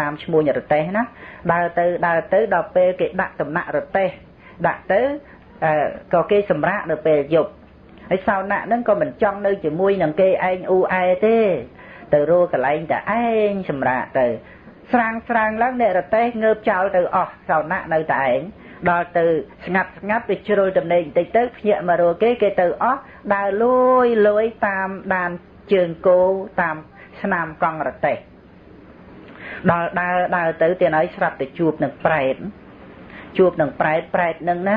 តាមឈ្មោះរទេសណាដើរទៅដើរទៅដល់ពេលគេដាក់តំណាក់រទេសដាក់ទៅក៏គេសម្រាកនៅពេលយប់ហើយសោណៈហ្នឹងក៏មិនចង់នៅជាមួយនឹងគេឯងអ៊ូអែទេ ទៅរកកន្លែងតែឯងសម្រាកទៅ ស្រាងស្រាងឡើងអ្នករទេសងើបចោលទៅអស់សោណៈនៅតែឯងដល់ទៅស្ងាត់ស្ងាត់ទៅជ្រុលតំណែងបន្តិចទៅភ្ញាក់មករកគេគេទៅអស់ដើរលួយលួយតាមដានជើងគោតាមស្នាមកង់រទេស ដល់ដើរដើរទៅទៀតហើយស្រាប់តែជួបនឹងប្រែតជួបនឹងប្រែតប្រែតនឹងណា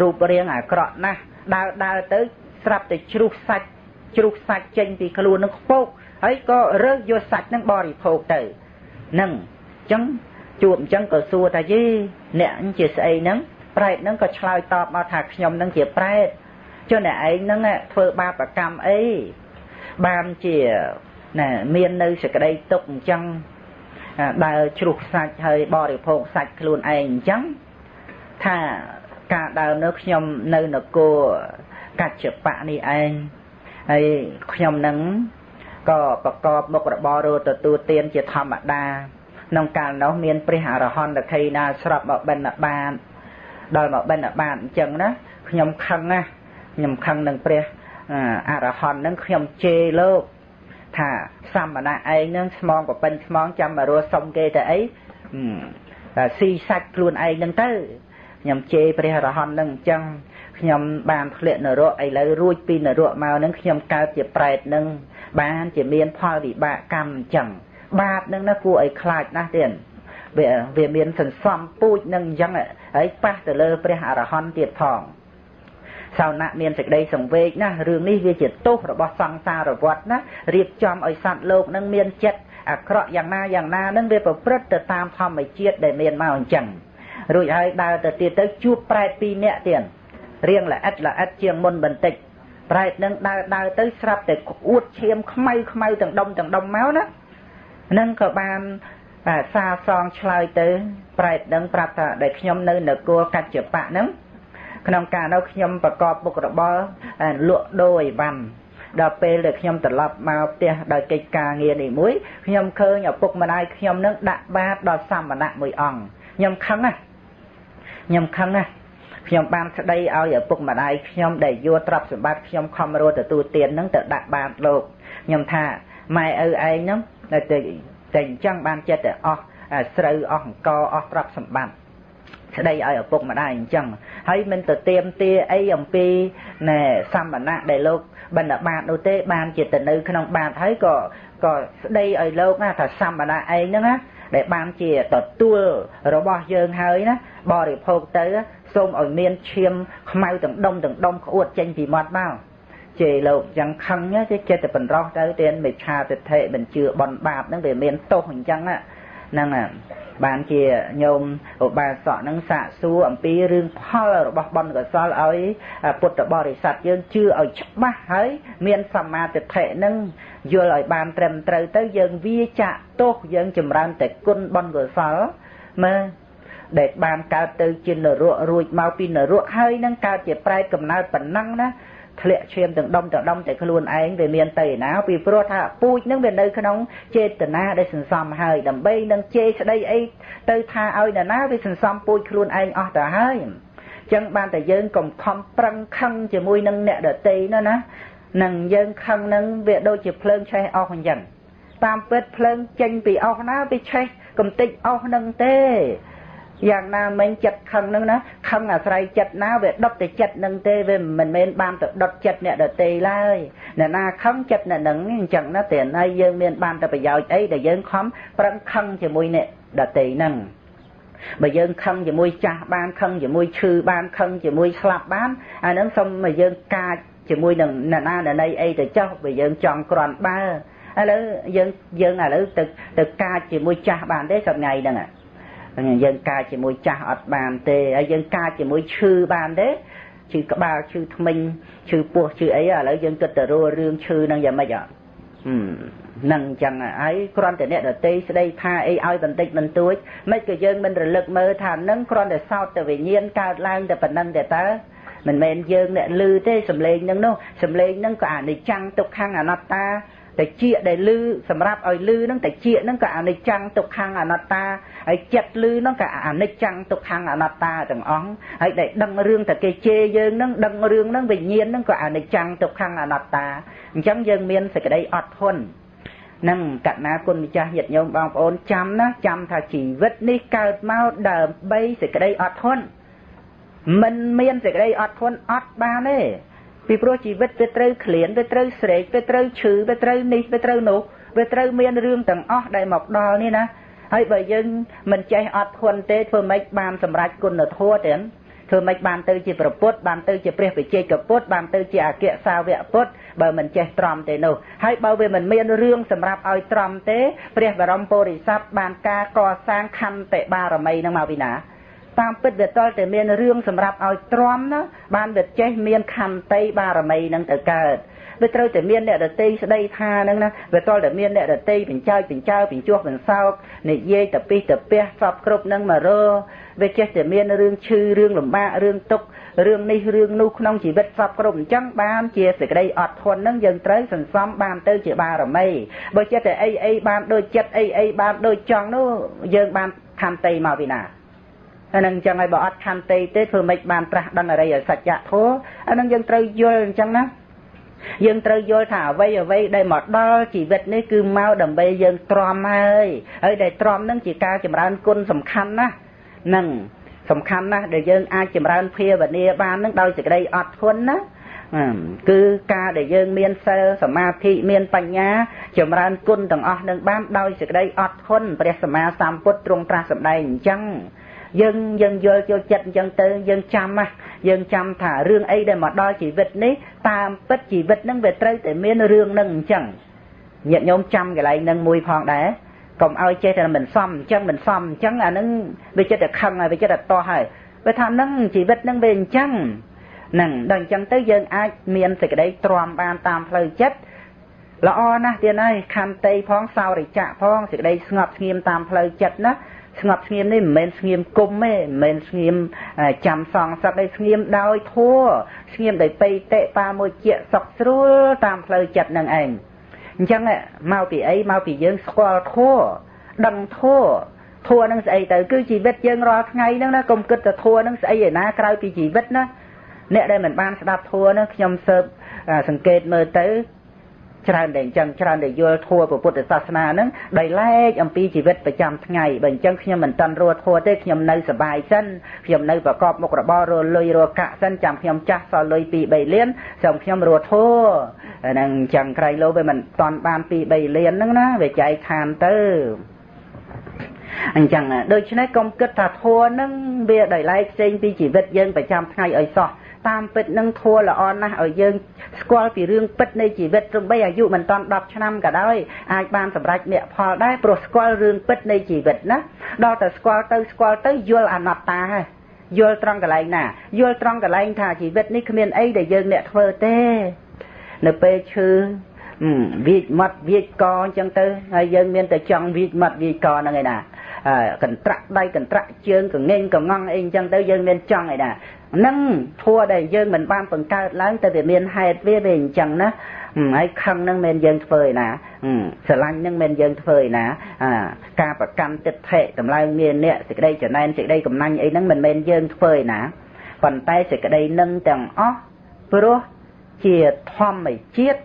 រូបរាងអាក្រក់ណាស់ដើរដើរទៅស្រាប់តែជ្រុះសាច់ជ្រុះសាច់ចេញពីខ្លួននឹងខ្ពកហើយក៏រើសយកសាច់នឹងបរិភោគទៅនឹងអញ្ចឹងជួបអញ្ចឹងក៏សួរថាយីអ្នកជាស្អីហ្នឹងប្រែតហ្នឹងក៏ឆ្លើយតបមកថាខ្ញុំហ្នឹងជាប្រែតចុះអ្នកឯងហ្នឹងធ្វើបាបកម្មអីបានជាណាមាននៅសេចក្តីទុកអញ្ចឹង ដើរជ្រុះសាច់ហើយបរិភោគសាច់ខ្លួនឯងអញ្ចឹងថាការដើរនៅខ្ញុំនៅនគរកច្ចបៈនេះឯងហើយខ្ញុំនឹងក៏ប្រកបមុខរបររទទួលទានជាធម្មតាក្នុងកាលនោះមានព្រះអរហន្តខីណាស្រាប់មកបិណ្ឌបាតដល់មកបិណ្ឌបាតអញ្ចឹងណាខ្ញុំខឹងណាខ្ញុំខឹងនឹងព្រះអរហន្តនឹងខ្ញុំជេរលោក ថាសម្បណៈឯងនឹងស្មងប្រពន្ធស្មងចាំមករស់សុំគេទៅអីតែស៊ីសាច់ខ្លួនឯងនឹងទៅខ្ញុំជេរព្រះអរហន្តនឹងអញ្ចឹងខ្ញុំបានធ្លាក់នរកឥឡូវរួចពីនរកមកនឹងខ្ញុំកើតជាប្រែតនឹងបានជាមានផលវិបាកកម្មអញ្ចឹងបាបនឹងណាគួរឲ្យខ្លាចណាស់ទៀតវាវាមានសន្សំពូជនឹងអញ្ចឹងហើយប៉ះទៅលើព្រះអរហន្តទៀតផង សោណៈមានសេចក្តីសង្វេគណារឿងនេះវាជាទោសរបស់សង្សារវត្តណារៀបចំឲ្យសត្វលោកនឹងមានចិត្តអាក្រក់យ៉ាងណាយ៉ាងណានឹងវាប្រព្រឹត្តទៅតាមធម្មជាតិដែលមានមកអញ្ចឹងរួចហើយដើរទៅទៀតទៅជួបប្រែតពីរនាក់ទៀតរៀងល្អិតល្អិតជាងមុនបន្តិចប្រែតនឹងដើរដើរទៅស្រាប់តែអួតឈាមខ្មៅខ្មៅទាំងដុំទាំងដុំមកណានឹងក៏បានសាសងឆ្លើយទៅ ប្រែតនឹងប្រាប់ថាដែលខ្ញុំនៅនគរកច្ចបៈហ្នឹង ក្នុងការនោះខ្ញុំប្រកបមុខរបរលក់ដូរអីវ៉ាន់ដល់ពេលដែលខ្ញុំត្រឡប់មកផ្ទះដោយកិច្ចការងារនេះមួយខ្ញុំឃើញឪពុកម្ដាយខ្ញុំនឹងដាក់បាតដល់សមណៈមួយអង្គខ្ញុំខឹងណាខ្ញុំខឹងណាខ្ញុំបានស្ដីឲ្យឪពុកម្ដាយខ្ញុំដែលយកទ្រព្យសម្បត្តិខ្ញុំខំរត់ទទួលទាននឹងទៅដាក់បាតលោកខ្ញុំថាម៉ែឪឯងហ្នឹងតែតែអញ្ចឹងបានចិត្តតែអស់ស្រូវអស់អង្គអស់ទ្រព្យសម្បត្តិ ស្ដីឲ្យឪពុកម្ដាយអញ្ចឹងហើយមិនទៅទៀមទាអីអំពីណែសម្បណៈដែលលោកបណ្ឌបាតនោះទេបានជាទៅនៅក្នុងបាតហើយក៏ក៏ស្ដីឲ្យលោកណាថាសម្បណៈឯងហ្នឹងណាដែលបានជាទទួលរបស់យើងហើយណាបរិភោគទៅសូមឲ្យមានឈាមខ្មៅទាំងដុំទាំងដុំក្អួតចេញពីមាត់មកជេរលោកចឹងខឹងទេចិត្តតែបន្រោះទៅទានមិឆាទិដ្ឋិមិនជឿបនបាបហ្នឹងវាមានទោសអញ្ចឹងហ្នឹង បានជាញោមឧបាសកនឹងសាកសួរអំពីរឿងផលរបស់បុណ្យកុសលឲ្យពុទ្ធបរិស័ទយើងជឿឲ្យច្បាស់ហើយមានសមាធិដ្ឋិនឹងយល់ឲ្យបានត្រឹមត្រូវទៅយើងវាចាក់ទោសយើងចម្រើនតែគុណបុណ្យកុសលមើលដែលបានកើតទៅជានរករួចមកពីនរកហើយនឹងកើតជាប្រែតកំណើតប៉ុណ្ណឹងណា ធ្លាក់ឈាមទាំងដុំទាំងដុំតែខ្លួនឯងវាមានទៅឯណាពីព្រោះថាពូជនឹងវានៅក្នុងចេតនាដែលសន្សំហើយដើម្បីនឹងជេរស្ដីអីទៅថាឲ្យនរណាវាសន្សំពូជខ្លួនឯងអស់ទៅហើយចឹងបានតែយើងកុំខំប្រឹងខឹងជាមួយនឹងអ្នកដតីណាណានឹងយើងខឹងនឹងវាដូចជាភ្លើងឆេះអស់អញ្ចឹងតាមពិតភ្លើងចេញពីអស់ណាវាឆេះកំតិចអស់នឹងទេ យ៉ាងណាមិញចិត្តខឹងនឹងណាខឹងអាស្រ័យចិត្តណាវាដុតតែចិត្តនឹងទេវាមិនមែនបានទៅដុតចិត្តអ្នកដទៃឡើយអ្នកណាខឹងចិត្តអ្នកនឹងអញ្ចឹងណាតែហើយយើងមានបានតែប្រយោជន៍អីដែលយើងខំប្រឹងខឹងជាមួយអ្នកដទៃហ្នឹងបើយើងខឹងជាមួយចាស់បានខឹងជាមួយឈឺបានខឹងជាមួយស្លាប់បានអាហ្នឹងសូមឲ្យយើងកាចជាមួយនឹងអ្នកណាណីអីទៅចោះបើយើងចង់ក្រាន់បើឥឡូវយើងយើងឥឡូវទៅទៅកាចជាមួយចាស់បានទេសប្ងៃហ្នឹង យើងកើតជាមួយចាស់អត់បានទេហើយយើងកើតជាមួយឈឺបានទេឈឺក្បាលឈឺធ្មេញឈឺពោះឈឺអីឥឡូវយើងគិតទៅរੂរឿងឈឺនឹងយ៉ាងម៉េចអត់នឹងអញ្ចឹងហើយគ្រាន់តែអ្នកដតីស្ដីថាអីឲ្យបន្តិចបន្តួចមិនក៏យើងមិនរលឹកមើលថានឹងគ្រាន់តែសោតតែវិញ្ញាណកើតឡើងតែប៉ុណ្្នឹងទេតើមិនមែនយើងអ្នកលឺទេសំឡេងនឹងនោះសំឡេងនឹងក៏អនិច្ចំទុក្ខំអនត្តា តិចដែលលឺសម្រាប់ឲ្យលឺហ្នឹងតិចហ្នឹងក៏អនិច្ចំទុក្ខំអនត្តាហើយចិត្តលឺហ្នឹងក៏អនិច្ចំទុក្ខំអនត្តាទាំងអង្គហើយដែលដឹងរឿងតែគេជេរយើងហ្នឹងដឹងរឿងហ្នឹងវិញ្ញាណហ្នឹងក៏អនិច្ចំទុក្ខំអនត្តាអញ្ចឹងយើងមានសេចក្តីអត់ធន់នឹងកណាគុណម្ចាស់ញាតិញោមបងប្អូនចាំណាចាំថាជីវិតនេះកើតមកដើម្បីសេចក្តីអត់ធន់មិនមានសេចក្តីអត់ធន់អត់បានទេ ពីព្រោះជីវិតវាត្រូវឃ្លានវាត្រូវស្រេកវាត្រូវឈឺវាត្រូវនេះវាត្រូវនោះវាត្រូវមានរឿងទាំងអស់ដែលមកដល់នេះណាហើយបើយើងមិនចេះអត់ធន់ទេធ្វើម៉េចបានសម្រេចគុណធម៌ទេធ្វើម៉េចបានទៅជាប្រពុតបានទៅជាព្រះវិជ័យកពុតបានទៅជាអគ្គសាវកពុតបើមិនចេះត្រំទេនោះហើយបើវាមិនមានរឿងសម្រាប់ឲ្យត្រំទេ ព្រះបរមពុរិស័ទបានការកសាងខន្តិបារមីនឹងមកពីណា តាមពិតវាតលតែមានរឿងសម្រាប់ឲ្យទ្រាំណាបានវាចេះមានខន្តីបារមីនឹងទៅកើតវាត្រូវតែមានអ្នករតីស្ដីថានឹងណាវាតលតែមានអ្នករតីបញ្ចើចបញ្ចើបញ្ចោះបញ្សោកនិយាយតពីតពះសពគ្រប់នឹងមករវាចេះតែមានរឿងឈឺរឿងលំបាករឿងទុក្ខរឿងនេះរឿងនោះក្នុងជីវិតសពគ្រប់អញ្ចឹងបានជាសេចក្តីអត់ធន់នឹងយើងត្រូវសន្សំបានទៅជាបារមីបើចិត្តតែអីអីបានដូចចិត្តអីអីបានដូចចង់នោះយើងបានខន្តីមកពីណា អានឹងអញ្ចឹងហើយបើអត់ខន្តីទេធ្វើម៉េចបានត្រាស់ដឹងអរិយសច្ចៈធម៌អានឹងយើងត្រូវយល់អញ្ចឹងណាយើងត្រូវយល់ថាអ្វីអ្វីដែលមកដល់ជីវិតនេះគឺមកដើម្បីយើងទ្រាំហើយហើយដែលទ្រាំនឹងជាការចម្រើនគុណសំខាន់ណាស់នឹងសំខាន់ណាស់ដែលយើងអាចចម្រើនភាវនាបាននឹងដោយសេចក្តីអត់ធន់ណាគឺការដែលយើងមានសិលសមាធិមានបញ្ញាចម្រើនគុណទាំងអស់នឹងបានដោយសេចក្តីអត់ធន់ព្រះសម្មាសម្ពុទ្ធទ្រង់ត្រាស់សម្ដែងអញ្ចឹង យើងយើងយល់ចូលចិត្តអញ្ចឹងទៅយើងចាំណាយើងចាំថារឿងអីដែលមកដល់ជីវិតនេះតាមពិតជីវិតនឹងវាត្រូវតែមានរឿងនឹងអញ្ចឹងញាតិញោមចាំកន្លែងនឹងមួយផងដែរកុំឲ្យចេះតែមិនសមអញ្ចឹងមិនសមអញ្ចឹងអានឹងវាចិត្តតែខឹងហើយវាចិត្តតែតោះហើយបើថានឹងជីវិតនឹងវាអញ្ចឹងនឹងដល់អញ្ចឹងទៅយើងអាចមានសេចក្តីទ្រាំបានតាមផ្លូវចិត្តល្អណាស់ទៀតហើយខន្តីផងសោរិច្ចៈផងសេចក្តីស្ងប់ស្ងៀមតាមផ្លូវចិត្តណា ស្ងប់ស្ងៀមនេះមិនមែនស្ងៀមគុំទេមិនមែនស្ងៀមចាំសងសឹកទេស្ងៀមដោយធัวស្ងៀមដោយបៃតិបាមួយជាសុខស្រួលតាមផ្លូវចិត្តនឹងឯងអញ្ចឹងមកពីអីមកពីយើងស្គាល់ធัวដឹងធัวធัวនឹងស្អីទៅគឺជីវិតយើងរាល់ថ្ងៃហ្នឹងណាកុំគិតតែធัวនឹងស្អីឯណាក្រៅពីជីវិតណាអ្នកដែលមិនបានស្ដាប់ធัวហ្នឹងខ្ញុំសើបសង្កេតមើលទៅ ច្រើនតែអញ្ចឹងច្រើនតែយល់ធัวពុទ្ធសាសនាហ្នឹងដោយឡែកអំពីជីវិតប្រចាំថ្ងៃបើអញ្ចឹងខ្ញុំមិនតន់រស់ធัวទេខ្ញុំនៅសบายសិនខ្ញុំនៅប្រកបមុខរបររលុយរកាក់សិនចាំខ្ញុំចាស់សល់លុយ2 3លានសូមខ្ញុំរស់ធัวហ្នឹងអញ្ចឹងក្រៃលោវាមិនតន់បាន2 3លានហ្នឹងណាវាចែកខានទៅអញ្ចឹងដូច្នេះកុំគិតថាធัวហ្នឹងវាដោយឡែកផ្សេងពីជីវិតយើងប្រចាំថ្ងៃឲ្យសោះ តាមពិតនឹងធัวល្អណាស់ឲ្យយើងស្គាល់ពីរឿងពិតនៃជីវិតរំបីអាយុមិនតាន់10ឆ្នាំក៏ដោយអាចបានសម្រេចមគ្គផលដែរព្រោះស្គាល់រឿងពិតនៃជីវិតណាដល់តែស្គាល់ទៅស្គាល់ទៅយល់អនត្តាហើយយល់ត្រង់កន្លែងណាយល់ត្រង់កន្លែងថាជីវិតនេះគ្មានអីដែលយើងអ្នកធ្វើទេនៅពេលឈឺវាចមាត់វាចកអញ្ចឹងទៅហើយយើងមានតែចង់វាចមាត់វាចកហ្នឹងឯណាកន្ត្រាក់ដៃកន្ត្រាក់ជើងកងែងកងងអីអញ្ចឹងទៅយើងមានចង់ឯណា នឹងធัวដែលយើងមិនបានបង្កើតឡើងតែវាមានហេតុវាវាអញ្ចឹងណាហើយខឹងនឹងមិនយើងធ្វើឯណាស្រឡាញ់នឹងមិនយើងធ្វើឯណាការប្រកាន់ចិត្តថេតម្លើងមានអ្នកសេចក្តីចំណែនសេចក្តីកំណាញ់អីហ្នឹងមិនមែនយើងធ្វើឯណាប៉ុន្តែសេចក្តីនឹងទាំងអស់ព្រោះជាធម្មជាតិ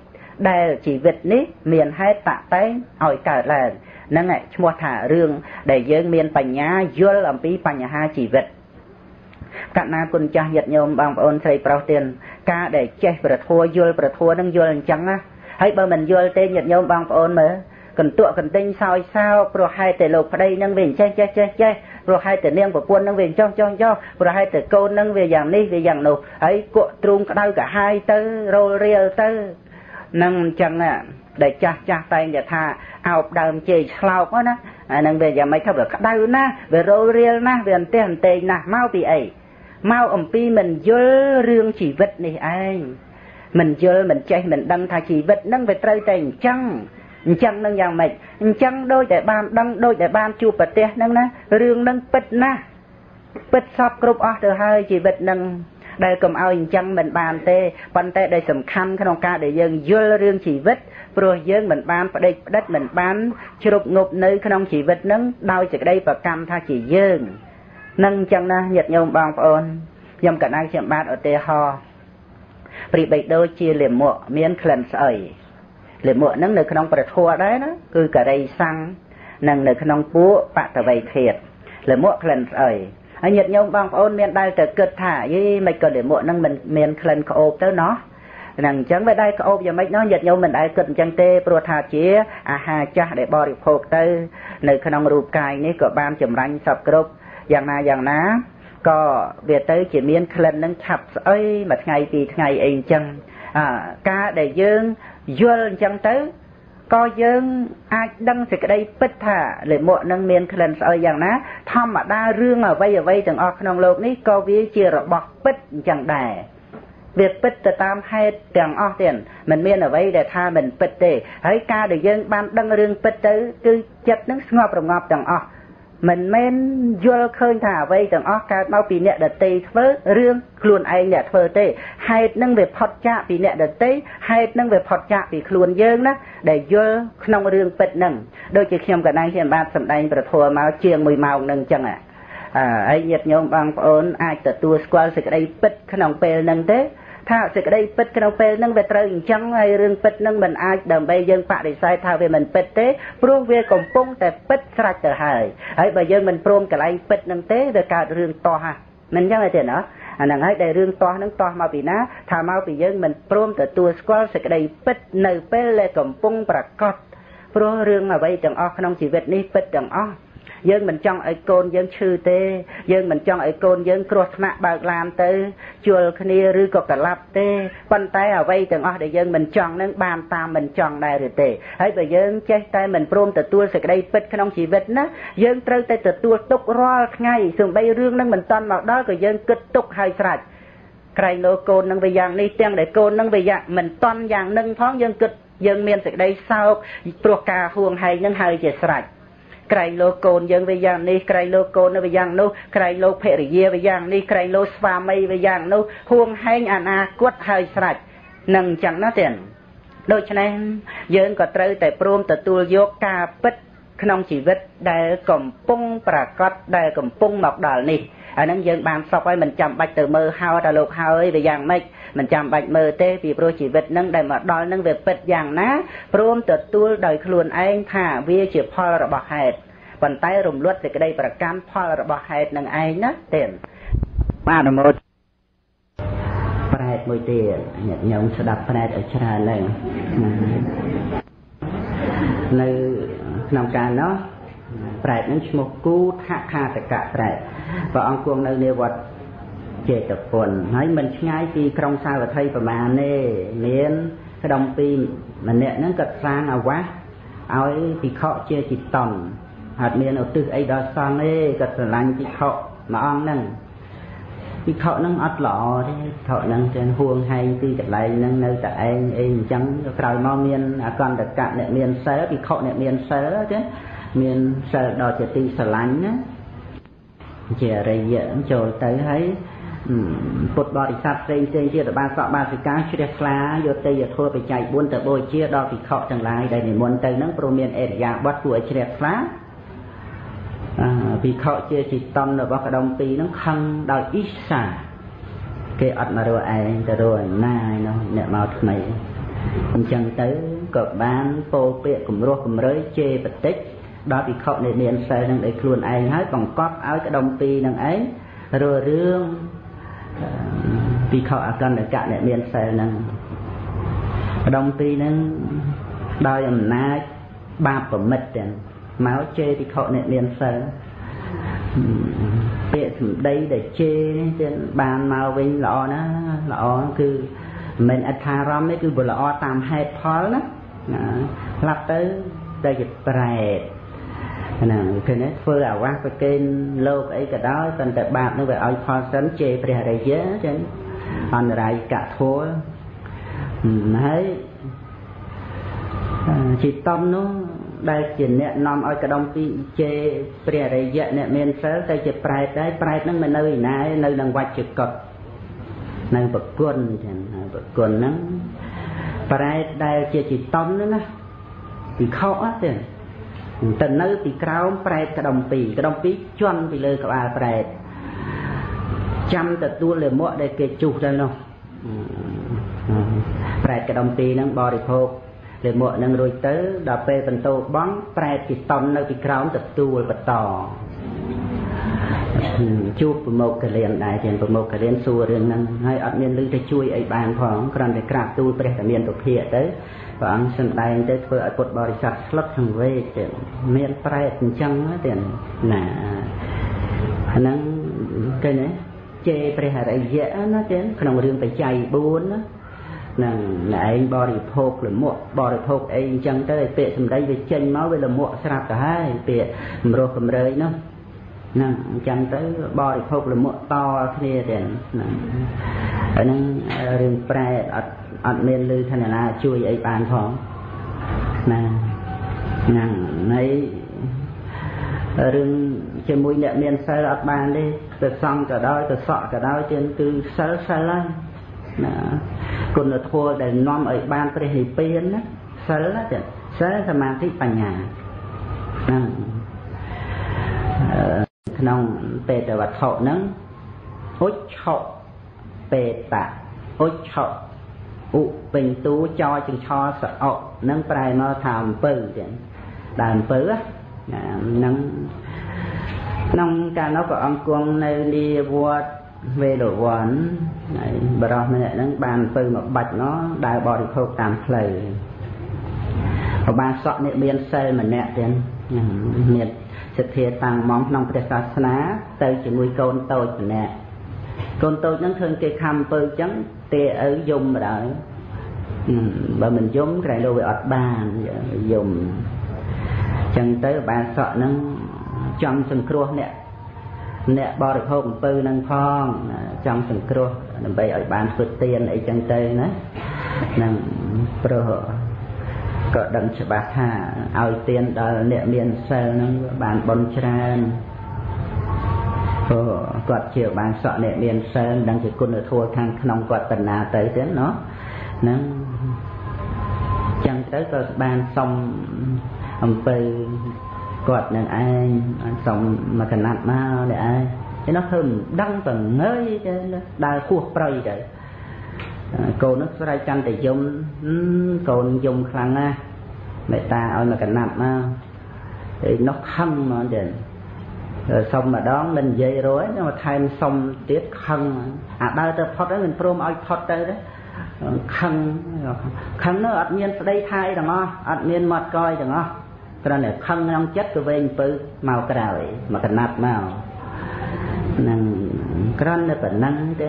ដែលជីវិតនេះមានហេតុតតែងឲ្យកើតឡើងហ្នឹងឈ្មោះថារឿងដែលយើងមានបញ្ញាយល់អំពីបញ្ហាជីវិត កណាគុណចាស់យត្តញោមបងប្អូនស្រីប្រុសទៀតការដែលចេះប្រធัวយល់ប្រធัวនឹងយល់អញ្ចឹងណាហើយបើមិនយល់ទេយត្តញោមបងប្អូនមើលកន្ទក់កន្ទិញសោយសោព្រោះហេតុតែលោកប្តីនឹងវាអញ្ចេះចេះចេះចេះព្រោះហេតុតែនាងប្រពន្ធនឹងវាអញ្ចោះចោះចោះព្រោះហេតុតែកូននឹងវាយ៉ាងនេះវាយ៉ាងនោះហើយគក់ទ្រូងក្តៅកាហាយទៅរោលរៀលទៅនឹងអញ្ចឹងដែលចាស់ចាស់តែងតែថាអោបដើមជ័យឆ្លោកណាអានឹងវាយ៉ាងម៉េចទៅវាក្តៅណាស់វារោលរៀលណាស់វាអន្ទះអន្ទែងណាស់មកពីអី មកអំពីមិនយល់រឿងជីវិតនេះឯងមិនយល់មិនចេះមិនដឹងថាជីវិតនឹងវាត្រូវតែអញ្ចឹងអញ្ចឹងនឹងយ៉ាងម៉េចអញ្ចឹងដូចតែបានដឹងដូចតែបានជួបប្រទេសហ្នឹងណារឿងនឹងពិតណាស់ពិតសពគ្រប់អស់ទៅហើយជីវិតនឹងដែលកុំឲ្យអញ្ចឹងមិនបានទេប៉ុន្តែដែលសំខាន់ក្នុងការដែលយើងយល់រឿងជីវិតព្រោះយើងមិនបានបដិផ្ដិតមិនបានជ្រប់ងប់នៅក្នុងជីវិតនឹងដោយសេចក្តីប្រកម្មថាជាយើង នឹងអញ្ចឹងណាញាតិញោមបងប្អូនខ្ញុំកណ្ដាលខ្ញុំបាទឧទាហរណ៍ព្រីបេដូជាលាមកមានក្លិនស្អុយលាមកហ្នឹងនៅក្នុងប្រធัวដែរណាគឺករិយសੰងនិងនៅក្នុងពួកបតវ័យធាតលាមកក្លិនស្អុយហើយញាតិញោមបងប្អូនមានដែលទៅគិតថាយីមិនក៏លាមកហ្នឹងមិនមានក្លិនក្អូបទៅណោះហ្នឹងអញ្ចឹងមិនដែលក្អូបយ៉ាងម៉េចនោះញាតិញោមមិនដែលគិតអញ្ចឹងទេព្រោះថាជាអាហារចាស់ដែលបរិភោគទៅ នៅក្នុងរូបកាយនេះក៏បានចម្រាញ់សពគ្រប់ យ៉ាងណាយ៉ាងណាក៏វាទៅជាមានក្លិននឹងឆាប់ស្អុយមួយថ្ងៃពីរថ្ងៃអីអញ្ចឹងអាការដែលយើងយល់អញ្ចឹងទៅក៏យើងអាចដឹងសេចក្តីពិតថាលេមកនឹងមានក្លិនស្អុយយ៉ាងណាធម្មតារឿងអ្វីអ្វីទាំងអស់ក្នុងโลกនេះក៏វាជារបស់ពិតអញ្ចឹងដែរវាពិតទៅតាមហេតុទាំងអស់ទៀតមិនមានអ្វីដែលថាមិនពិតទេហើយការដែលយើងបានដឹងរឿងពិតទៅគឺចិត្តនឹងស្ងប់រងាប់ទាំងអស់ មិនមែនយល់ឃើញថាអ្វីទាំងអស់កើតមកពីអ្នកដតីធ្វើរឿងខ្លួនឯងអ្នកធ្វើទេហេតុនឹងវាផុតចាកពីអ្នកដតីហេតុនឹងវាផុតចាកពីខ្លួនយើងណាដែលយល់ក្នុងរឿងពិតនឹងដូចជាខ្ញុំកណ្ដាលខ្ញុំបាទសម្ដែងប្រធัวមកជាង1ម៉ោងនឹងអញ្ចឹងអើហើយញាតិញោមបងប្អូនអាចទទួលស្គាល់សេចក្តីពិតក្នុងពេលហ្នឹងទេ ថាសេចក្តីពិតក្នុងពេលហ្នឹងវាត្រូវអញ្ចឹងហើយរឿងពិតហ្នឹងមិនអាចដើម្បីយើងបដិសេធថាវាមិនពិតទេព្រោះវាកំពុងតែពិតស្រេចទៅហើយហើយបើយើងមិនព្រមកន្លែងពិតហ្នឹងទេវាកើតរឿងតោះហ่ะមិនអញ្ចឹងទេណាអាហ្នឹងហើយដែលរឿងតោះហ្នឹងតោះមកពីណាថាមកពីយើងមិនព្រមទទួលស្គាល់សេចក្តីពិតនៅពេលដែលកំពុងប្រកបព្រោះរឿងអ្វីទាំងអស់ក្នុងជីវិតនេះពិតទាំងអស់ យើងមិនចង់ឲ្យកូនយើងឈឺទេ យើងមិនចង់ឲ្យកូនយើងគ្រោះថ្នាក់បើកឡានទៅជួលគ្នាឬក៏កលាប់ទេប៉ុន្តែអ្វីទាំងអស់ដែលយើងមិនចង់នឹងបានតាមមិនចង់ដែរឬទេហើយបើយើងចេះតែមិនព្រមទទួលសេចក្តីពិតក្នុងជីវិតណាយើងត្រូវតែទទួលទុករាល់ថ្ងៃសូម្បីរឿងនឹងមិនតាន់មកដល់ក៏យើងគិតទុកហើយស្រេចក្រែងលោកកូននឹងវាយ៉ាងនេះទាំងដែលកូននឹងវាយ៉ាងមិនតាន់យ៉ាងនឹងផងយើងគិតយើងមានសេចក្តីសោកព្រោះការហួងហែងនឹងហើយជាស្រេច ក្រែងលោកកូនយើងវាយ៉ាងនេះក្រែងលោកកូនវាយ៉ាងនោះក្រែងលោកភរិយាវាយ៉ាងនេះក្រែងលោកស្វាមីវាយ៉ាងនោះហួងហែងអនាគតហើយស្រេចនឹងអញ្ចឹងណាទៀតដូច្នេះយើងក៏ត្រូវតែព្រមទទួលយកការពិតក្នុងជីវិតដែលកំពុងប្រកបដែលកំពុងមកដល់នេះអាហ្នឹងយើងបានសពហើយមិនចាំបាច់ទៅមើលហៅថាលោកហើយវាយ៉ាងម៉េច មិនចាំបាច់មើលទេពីព្រោះជីវិតហ្នឹងដែលមកដល់ហ្នឹងវាពិតយ៉ាងណាព្រមទទួលដោយខ្លួនឯងថាវាជាផលរបស់ហេតុប៉ុន្តែរំលត់សេចក្តីប្រកម្មផលរបស់ហេតុនឹងឯងណាទេបាទអនុមោទប្រែតមួយទៀតញាតិញោមស្ដាប់ប្រែតឲ្យច្រើនឡើងនៅក្នុងការនោះប្រែតនឹងឈ្មោះគូថខាតកៈប្រែតព្រះអង្គគង់នៅនៃវត្ត ចេតពុនហើយមិនឆ្ងាយពីក្រុងសាវត្ថីប្រមាណទេមានក្តុំពីរម្នាក់ហ្នឹងគាត់សាងអាវាសឲ្យពិខុជាចិតនអត់មានឧទ្ទិសអីដល់សង្ឃទេគាត់ស្រឡាញ់ពិខុមួយអង្គហ្នឹងពិខុហ្នឹងអត់ល្អទេពិខុហ្នឹងចឹងហួងហែងទីកន្លែងហ្នឹងនៅតែឯងអីអញ្ចឹងក្រោយមកមានអកន្តកៈអ្នកមានសិលពិខុអ្នកមានសិលចឹងមានសិលដល់ជាទីស្រឡាញ់ណាជាអរិយចូលទៅហើយ ពុទ្ធបរិស័ទផ្សេងផ្សេងទៀតបានសក់បាសិកាជ្រះថ្លាយកទៅយធัวបច្ច័យ4ទៅបូជាដល់ភិក្ខុទាំងឡាយដែលនិមន្តទៅហ្នឹងព្រោះមានអរិយាប័ត្រគួរឲ្យជ្រះថ្លាភិក្ខុជាចិតនរបស់កដុំពីរហ្នឹងខឹងដោយអ៊ីសាគេអត់មករកឯងទៅរកឯណានោះអ្នកមកថ្មីអញ្ចឹងទៅក៏បានពោលពាក្យគំរោះគំរើយជេរបតិចដល់ភិក្ខុនៃមានសិលនឹងឲ្យខ្លួនឯងហើយបង្កប់ឲ្យកដុំពីរនឹងឯងរករឿង ភិក្ខុអកណ្ដកៈអ្នកមានសិលនឹងកដុំពីរនឹងដោយអំណាចបាបប្រមិតទាំងមកជេរភិក្ខុអ្នកមានសិលពាក្យសម្ដីដែលជេរនេះទៀតបានមកវិញល្អណាល្អគឺមិនអត្ថារម្មណ៍នេះគឺល្អតាមហេតុផលណាណាស្លាប់ទៅទៅជាប្រែត ហ្នឹងឃើញទេធ្វើអាវាសប្រកេនលោកអីក៏ដោយប៉ុន្តែបាបនឹងវាឲ្យផលសិនជេរព្រះរាជាចឹងអន្តរាយកធัวហើយជីតំនោះដែលជាអ្នកនាំឲ្យកដុំពីជេព្រះរិយៈអ្នកមានសិលទៅជាប្រែតដែរប្រែតហ្នឹងមិននៅឯណានៅនឹងវច្ចកតនៅប្រគុណចឹងប្រគុណហ្នឹងប្រែតដែលជាជីតុនណាពីខុសទេ ទៅនៅពីក្រោមប្រែតក្តុំពីរក្តុំពីរជន់ពីលើក្បាលប្រែតចាំទទួលលមក់ដែលគេជុះទៅនោះប្រែតក្តុំពីរហ្នឹងបរិភោគលមក់ហ្នឹងរួចទៅដល់ពេលបន្ទោបងប្រែតពីតន់នៅពីក្រោមទទួលបន្ត ជួបប្រមុខកលៀនដែរជាប្រមុខកលៀនសួររឿងហ្នឹងហើយអត់មានលឺទៅជួយអីបានផងគ្រាន់តែក្រាបទូលព្រះតាមានពភាកទៅព្រះអង្គសំដែងទៅធ្វើឲ្យពុទ្ធបរិស័ទស្លុតខាងវេទៅមានប្រែតអញ្ចឹងទៅណាហ្នឹងគេណាជេរព្រះអរិយៈណាទេក្នុងរឿងបច្ច័យ4ណានឹងឯងបរិភោគលមក់បរិភោគអីអញ្ចឹងទៅពាក្យសម្ដីវាចេញមកវាលមក់ស្រាប់ទៅហើយពាក្យចម្រុះកម្រើយនោះ ហ្នឹងអញ្ចឹងទៅបរិភោគលមក់តគ្នាទៀតហ្នឹងហើយហ្នឹងរឿងប្រែអត់អត់មានលឺថាណាជួយអីបានផងណាហ្នឹងហើយរឿងជាមួយអ្នកមានសិលអត់បានទេទៅសង់ក៏ដោយទៅសក់ក៏ដោយជាគឺសិលសិលហើយណាគុណធម៌ដែលនាំឲ្យបានព្រះនិព្វានណាសិលណាសិលសមាធិបញ្ញាហ្នឹង ក្នុងបេតវត្ថុហ្នឹងអុច្ឆុបេតៈអុច្ឆុឧពេញទូចោចង្ឆសអុនឹងប្រែមកថាអំពើទៀតដើមអំពើហ្នឹងក្នុងកាលនោះព្រះអង្គគង់នៅនីវត្តវេរវ័នហើយបរោះម្នាក់ហ្នឹងបានអំពើមកបាច់ណោះដើរបរិភោគតាមផ្លូវប្របានសក់នេះមានសិលម្នាក់ទៀតមាន សទ្ធាតាំងមកក្នុងព្រះសាសនា ទៅជាមួយកូនតូចម្នាក់កូនតូចហ្នឹងឃើញគេខំអំពើអញ្ចឹងទេឪយំបណ្ដោយបើមិនយំក្រែងលោវាអត់បានយំអញ្ចឹងទៅបានសក់ហ្នឹងចង់សង្គ្រោះអ្នកអ្នកបរិភោគអំពើនឹងផងចង់សង្គ្រោះដើម្បីឲ្យបានធ្វើទានអីចឹងទៅណានឹងព្រោះ ក៏ដឹងច្បាស់ថាឲ្យទានដល់អ្នកមានសិលនឹងបានបុណ្យច្រើនព្រោះគាត់ជាបានសក់អ្នកមានសិលដឹងជាគុណធម៌ខាងក្នុងគាត់បណ្ណាទៅទៀតណោះហ្នឹងចឹងទៅក៏បានសុំអំពើគាត់នឹងឯងសុំមកកណាត់មកនេះឯងឯនោះធ្វើមិនដឹងទៅងើយទៅដើរគោះប្រៃទៅ កូននោះស្រែកកាន់តែយំកូនយំខ្លាំងណាស់មេត្តាឲ្យមកកណាត់មកឯនោះខឹងហ្មងចឹងសុំម្ដងមិននិយាយរួចមកថែមសុំទៀតខឹងអាដើរទៅផុតហ្នឹងមិនព្រមឲ្យផុតទៅទេខឹងខឹងនោះអត់មានស្ដីថាអីទាំងអស់អត់មានមាត់កយទាំងអស់គ្រាន់តែខឹងក្នុងចិត្តក៏វែងពើមកក្រោយមកកណាត់មកនឹង គ្រាន់តែប៉ុណ្ណឹងទៅ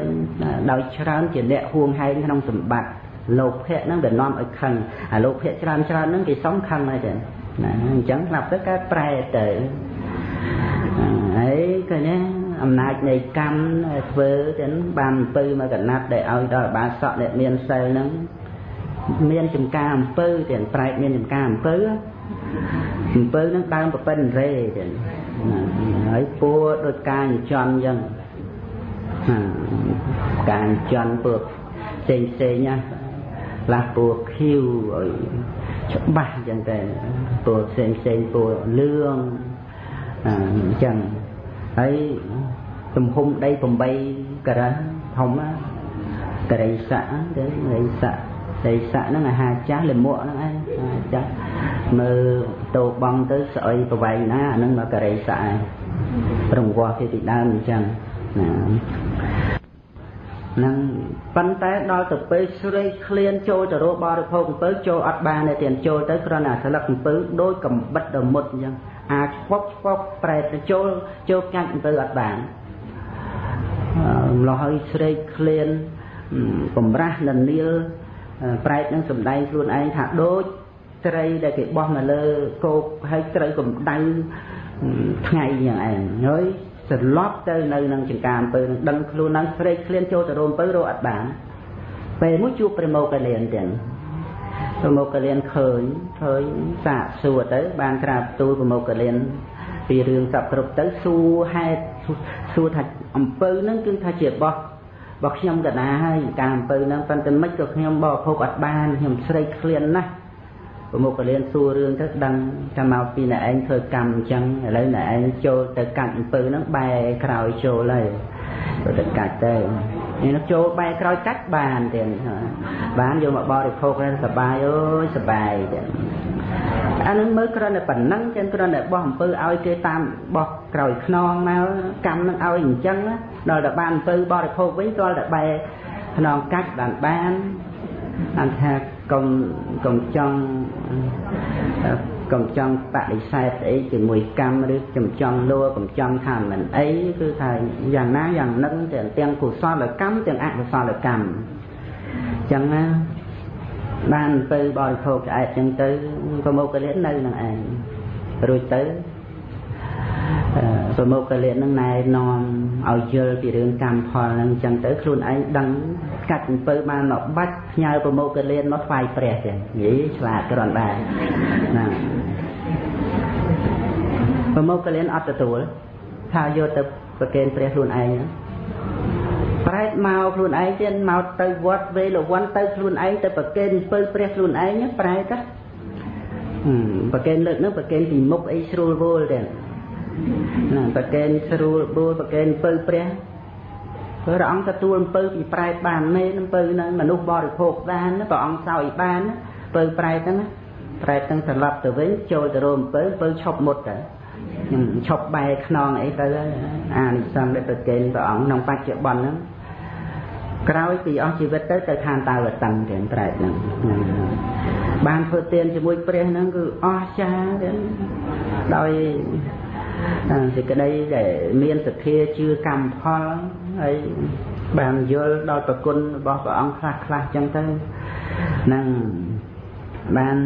ដោយច្រើនជាអ្នកហួងហែងក្នុងសម្បត្តិលោភៈហ្នឹងវានាំឲ្យខឹងអាលោភៈច្រើនច្រើនហ្នឹងគេសុំខឹងហើយចឹងណាអញ្ចឹងស្រាប់ទៅកើតប្រែទៅហើយឃើញទេអំណាចនៃកម្មធ្វើទាំងបានអំពើមកកណាត់ដែលឲ្យដល់បានសក់អ្នកមានសិលហ្នឹងមានចំការអំពើទាំងប្រែកមានចំការអំពើអំពើហ្នឹងដើមប្រពន្ធរេចឹងហើយពួរដូចការអញ្ចន់ចឹង ការអញ្ចន់ពួកផ្សេងផ្សេងណាខ្លះពួរខៀវឲ្យច្បាស់ចឹងតែពួរផ្សេងផ្សេងពួរលឿងអញ្ចឹងហើយទំហំដី8ការ៉ាធំណាករិស័កទៅករិស័កដីស័កហ្នឹងអាហារចាស់លិមកហ្នឹងឯងចាស់មើលតោបងទៅស្អុយប្រវែងណាអាហ្នឹងមកករិស័កឯងរង្វាស់គេពីដើមអញ្ចឹងណា នឹងប៉ុន្តែដល់ទៅពេលស្រីឃ្លានចូលទៅរកបរិភោគអំពើចូលអត់បានទេទៀតចូលទៅគ្រាន់តែស្លឹកអំពើដូចកំបិតដមុតអញ្ចឹងអាចឆ្ពប់ឆ្ពប់ប្រែទៅចូលចូលកាច់អំពើអត់បានម្លោះឲ្យស្រេកឃ្លានបំរាស់ននាលប្រែកនឹងសំដែងខ្លួនឯងថាដូចត្រីដែលគេបោះមកលើគោកហើយត្រូវកម្ដៅថ្ងៃយ៉ាងឯងហើយ សន្លប់ទៅនៅនឹងចង្ការអំពើនឹងដឹងខ្លួននឹងស្រេកឃ្លានចូលទៅរោមពៅរកអត់បានពេលមួយជួបព្រះមោគលានទាំងព្រះមោគលានឃើញឃើញសាកសួរទៅ បានក្រាបទូលព្រះមោគលានពីរឿងសពគ្រប់ទៅសួរហេតុសួរថាអំពើនឹងគឺថាជាបោះបើខ្ញុំកណាហើយការអំពើហ្នឹងប៉ុន្តែមិនក៏ខ្ញុំបរិភោគអត់បានខ្ញុំស្រេកឃ្លានណាស់ ប្រមុខកលៀនសួររឿងទៅដឹងថាមកពីអ្នកឯងធ្វើកម្មអញ្ចឹងឥឡូវអ្នកឯងចូលទៅកាច់អំពើហ្នឹងបែរក្រោយចូលហើយទៅទៅកាច់ទៅនេះនឹងចូលបែរក្រោយកាច់បានទៀតបានយកមកបរិភោគហើយសបាយអើយសបាយទៀតអានឹងមើលគ្រាន់តែប៉ុណ្ណឹងចឹងគ្រាន់តែបោះអំពើឲ្យគេតាមបោះក្រោយខ្នងមកកម្មនឹងឲ្យអញ្ចឹងដល់តែបានអំពើបរិភោគវិញទាល់តែបែរខ្នងកាច់បានបានអនថា កុំកុំចង់កុំចង់បដិសេធអីជាមួយកម្មឬចំចង់លួកុំចង់ថាមិនអីគឺថាយ៉ាងណាយ៉ាងនឹងទាំងទាំងកុសលកម្មទាំងអកុសលកម្មអញ្ចឹងណាបានទៅបរិភោគឆ្អែតចឹងទៅប្រមុខកលិននៅនឹងឯងរួចទៅ ប្រមុខកលិននឹងណែនាំឲ្យយល់ពីរឿងកម្មផលហ្នឹងចឹងទៅខ្លួនឯងដឹងកាច់អំពើបានមកបាច់ផ្ញើប្រមុខកលិនមកថ្វាយព្រះចឹងយីឆ្លាតគ្រាន់ដែរណាប្រមុខកលិនអត់ទទួលថាយកទៅប្រគេនព្រះខ្លួនឯងណាប្រែតមកខ្លួនឯងទៀតមកទៅវត្តវេលវ័នទៅខ្លួនឯងទៅប្រគេនអំពើព្រះខ្លួនឯងប្រែតប្រគេនលើកហ្នឹងប្រគេនពីមុខអីស្រួលវល់ទៀត ណាប្រគេនស្រួលវល់ប្រគេនអំពើព្រះព្រះអង្គទទួលអំពើពីប្រែតបានមែនអំពើហ្នឹងមនុស្សបរិភោគបានព្រះអង្គសោយបានអំពើប្រែតហ្នឹងប្រែតហ្នឹងត្រឡប់ទៅវិញចូលទៅរមអំពើអំពើឈប់មុតទៅខ្ញុំឈប់បែកខ្នងអីទៅអានិសង្ឃដែលប្រគេនព្រះអង្គក្នុងបច្ចុប្បន្នហ្នឹងក្រោយពីអស់ជីវិតទៅទៅឋានតាវតឹងទាំងត្រែកហ្នឹងបានធ្វើទានជាមួយព្រះហ្នឹងគឺអស្ចារ្យទាំងដោយ សេចក្តីដែលមានសទ្ធាជឿកម្មផលហើយបានយល់ដល់ប្រគុណរបស់ព្រះអង្គខ្លះខ្លះចឹងទៅនឹងបាន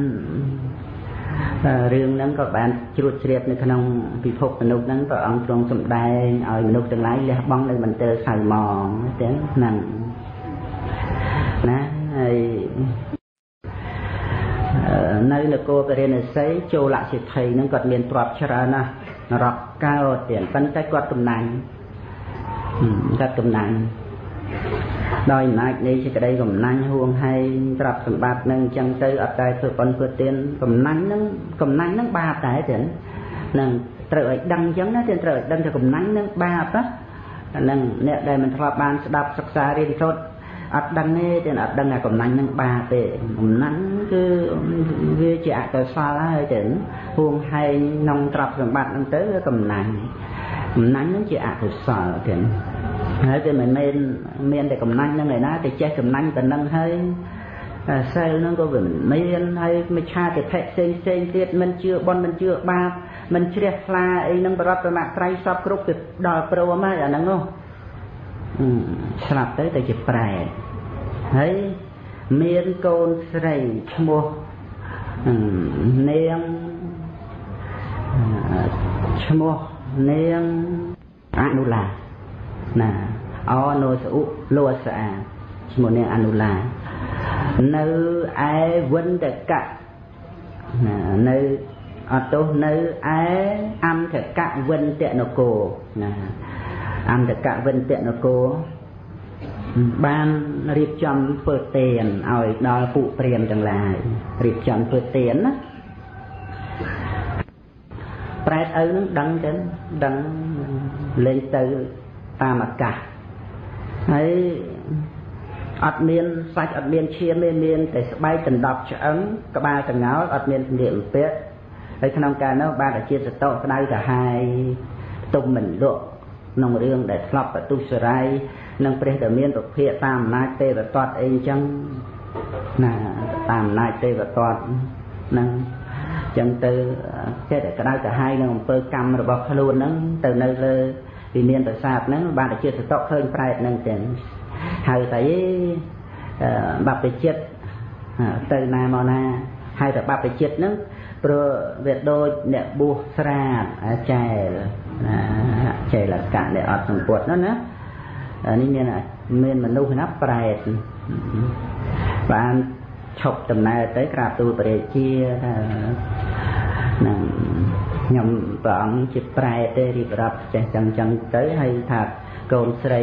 រឿងហ្នឹងក៏បានជ្រួតជ្រាបនៅក្នុងពិភពមនុស្សហ្នឹងព្រះអង្គទ្រង់សម្ដែងឲ្យមនុស្សទាំងឡាយលះបង់នៅមន្ទិលសៅមងទាំងហ្នឹងណាហើយនៅនគរពរិណស័យចូលលសិទ្ធិហ្នឹងគាត់មានទ្រព្យច្រើនណាស់ន រកកើតទៀតប៉ុន្តែគាត់កំណាញ់គាត់កំណាញ់ដោយអំណាចនៃសេចក្តីកំណាញ់ហួងហែងទ្រព្យសម្បត្តិនឹងអញ្ចឹងទៅអត់តែធ្វើប៉ុនធ្វើទានកំណាញ់នឹងកំណាញ់នឹងបាបដែរទៀតនឹងត្រូវឲ្យដឹងអញ្ចឹងណាទៀតត្រូវឲ្យដឹងថាកំណាញ់នឹងបាបណានឹងអ្នកដែលមិនធ្លាប់បានស្ដាប់សិក្សារៀនសូត្រ អត់ដឹងទេទៀតអត់ដឹងថាកំណាញ់នឹងបាបទេកំណាញ់គឺវាជាអកុសលហើយទៀតហួងហែងក្នុងទ្រព្យសម្បត្តិហ្នឹងទៅកំណាញ់កំណាញ់នឹងជាអកុសលទៀតហើយតែមិនមែនមានតែកំណាញ់នឹងឯណាតែចេះកំណាញ់តែនឹងហើយសិលហ្នឹងក៏វាមិនមានហើយមិឆាទិដ្ឋិផ្សេងផ្សេងទៀតមិនជឿបនមិនជឿបាបមិនជ្រះថ្លាអីហ្នឹងបរតនត្រ័យសពគ្រប់ទៅដល់ព្រមហើយអាហ្នឹងហ៎ស្លាប់ទៅទៅជាប្រែ ហើយមានកូនស្រីឈ្មោះនាងឈ្មោះនាងអនុឡាណាអនោសឧលួស្អាឈ្មោះនាងអនុឡានៅឯវិន្តកៈណានៅអត់ទោសនៅឯអន្តកៈវិន្តនគរណាអន្តកៈវិន្តនគរ បានរៀបចំធ្វើទានឲ្យដល់ពួកព្រាមទាំងឡាយរៀបចំធ្វើទានណាប្រែតឪនឹងដឹងទៅដឹងលេងទៅតាមអាកាសហើយអត់មានសាច់អត់មានឈាមទេមានតែស្បែកដណ្ដប់ឆ្អឹងក្បាលកងោលអត់មានសម្លៀកបំពាក់ហើយក្នុងការនោះបានអាជាតិសតោក្តៅកាហាយទុំមិនលក់ក្នុងរឿងដែលធ្លាប់បទុសរាយ និងព្រះដែលមានពភាកតាមអំណាចទេវតតអីអញ្ចឹងណាតាមអំណាចទេវតតនឹងចឹងទៅគេតែក្តៅកាហាយនឹងអំពើកម្មរបស់ខ្លួនហ្នឹងទៅនៅលើវិមានប្រាសាទហ្នឹងបានតែជាសតកឃើញប្រែតហ្នឹងទាំងហៅតែបព្វជិតទៅណាមកណាហៅតែបព្វជិតហ្នឹងព្រោះវាដូចអ្នកបួសស្រាតចែលណាចែលកៈអ្នកអត់សម្ពុតនោះណា នេះមានមានមនុស្សណាប្រែតបានឈប់ដំណើរទៅក្រាបទូលព្រះរាជាថានឹងខ្ញុំព្រះអង្គជាប្រែទេរៀបរាប់ចេះចឹងចឹងទៅហើយថាកូនស្រី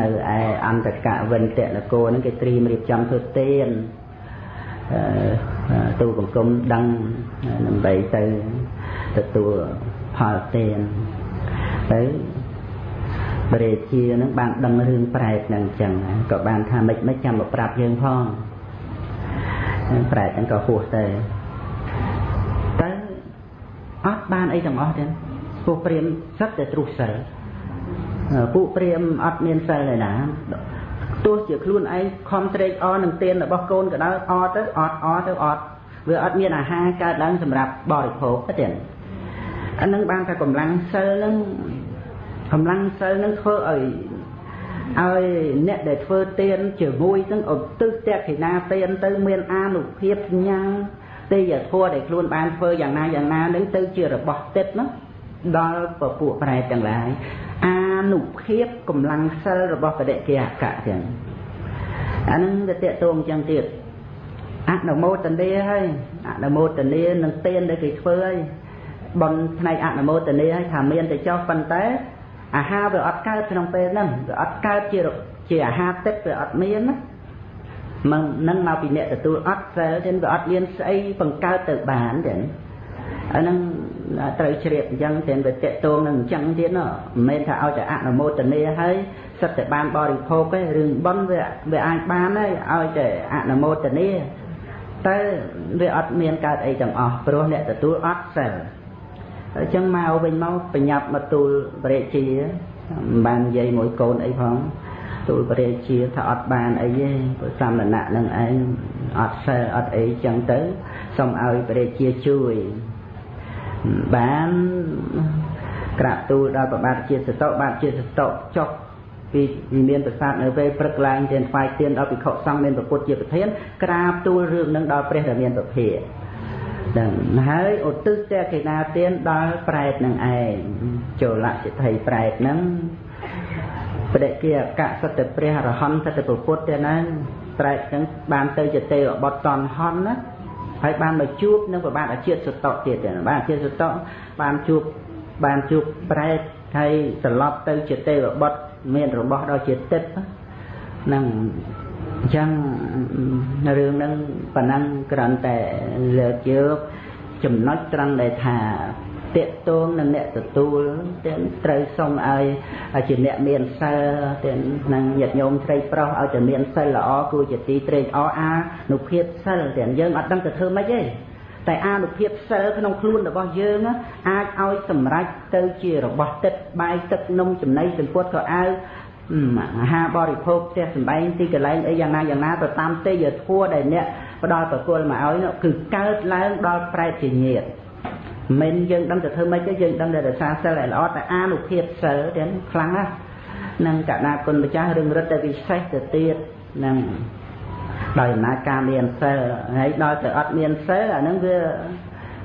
នៅឯអន្តកវិន្ទនគរហ្នឹងគេត្រៀមរៀបចំធ្វើទានទូបង្គំដឹងដើម្បីទៅទទួលផលទានទៅ បរិជានឹងបានដឹងរឿងប្រែតនឹងអញ្ចឹងក៏បានថាមិនមិនចាំមកប្រាប់យើងផងប្រែតហ្នឹងក៏ហួសទៅទៅអត់បានអីទាំងអស់ទេពួកព្រាមសិតតែទ្រុសសិលពួកព្រាមអត់មានសិលឯណាទោះជាខ្លួនឯងខំត្រេកអរនឹងទានរបស់កូនក៏ដោយអត់ទៅអត់អត់ទៅអត់វាអត់មានអាហារកើតឡើងសម្រាប់បរិភោគទេអានឹងបានតែកម្លាំងសិលនឹង កម្លាំងសិលនឹងធ្វើឲ្យឲ្យអ្នកដែលធ្វើទានជាមួយនឹងឧទ្ទិសតេខិណាទានទៅមានអានុភាពញ៉ាំងទេយធัวដែលខ្លួនបានធ្វើយ៉ាងណាយ៉ាងណានឹងទៅជារបស់ទឹកនោះដល់ពពួកប្រែទាំងឡាយអានុភាពកម្លាំងសិលរបស់បដិគិអកៈទាំងអានឹងទៅតេតងចឹងទៀតអនុមោទនាហើយអនុមោទនានឹងទានដែលគេធ្វើហើយបនផ្នែកអនុមោទនាហើយថាមានតែចោះប៉ុន្តែ អាហារវាអត់កើតក្នុងពេលហ្នឹងវាអត់កើតជាជាអាហារទឹកវាអត់មានណាមិននឹងមកពីអ្នកទទួលអត់សែលទេវាអត់មានស្អីបង្កើតទៅបានទេអាហ្នឹងត្រូវជ្រាបអញ្ចឹងតែវាតកតងនឹងអញ្ចឹងទៀតណាមិនមែនថាឲ្យតែអនុមោទនាហើយសិតតែបានបរិភោគទេរឿងប៉ុនវាវាអាចបានហើយឲ្យតែអនុមោទនាតែវាអត់មានកើតអីទាំងអស់ព្រោះអ្នកទទួលអត់សិលអញ្ចឹងមកវិញមកបញ្ញាប់មកទូលព្រះរាជាមិនបាននិយាយមួយកូនអីផងទូលព្រះរាជាថាអត់បានអីទេព្រោះសមណៈនឹងឯងអត់សិលអត់អីចឹងទៅសូមឲ្យព្រះរាជាជួយបានក្រាបទូលដល់ប្របាទជាសតោបាទជាសតោចុះពីមានប្រសាទនៅពេលព្រឹកឡើងទានថ្វាយទានដល់ភិក្ខុសង្ឃមានប្រពុតជាប្រធានក្រាបទូលរឿងនឹងដល់ព្រះរាមាប្រភា ដឹងហើយឧទ្ទិសតែកេណាទានដល់ប្រែតនឹងឯងចូលសិទ្ធិប្រែតនឹងបដិគិអកសត្វព្រះរហន្តសត្វពុទ្ធទេណាប្រែតនឹងបានទៅជាទេវបុត្រតនហនណាហើយបានមកជួបនឹងប្របាទអាជាតិសតៈទៀតទេបាទអាជាតិសតៈបានជួបបានជួបប្រែតហើយត្រឡប់ទៅជាទេវបុត្រមានរបស់ដល់ជាទឹកនឹង អញ្ចឹងរឿងហ្នឹងប៉ុណ្ណឹងគ្រាន់តែលើកយកចំណុចត្រង់ដែលថាតេតងនឹងអ្នកទទួលទាំងត្រូវសុំឲ្យជាអ្នកមានសិលទាំងនឹងញាតិញោមស្រីប្រុសឲ្យតែមានសិលល្អគួរជាទីត្រេកអរអានុភាពសិលទាំងយើងអត់ដឹងទៅធ្វើម៉េចទេតែអានុភាពសិលក្នុងខ្លួនរបស់យើងអាចឲ្យសម្រេចទៅជារបស់ទឹកបាយទឹកនំចំណីសម្ពុតក៏អាវ អាហារបរិភោគផ្ទះសម្បែងទីកន្លែងអីយ៉ាងណាយ៉ាងណាទៅតាមទេយធัวដែលអ្នកផ្ដល់ប្រគល់មកឲ្យនោះគឺកើតឡើងដល់ប្រែតជាញាតមិនយើងដឹងទៅធ្វើម៉េចទេយើងដឹងតែរសារសិលឲ្យល្អតែអានុភាពសិលទៀតខ្លាំងណាស់នឹងកណាគុណម្ចាស់រឿងរឹតតែពិសេសទៅទៀតនឹងដោយអំណាចការមានសិលហើយដល់ទៅអត់មានសិលអាហ្នឹងវា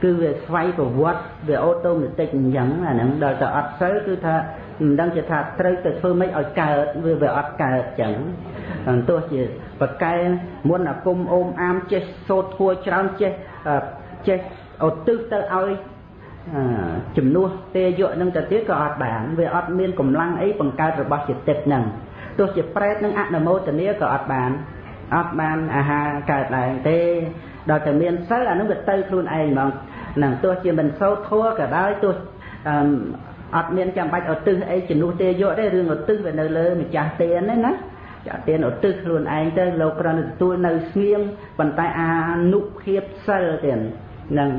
គឺវាស្វ័យប្រវត្តិវាអូតូម៉ាទិកអញ្ចឹងអាហ្នឹងដល់ទៅអត់សិលគឺថា មិនដឹងជាថាត្រូវទៅធ្វើម៉េចឲ្យកើតវាវាអត់កើតចឹងទោះជាបកែមុនអាគុំអូមអាមចេះសូត្រធัวច្រើនចេះចេះឧទ្ទិសទៅឲ្យជំនួសទេយៈនឹងទៅទៀតក៏អត់បានវាអត់មានកម្លាំងអីបង្កើតរបស់ចិត្តហ្នឹងទោះជាប្រែតនឹងអនុមោទនាក៏អត់បានអត់បានអាហារកើតឡើងទេដល់តែមានសិលអានោះវាទៅខ្លួនឯងហ្មងនឹងទោះជាមិនសូត្រធัวក៏ដោយទោះ អត់មានចាំបាច់ឧទ្ទិសអីជំនួសទេយកទេរឿងឧទ្ទិសវានៅលើម្ចាស់ទានហ្នឹងណាចាទានឧទ្ទិសខ្លួនឯងទៅលោកគ្រាន់តែទទួលនៅស្ងៀមប៉ុន្តែអានុភាពសិលទៀតនឹង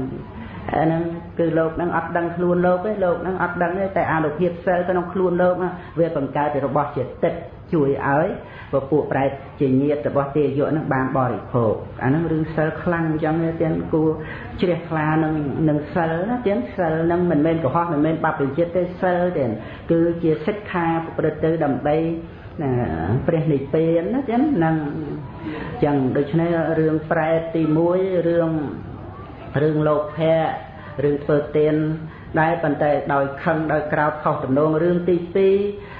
អាហ្នឹងគឺលោកហ្នឹងអត់ដឹងខ្លួនលោកទេលោកហ្នឹងអត់ដឹងទេតែអានុភាពសិលក្នុងខ្លួនលោកវាបង្កើតពីរបស់ចិត្ត ជួយឲ្យពពួកប្រែតជាញាតរបស់ទេយៈនឹងបានបរិភោគអានឹងរឿងសិលខ្លាំងអញ្ចឹងទៀតគួរជ្រះថ្លានឹងនឹងសិលណាទៀតសិលនឹងមិនមែនកុហកមិនមែនបាបវិចិត្រទេសិលទៀតគឺជាសិក្ខាប្រព្រឹត្តទៅដើម្បីណាព្រះនិព្វានណាចឹងនឹងចឹងដូច្នេះរឿងប្រែតទី1រឿងរឿងលោកភៈរឿងធ្វើទានដែរប៉ុន្តែដោយខឹងដោយក្រោតខុសទំនងរឿងទី2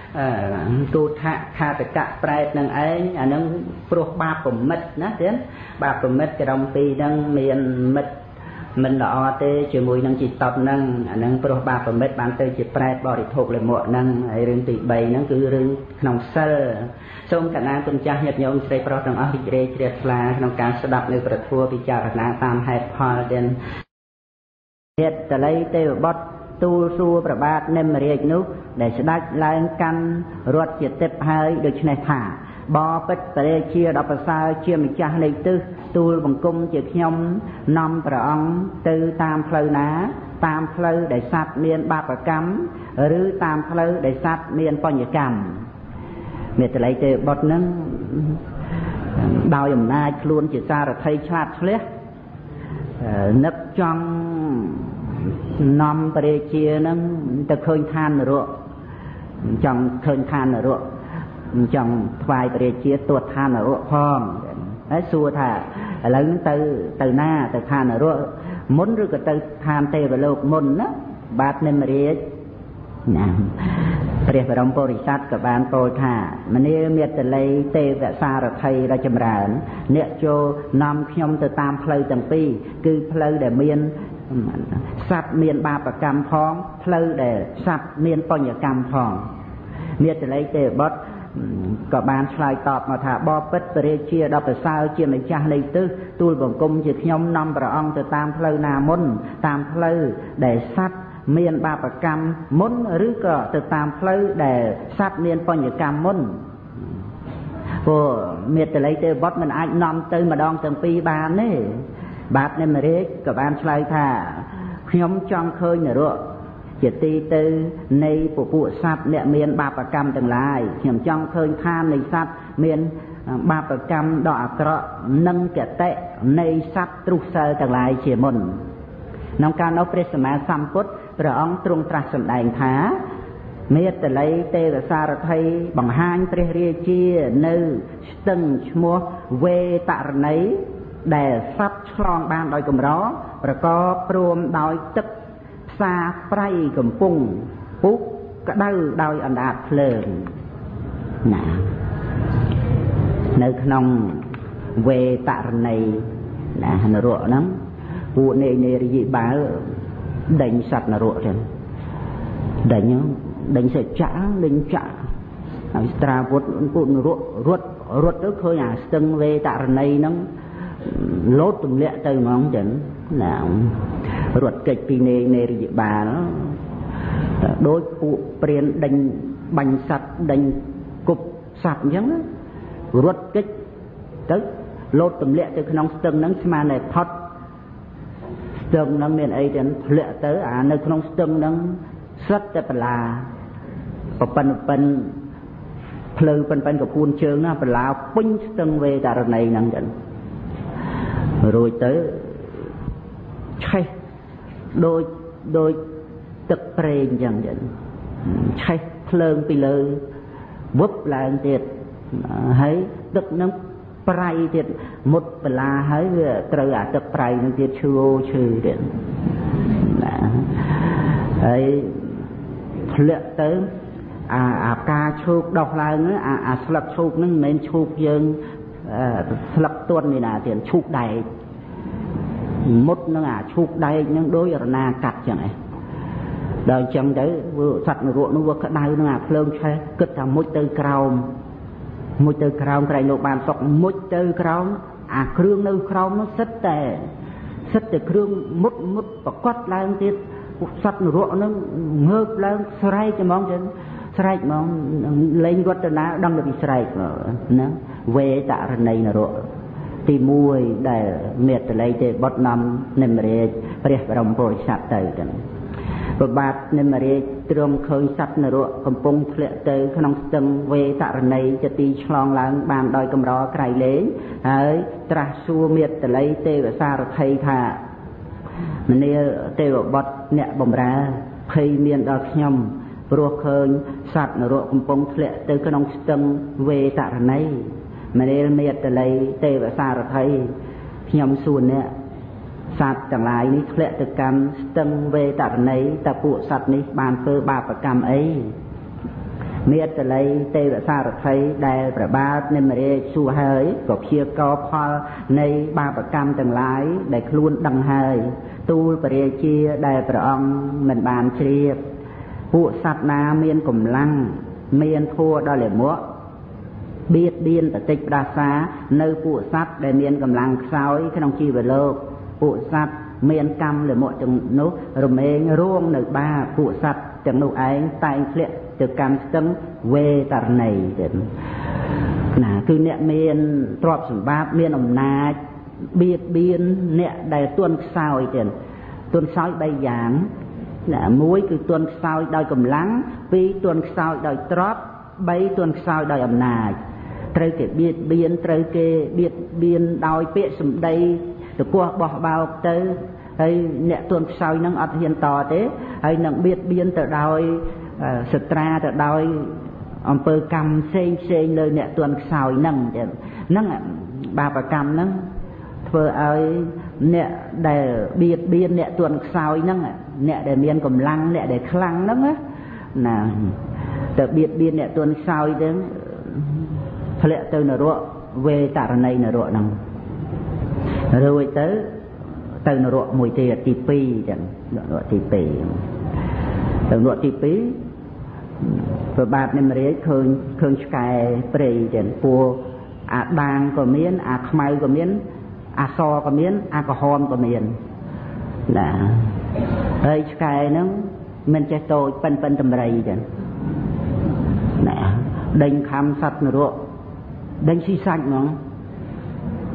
ទូថៈខាតកៈប្រែតនឹងឯងអានឹងព្រោះបាបប្រមិតណាទៀតបាបប្រមិតក្រុមពីរហ្នឹងមានមិត្តមិនល្អទេជាមួយនឹងជីតបហ្នឹងអាហ្នឹងព្រោះបាបប្រមិតបានទៅជាប្រែតបរិភោគលិមកហ្នឹងហើយរឿងទី3ហ្នឹងគឺរឿងក្នុងសិលសូមកណាគុណចាស់ញាតិញោមស្រីប្រុសទាំងអស់រីករាយជ្រះថ្លាក្នុងការស្ដាប់នៅប្រធัวពិចារណាតាមហេតុផលទាំងទៀតតល័យទេវបុត្រ ទូលសួរប្របាទនិមរាជនោះដែលស្ដេចឡើងកាន់រត់ជាទឹកហើយដូច្នេះថាបបិទ្ធបរិជាដល់ប្រសើរជាម្ចាស់នៃទិសទូលបង្គំជាខ្ញុំនាំព្រះអង្គទៅតាមផ្លូវណា តាមផ្លូវដែលសត្វមានបាបកម្មឬតាមផ្លូវដែលសត្វមានបញ្ញកម្មមេតល័យទេបុត្រនឹងដោយអំណាចខ្លួនជាសារថីឆ្លាតឆ្លះនឹកចង់ នាំពរាជានឹងទៅឃើញឋាននរកចង់ឃើញឋាននរកចង់ថ្វាយពរាជាទួតឋាននរកផងហើយសួរថាឥឡូវហ្នឹងទៅទៅណាទៅឋាននរកមុនឬក៏ទៅឋានទេវលោកមុនណាបាទនិមរាជណាព្រះបរមពុរិស័ទក៏បានពោលថាមនាមេតល័យទេវសារថីរចម្រើន អ្នកចូលនាំខ្ញុំទៅតាមផ្លូវទាំងពីរគឺផ្លូវដែលមាន សត្វមានបាបកម្មផងផ្លូវដែលសត្វមានបញ្ញកម្មផងមេតល័យទេវបុត្រក៏បានឆ្លើយតបមកថាបបិទ្ធពរាជាដល់ប្រសើរជាម្ចាស់នៃទិសទូលបង្គំជាខ្ញុំនាំព្រះអង្គទៅតាមផ្លូវណាមុន តាមផ្លូវដែលសត្វមានបាបកម្មមុនឬក៏ទៅតាមផ្លូវដែលសត្វមានបញ្ញកម្មមុនព្រោះមេតល័យទេវបុត្រមិនអាចនាំទៅម្ដងទាំងពីរបានទេ បាទនិមរាជក៏បានឆ្លើយថាខ្ញុំចង់ឃើញនរកជាទីទៅនៃពពួកសត្វអ្នកមានបាបកម្មទាំងឡាយខ្ញុំចង់ឃើញឋាននៃសត្វមានបាបកម្មដ៏អាក្រក់និងកតិនៃសត្វទ្រុសិលទាំងឡាយជាមុនក្នុងការនោះព្រះសម្មាសម្ពុទ្ធព្រះអង្គទ្រង់ត្រាស់សម្ដែងថាមេតល័យទេវសារថីបង្ហាញព្រះរាជានៅស្ទឹងឈ្មោះវេតរណី ដែលសត្វឆ្លងបានដោយកម្រប្រកបព្រមដោយទឹកផ្សារប្រៃកំពុងពុកក្តៅដោយអណ្ដាតភ្លើងណានៅក្នុងវេតរណីណានរកហ្នឹងពួកនេនេរយិបាល់ដេញសត្វនរកចឹងដេញដេញសច្ចៈដេញចៈហើយស្ត្រាវុធពួកនរករត់រត់ទៅឃើញអាស្ទឹងវេតរណីហ្នឹង លោតទម្លាក់ទៅហ្មងចឹងណារត់កិច្ចពីនេនេរយបាលដូចពួកព្រានដេញបាញ់សัตว์ដេញគប់សัตว์អញ្ចឹងរត់កិច្ចទៅលោតទម្លាក់ទៅក្នុងស្ទឹងហ្នឹងស្មានតែផុតស្ទឹងហ្នឹងមានអីទាំងធ្លាក់ទៅអានៅក្នុងស្ទឹងហ្នឹងសិតតែបលាប្រប៉ិនប៉ិនភ្លៅប៉ិនប៉ិនកពួនជើងណាបលាពេញស្ទឹងវេតារណីហ្នឹងចឹង រួចទៅឆេះដូចដូចទឹកប្រេងចឹងចឹងឆេះភ្លើងពីលើវឹបឡើងទៀតហើយទឹកនឹងប្រៃទៀតមុតបលាហើយវាត្រូវអាទឹកប្រៃនឹងទៀតឈឺឈឺទៀតណាហើយធ្លាក់ទៅអាអាការឈោកដោះឡើងអាអាស្លឹកឈោកហ្នឹងមិនមែនឈោកយើងស្លឹកទន់នេះណាទៀតឈូកដែក មុតនឹងអាឈូកដែកនឹងដូចរណាកាត់ចឹងឯងដល់អញ្ចឹងទៅវាសត្វនរកនោះវាក្តៅនឹងអាភ្លើងឆេះគិតថាមុជទៅក្រោមមុជទៅក្រោមក្រែងលោកបានសុកមុជទៅក្រោមអាគ្រឿងនៅក្រោមនោះសិតតែសិតតែគ្រឿងមុតមុតប្រកបឡើងទៀតពួកសត្វនរកនឹងងើបឡើងស្រែកហ្មងចឹងស្រែកហ្មងលេងរត់ទៅណាដឹងតែពីស្រែកណាវេតរណីនរក ទី1ដែលមេត្តល័យទេបុតនាំនិមរាជព្រះបរមពុរិស័ទទៅទាំងប្របាទនិមរាជទ្រង់ឃើញសត្វនរកកំពុងធ្លាក់ទៅក្នុងស្ទឹងវេតរណីចទីឆ្លងឡើងបានដោយកម្រក្រៃលែងហើយត្រាស់សួរមេត្តល័យទេវសារថីថាមនាទេវបុត្រអ្នកបំរើភ័យមានដល់ខ្ញុំព្រោះឃើញសត្វនរកកំពុងធ្លាក់ទៅក្នុងស្ទឹងវេតរណី មនាលមេតល័យទេវសារថីខ្ញុំសួរអ្នកសត្វទាំងឡាយនេះធ្លាក់ទៅកម្មស្ទឹងវេតរណីតើពួកសត្វនេះបានធ្វើបាបកម្មអីមេតល័យទេវសារថីដែលប្របាទនិមរាជសួរហើយក៏ព្យាករផលនៃបាបកម្មទាំងឡាយដែលខ្លួនដឹងហើយទូលពរាជាដែលព្រះអង្គមិនបានជ្រាបពួកសត្វណាមានកម្លាំងមានធัวដល់លិមក បៀតបៀនបតិចផ្ដាសានៅពួកសត្វដែលមានកម្លាំងខ្សោយក្នុងជីវលោកពួកសត្វមានកម្មលិមកទាំងនោះរមែងរួងនៅបាពួកសត្វទាំងនោះឯងតែងធ្លាក់ទៅកម្មស្ទឹងវេតរណីទៀតណាគឺអ្នកមានទ្រព្យសម្បត្តិមានអំណាចបៀតបៀនអ្នកដែលទន់ខ្សោយទៀតទន់ខ្សោយ3យ៉ាងណាមួយគឺទន់ខ្សោយដោយកម្លាំងពីរទន់ខ្សោយដោយទ្រព្យ3ទន់ខ្សោយដោយអំណាច ត្រូវគេបៀតបៀនត្រូវគេបៀតបៀនដោយពាក្យសម្ដីទៅគោះបោះបោកទៅហើយអ្នកទន់ខ្សោយនឹងអត់ហ៊ានតទេហើយនឹងបៀតបៀនទៅដោយសត្រាទៅដោយអំពើកម្មផ្សេងផ្សេងលើអ្នកទន់ខ្សោយហ្នឹងទៀតហ្នឹងបាបកម្មហ្នឹងធ្វើឲ្យអ្នកដែលបៀតបៀនអ្នកទន់ខ្សោយហ្នឹងអ្នកដែលមានកម្លាំងអ្នកដែលខ្លាំងហ្នឹងណាទៅបៀតបៀនអ្នកទន់ខ្សោយទៅ ធ្លាក់ទៅនរកវេតរណីនរកហ្នឹងរួចទៅទៅនរកមួយទៀតទី2ចឹងនរកទី2ទៅនរកទី2ប្របាទនិមរាជឃើញឃើញឆ្កែព្រៃចឹងពួរអាដាងក៏មាន អាខ្មៅក៏មានអាសក៏មាន អាក្រហមក៏មានណាហើយឆ្កែហ្នឹងមិនចេះតូចប៉ិនប៉ិនតម្រៃចឹងណាដេញខំសត្វនរក ដេញស៊ីសាច់ហ្មង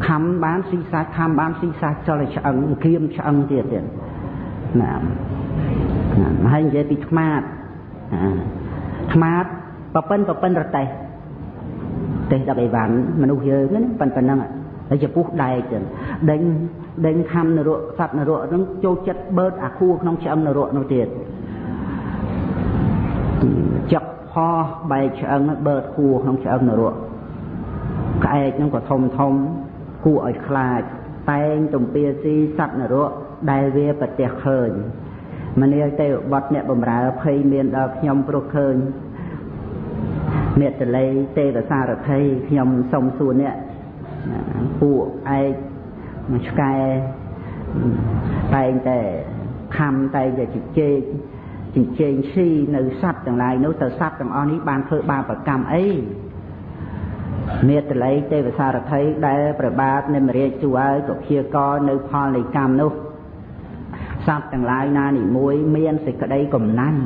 ខំបានស៊ីសាច់ខំបានស៊ីសាច់ចុះឲ្យឆ្អឹងគៀមឆ្អឹងទៀតទៀតណាហើយនិយាយពីថ្មាតថ្មាតប៉ប៉ិនប៉ប៉ិនរតេះទេសដល់អីវ៉ាន់មនុស្សយើងហ្នឹងប៉ុណ្ណឹងហើយចំពោះដែកទៀតដេញដេញខំនរកសត្វនរកហ្នឹងចូលចិត្តបឺតអាខួរក្នុងឆ្អឹងនរកនោះទៀតចាប់ផោះបែកឆ្អឹងបឺតខួរក្នុងឆ្អឹងនរក ក្អែកហ្នឹងក៏ធំធំគួរឲ្យខ្លាចតែងទំពាស៊ីសត្វនរកដែលវាប្រទះឃើញមនាលទេវបុត្រអ្នកបំរើភ័យមានដល់ខ្ញុំព្រោះឃើញមេតល័យទេវសារថីខ្ញុំសុំសួរអ្នកពួកឯកមួយឆ្កែតែងតែខំតែងតែជជែកជជែងស៊ីនៅសត្វទាំងឡាយនោះទៅសត្វទាំងអស់នេះបានធ្វើបាបកម្មអី មេតល័យទេវសារថីដែលព្រះបាទនិមរាជជួឲ្យក៏ព្យាករនៅផលនៃកម្មនោះសត្វទាំងឡាយណានីមួយមានសេចក្តីកំណាញ់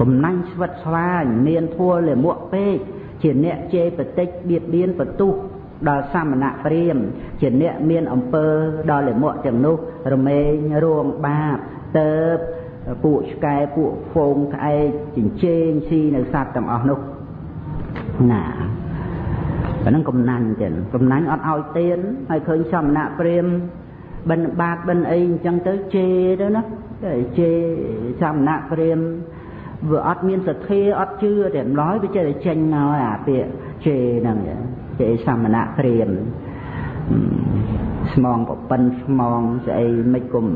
កំណាញ់ស្វិតស្វាញមានធัวលិមួកពេកជាអ្នកជេរបតិចបៀតបៀនបន្ទុះដល់សមណៈព្រាមជាអ្នកមានអំពើដល់លិមួកទាំងនោះរមែងរួងបាបទៅពួកឆ្កែពួកហ្វូងក្អែកចិញ្ចែងស៊ីនៅសត្វទាំងអស់នោះណា ប៉ណ្ណឹងកំណាញ់ចឹងកំណាញ់អត់ឲ្យទៀនហើយឃើញសមណៈព្រាមបិណ្ឌបាតបិណ្ឌអីអញ្ចឹងទៅជេរទៅណាជេរសមណៈព្រាមវាអត់មានសទ្ធាអត់ជឿតែម្លោះវាចេះតែចេញមកអាពាក្យជេរហ្នឹងជេរសមណៈព្រាមស្មងប្រប៉ិនស្មងស្អីមិនគុំ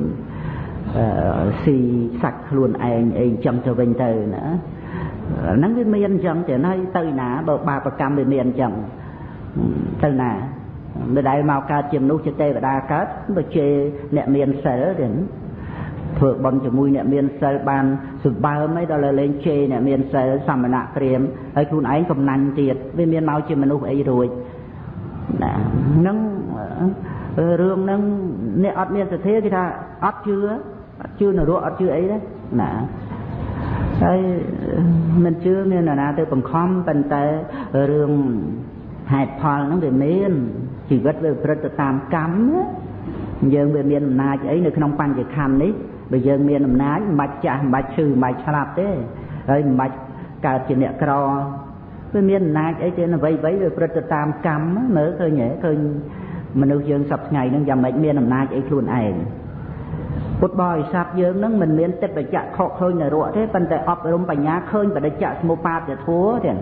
ស៊ីសាច់ខ្លួនឯងអីចឹងទៅវិញទៅណាហ្នឹងវាមានអញ្ចឹងតែហើយទៅណាបើបាបកម្មវាមានអញ្ចឹង ទៅណាមិនដែលមកកើតជាមនុស្សជាទេវតាកើតបើជាអ្នកមានសិលទេធ្វើបន់ជាមួយអ្នកមានសិលបានសម្បើមអីដល់លេងជេរអ្នកមានសិលសមណៈក្រៀមហើយខ្លួនឯងកំណាញ់ទៀតវាមានមកជាមនុស្សអីរួចណាហ្នឹងរឿងហ្នឹងអ្នកអត់មានសទ្ធាគេថាអត់ជឿអត់ជឿនរកអត់ជឿអីទេណាហើយមិនជឿមាននរណាទៅបង្ខំប៉ុន្តែរឿង ហេតុផលហ្នឹងវាមានជីវិតវាប្រព្រឹត្តទៅតាមកម្មយើងវាមានអំណាចអីនៅក្នុងបញ្ចខណ្ឌនេះបើយើងមានអំណាចមិនបាច់ចាស់មិនបាច់ឈឺមិនបាច់ឆ្លាប់ទេហើយមិនបាច់កើតជាអ្នកក្រវាមានអំណាចអីទេអ្វីអ្វីវាប្រព្រឹត្តទៅតាមកម្មមើលឃើញទេឃើញមនុស្សយើងសពថ្ងៃហ្នឹងយ៉ាងម៉េចមានអំណាចអីខ្លួនឯងពុទ្ធបរិស័ទយើងនឹងមិនមានទឹកបច្ចៈខកឃើញនរកទេប៉ុន្តែអប់រំបញ្ញាឃើញបដិច្ចសមុបាទធัวទេ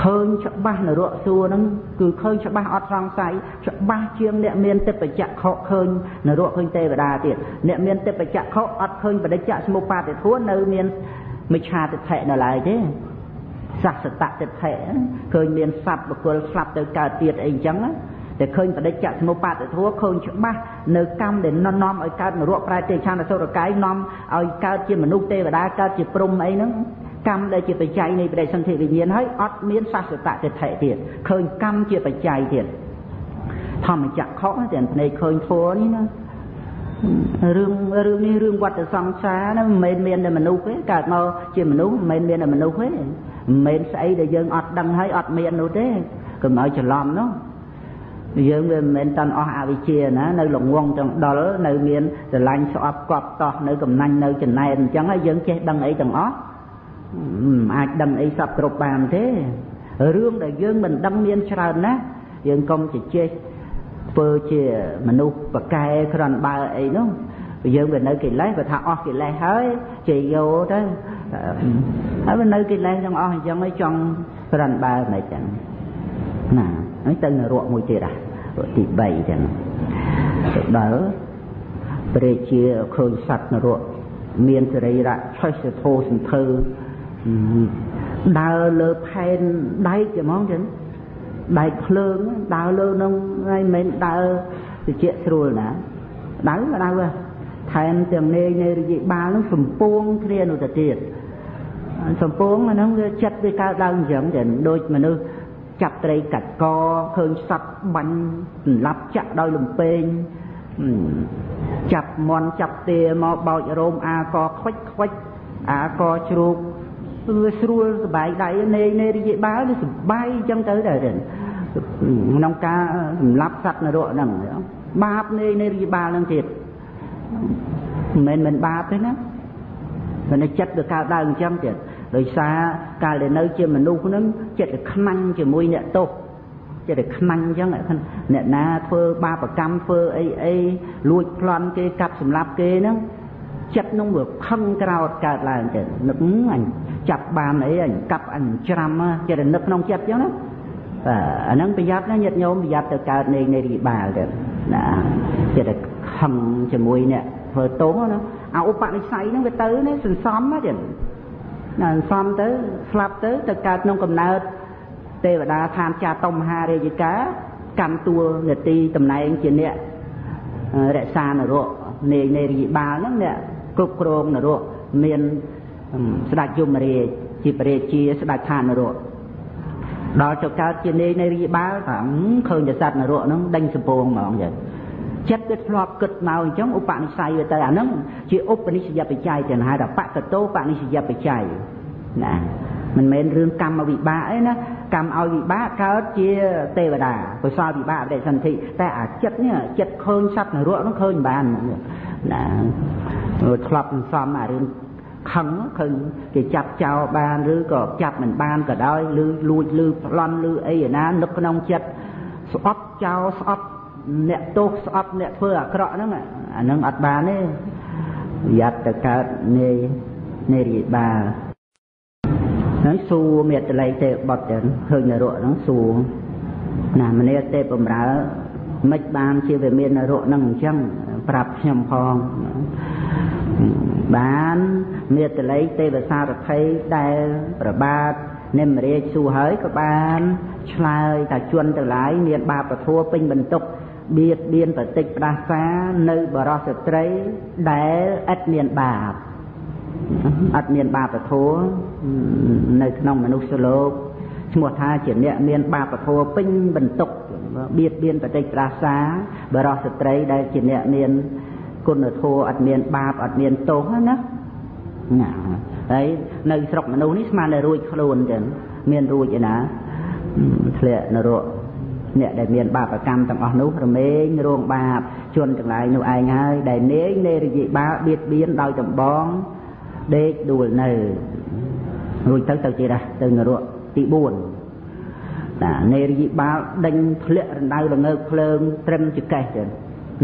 ឃើញច្បាស់នរកសួរហ្នឹងគឺឃើញច្បាស់អត់សង្ស័យច្បាស់ជាងអ្នកមានទឹកបច្ចៈខកឃើញនរកឃើញទេវតាទៀតអ្នកមានទឹកបច្ចៈខកអត់ឃើញបដិច្ចសមុបាទធัวនៅមានមិឆាទិដ្ឋិនៅឡើយទេសសតតិដ្ឋិឃើញមានសត្វបុគ្គលស្លាប់ទៅកើតទៀតអីអញ្ចឹងតែឃើញបដិច្ចសមុបាទធัวឃើញច្បាស់នៅកម្មដែលនាំឲ្យកើតនរកប្រែទេឆានអសុរកាយនាំឲ្យកើតជាមនុស្សទេវតាកើតជាព្រំអីហ្នឹង កម្មដែលជាបច្ច័យនៃបដិសន្ធិវិញ្ញាណហើយអត់មានសសតតិដ្ឋិទៀតឃើញកម្មជាបច្ច័យទៀតធម្មចក្ខុតែភ្នែកឃើញធัวនេះណារឿងរឿងនេះរឿងវត្តសង្សារណាមិនមែនមានតែមនុស្សទេកើតមកជាមនុស្សមិនមែនមានតែមនុស្សទេមិនមែនស្អីដែលយើងអត់ដឹងហើយអត់មាននោះទេកុំឲ្យច្រឡំនោះយើងវាមិនមែនតាន់អស់អវិជ្ជាណានៅលងងទាំងដុលនៅមានស្រឡាញ់ស្អប់កប់តោះនៅកំណាញ់នៅចំណែនអញ្ចឹងហើយយើងចេះដឹងអីទាំងអស់ អាចដឹងអីសពគ្រប់បានទេរឿងដែលយើងមិនដឹងមានច្រើនណាស់យើងកុំជជែកធ្វើជាមនុស្សប្រកែក្រាន់បើអីនោះយើងវានៅកិលេសបើថាអស់កិលេសហើយជ័យយោទៅហើយវានៅកិលេសទាំងអស់អញ្ចឹងហើយចង់ក្រាន់បើមិនចឹងណាហើយទៅនរកមួយទៀតអាទី3ចឹងទៅដល់ព្រះជាឃើញសត្វនរកមានសរីរៈឆេះសធោសន្ធើ ដើរលើផែនដែកហ្មងចឹងដែកភ្លើងដើរលើនឹងហើយមិនដើរតិចស្រួលណាដើរដើរថែមទាំងនេនៃរយៈបាលនឹងសំពួងគ្នានោះទៅទៀតសំពួងអាហ្នឹងវាចិត្តវាកើតឡើងអញ្ចឹងចឹងដូចមនុស្សចាប់ត្រីកាច់កឃើញសត្វបាញ់សម្លាប់ចាក់ដោយលំពេងចាប់មន់ចាប់ទាមកបោចរោមអាកខ្វិចខ្វិចអាកជ្រូក គឺស្រួលសบายដៃនៃនៃរិយបាលវាសบายអញ្ចឹងទៅដែរក្នុងការសម្លាប់សត្វនរកហ្នឹងបាបនៃនៃរិយបាលហ្នឹងទៀតមិនមែនមិនបាបទេណាតែចិត្តវាកើតឡើងអញ្ចឹងទៀតដោយសារកាលដែលនៅជាមនុស្សហ្នឹងចិត្តខ្មាញ់ជាមួយអ្នកទោសចិត្តខ្មាញ់អញ្ចឹងអ្នកណាធ្វើបាបកម្មធ្វើអីអីលួចប្លន់គេកាប់សម្លាប់គេហ្នឹងចិត្តនោះវាខឹងក្រោតកើតឡើងទៅនឹកអញ ចាប់បានអីអញកាប់អញច្រាំចិត្តនឹកក្នុងចិត្តអញ្ចឹងណាបាទអាហ្នឹងប្រយ័ត្នណាញាតិញោមប្រយ័ត្នទៅកើតនៃនៃរីបាលទៅណាចិត្តខឹងជាមួយអ្នកធ្វើទោសណាអឧបនិស្ស័យហ្នឹងវាទៅណាសន្សំណាទៀតណាសន្សំទៅស្លាប់ទៅទៅកើតក្នុងកំណើតទេវតាឋានចាតុមហារាជកាកម្មតួនាទីតំណែងជាអ្នករក្សានរកនៃនៃរាជបាលហ្នឹងអ្នកគ្រប់គ្រងនរកមាន ស្ដេចយមរាជជាព្រះជាស្ដេចឋាននរកដល់ទៅកើតជានាយនៃរាជបាលតាមឃើញតែសត្វនរកហ្នឹងដេញសពងហ្មងចឹងចិត្តវាធ្លាប់គិតមកអញ្ចឹងឧបនិស្ស័យវាទៅអាហ្នឹងជាឧបនិស្សយបច្ច័យទាំងហៅថាបកតោបនិស្សយបច្ច័យណាមិនមែនរឿងកម្មវិបាកអីណាកម្មឲ្យវិបាកកើតជាទេវតាកុសលវិបាកបដិសន្ធិតែអាចិត្តនេះចិត្តឃើញសត្វនរកហ្នឹងឃើញបានណាធ្លាប់សំអារឿង ខឹងឃើញគេចាប់ចោលបានឬក៏ចាប់មិនបានក៏ដោយឬលួចឬប្លន់ឬអីណានឹកក្នុងចិត្តស្អប់ចោលស្អប់អ្នកទោសស្អប់អ្នកធ្វើអាក្រក់ហ្នឹងអាហ្នឹងអត់បានទេយ៉ាត់ទៅកើតនៃនៃរីបាលហ្នឹងសួរមេតល័យទេបត់ចឹងឃើញនរកហ្នឹងសួរណាមនីទេបំរើមិនបានជាវាមាននរកហ្នឹងអញ្ចឹងប្រាប់ខ្ញុំផងបានមេតល័យទេវសារថីដែលប្របាទនិមរាជសួរហើយក៏បានឆ្លើយថាជន់ទៅឡាយមានបាបធัวពេញបន្ទុកបៀតបៀនប្រតិចផ្ដាសានៅបរោះស្ត្រីដែលឥតមានបាបអត់មានបាបធัวនៅក្នុងមនុស្សលោកឈ្មោះថាជាអ្នកមានបាបធัวពេញបន្ទុកបៀតបៀនប្រតិចផ្ដាសាបរោះស្ត្រីដែលជាអ្នកមានគុណធម៌អត់មានបាបអត់មានទោសណា ណាហើយនៅស្រុកមនុស្សនេះស្មានតែរួចខ្លួនចឹងមានរួចឯណាធ្លាក់នរកអ្នកដែលមានបាបកម្មទាំងអស់នោះរមែងរងបាបជន់ទាំងឡាយនោះឯងហើយដែលនេយនេរយិបាបៀតបៀនដោយដំបងដេកដួលនៅរួចទៅទៅជារះទៅនរកទី4ណានេរយិបាដេញធ្លាក់រណ្ដៅល្ងើកភ្លើងត្រឹមចកេះទៅ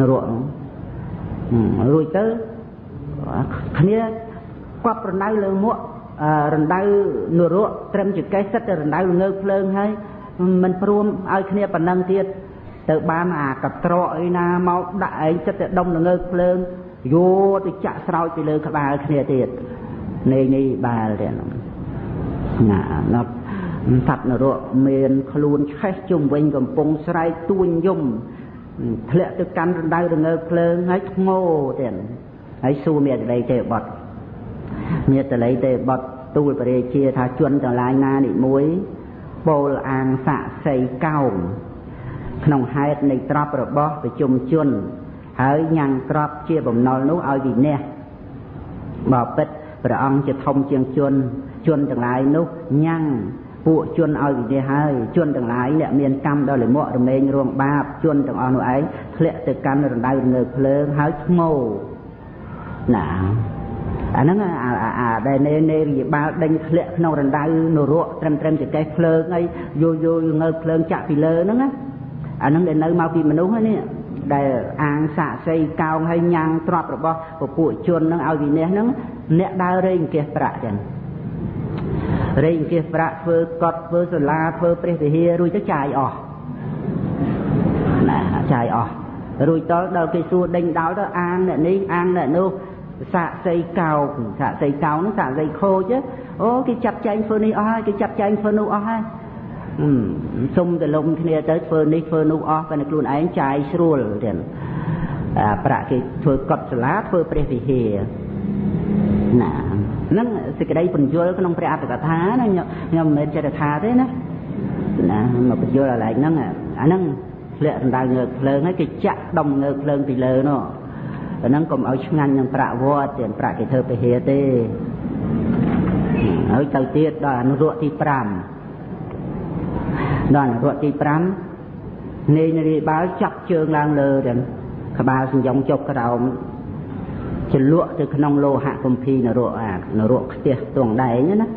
នរកនោះរួចទៅគ្នា គប់រណ្ដៅលើមួករណ្ដៅនរកត្រឹមចកេះសិតតែរណ្ដៅល្ងើកភ្លើងហើយមិនព្រមឲ្យគ្នាប៉ុណ្ណឹងទៀតទៅបានអាកត្រកអីណាមកដាក់ឯងចិត្តតែដុំល្ងើកភ្លើងយោទៅចាក់ស្រោចទៅលើក្បាលគ្នាទៀតនៃនេះបាលទៀតណាដល់សត្វនរកមានខ្លួនឆេះជុំវិញកំពុងស្រែកទួញយំធ្លាក់ទៅកាន់រណ្ដៅរងើភ្លើងហើយធ្ងោទៀតហើយសួរមេតលីទេបត់ មេតលីទេបត់ទូលបរិជាថាជន់ទាំងឡាយណានិមួយពោលអាងស័កសីកោងក្នុងហេតុនៃទ្រពរបស់ប្រជុំជនហើយញ៉ាំងទ្រពជាបំណុលនោះឲ្យវិនះបើពិតព្រះអង្គជាធំជាងជនជនទាំងឡាយនោះញ៉ាំងពួកជនឲ្យវិនិច្ឆ័យហើយជនទាំងឡាយអ្នកមានកម្មដ៏លិមករមែងរងបាបជនទាំងអស់នោះឯងធ្លាក់ទៅកាន់រណ្ដៅងើភ្លើងហើយធ្ងោណា អាហ្នឹងអាដែលនេនេរិយបាលដេញធ្លាក់ក្នុងរណ្ដៅនរកត្រឹមត្រឹមចកេះភ្លើងអីយោយោងើភ្លើងចាក់ពីលើហ្នឹងណាអាហ្នឹងដែលនៅមកពីមនុស្សហ្នឹងដែលអាងសាកសីកោងហើយញ៉ាំងទ្របរបស់ពពួកជនហ្នឹងឲ្យវិនិច្ឆ័យហ្នឹងអ្នកដើររែងគេប្រាក់ចឹងរែងគេប្រាក់ធ្វើកត់ធ្វើសាលាធ្វើព្រះវិហាររួចទៅចាយអស់ណាចាយអស់រួចដល់ដល់គេសួរដេញដោលទៅអាងអ្នកនេះអាងអ្នកនោះ សាកសីកោកសាកសីកោនោះសាកសីខូចអូគេចាប់ចែងធ្វើនេះអស់ហើយគេចាប់ចែងធ្វើនោះអស់ហើយសុំទៅលំគ្នាទៅធ្វើនេះធ្វើនោះអស់តែខ្លួនឯងចាយស្រួលទៀតអាប្រាក់គេធ្វើកត់សាលាធ្វើព្រះវិហារណាហ្នឹងសេចក្តីបញ្យលក្នុងព្រះអត្តកថាណាខ្ញុំមិនមែនចេះថាទេណាណាមកបញ្យលអាឡែកហ្នឹងអាហ្នឹងធ្លាក់រណ្ដៅងើកភ្លើងហើយគេចាក់ដុំងើកភ្លើងពីលើនោះ អាហ្នឹងកុំឲ្យឆ្ងាញ់នឹងប្រាក់វត្តទៀតប្រាក់គេធ្វើពហិទេហើយទៅទៀតដល់អនុរកទី5ដល់អនុរកទី5នេនរីបាល់ចាប់ជើងឡើងលើទាំងក្បាលសញ្ញងចុះក្រោមចលក់ទៅក្នុងលោហៈគម្ភីនរកអានរកខ្ទះទួងដែងណា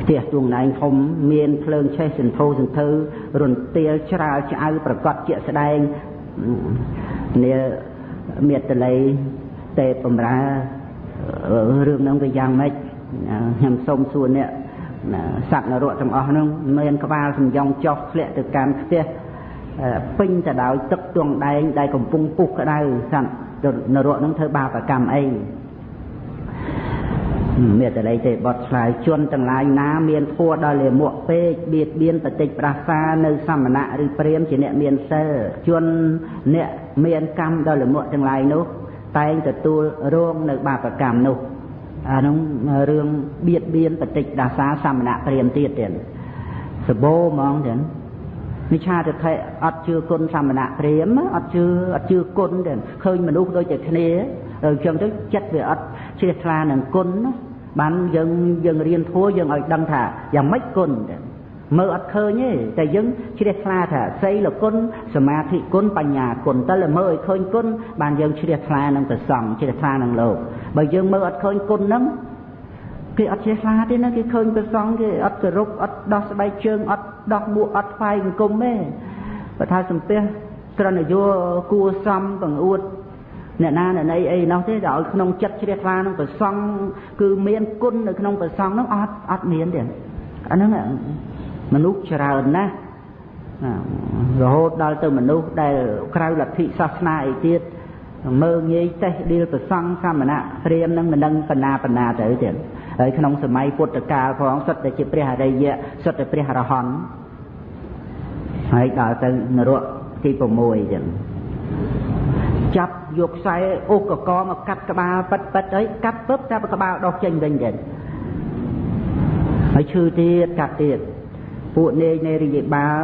ផ្ទះទួងដែងធំមានភ្លើងឆេះសន្ធោសន្ធើរន្ទាលច្រាលឆ្អៅប្រកបជាក់ស្ដែងនេះ មេតល័យទេបំរើរឿងហ្នឹងវាយ៉ាងម៉េចខ្ញុំសូមសួរអ្នកសត្វនរកទាំងអស់ហ្នឹងមានក្បាលសំយ៉ងចុះធ្លាក់ទៅកាន់ផ្ទះពេញទៅដោយទឹកទងដែងដែលកំពុងពុះក្តៅសត្វនរកនឹងធ្វើបាបកម្មអី មេតល័យទេបត់ឆ្លើយជន់ទាំងឡាយណាមានធัวដល់លាមកពេកបៀតបៀនបតិចប្រាសានៅសមណៈឬព្រាមជាអ្នកមានសិលជន់អ្នកមានកម្មដល់លាមកទាំងឡាយនោះ តែងទទួលរងនៅបាបកម្មនោះអានោះរឿងបៀតបៀនបតិចដាសាសមណៈព្រាមទៀតទៀតសបោហ្មងចឹងមិឆាទិដ្ឋិអត់ជឿគុណសមណៈព្រាមអត់ជឿអត់ជឿគុណទេឃើញមនុស្សដូចតែគ្នាអញ្ចឹងទៅចិត្តវាអត់ជ្រះថ្លានឹងគុណណា បានយើងយើងរៀនធัวយើងឲ្យដឹងថាយ៉ាងម៉េចគុណមើលអត់ឃើញទេតែយើងជ្រះថ្លាថាសីលគុណសមាធិគុណបញ្ញាគុណតើមើលឲ្យឃើញគុណបានយើងជ្រះថ្លានឹងប្រសងជ្រះថ្លានឹងលោកបើយើងមើលអត់ឃើញគុណហ្នឹងគេអត់ចេះខ្លាទេណាគេឃើញព្រះសង្ឃគេអត់គោរពអត់ដោះស្បែកជើងអត់ដោះមួកអត់ថ្វាយអង្គមទេបើថាសំពះក្រណយោគួសំបង្អួត អ្នកណាអ្នកណីអីនោះទេដល់ឲ្យក្នុងចិត្តជ្រះថ្លានឹងប្រសង់គឺមានគុណនៅក្នុងប្រសង់នោះអត់អត់មានទេអាហ្នឹងមនុស្សច្រើនណាស់រហូតដល់ទៅមនុស្សដែលក្រៅលទ្ធិសាសនាអីទៀតមើងងាយតេះដៀលប្រសង់សមណៈព្រាមនឹងមិនដឹងបណ្ណាបណ្ណាទៅទៀតហើយក្នុងសម័យពុទ្ធកាលផងសុទ្ធតែជាព្រះអរិយៈសុទ្ធតែព្រះអរហន្តហើយដល់ទៅនរកទី6ចឹង ចាប់យកខ្សែអុកកកមកកាត់ក្បាលប៉ិតប៉ិតអីកាត់ពឹបតែក្បាលដោះចេញវិញទៀតហើយឈឺទៀតកាត់ទៀតពួកនេនេរិយបាល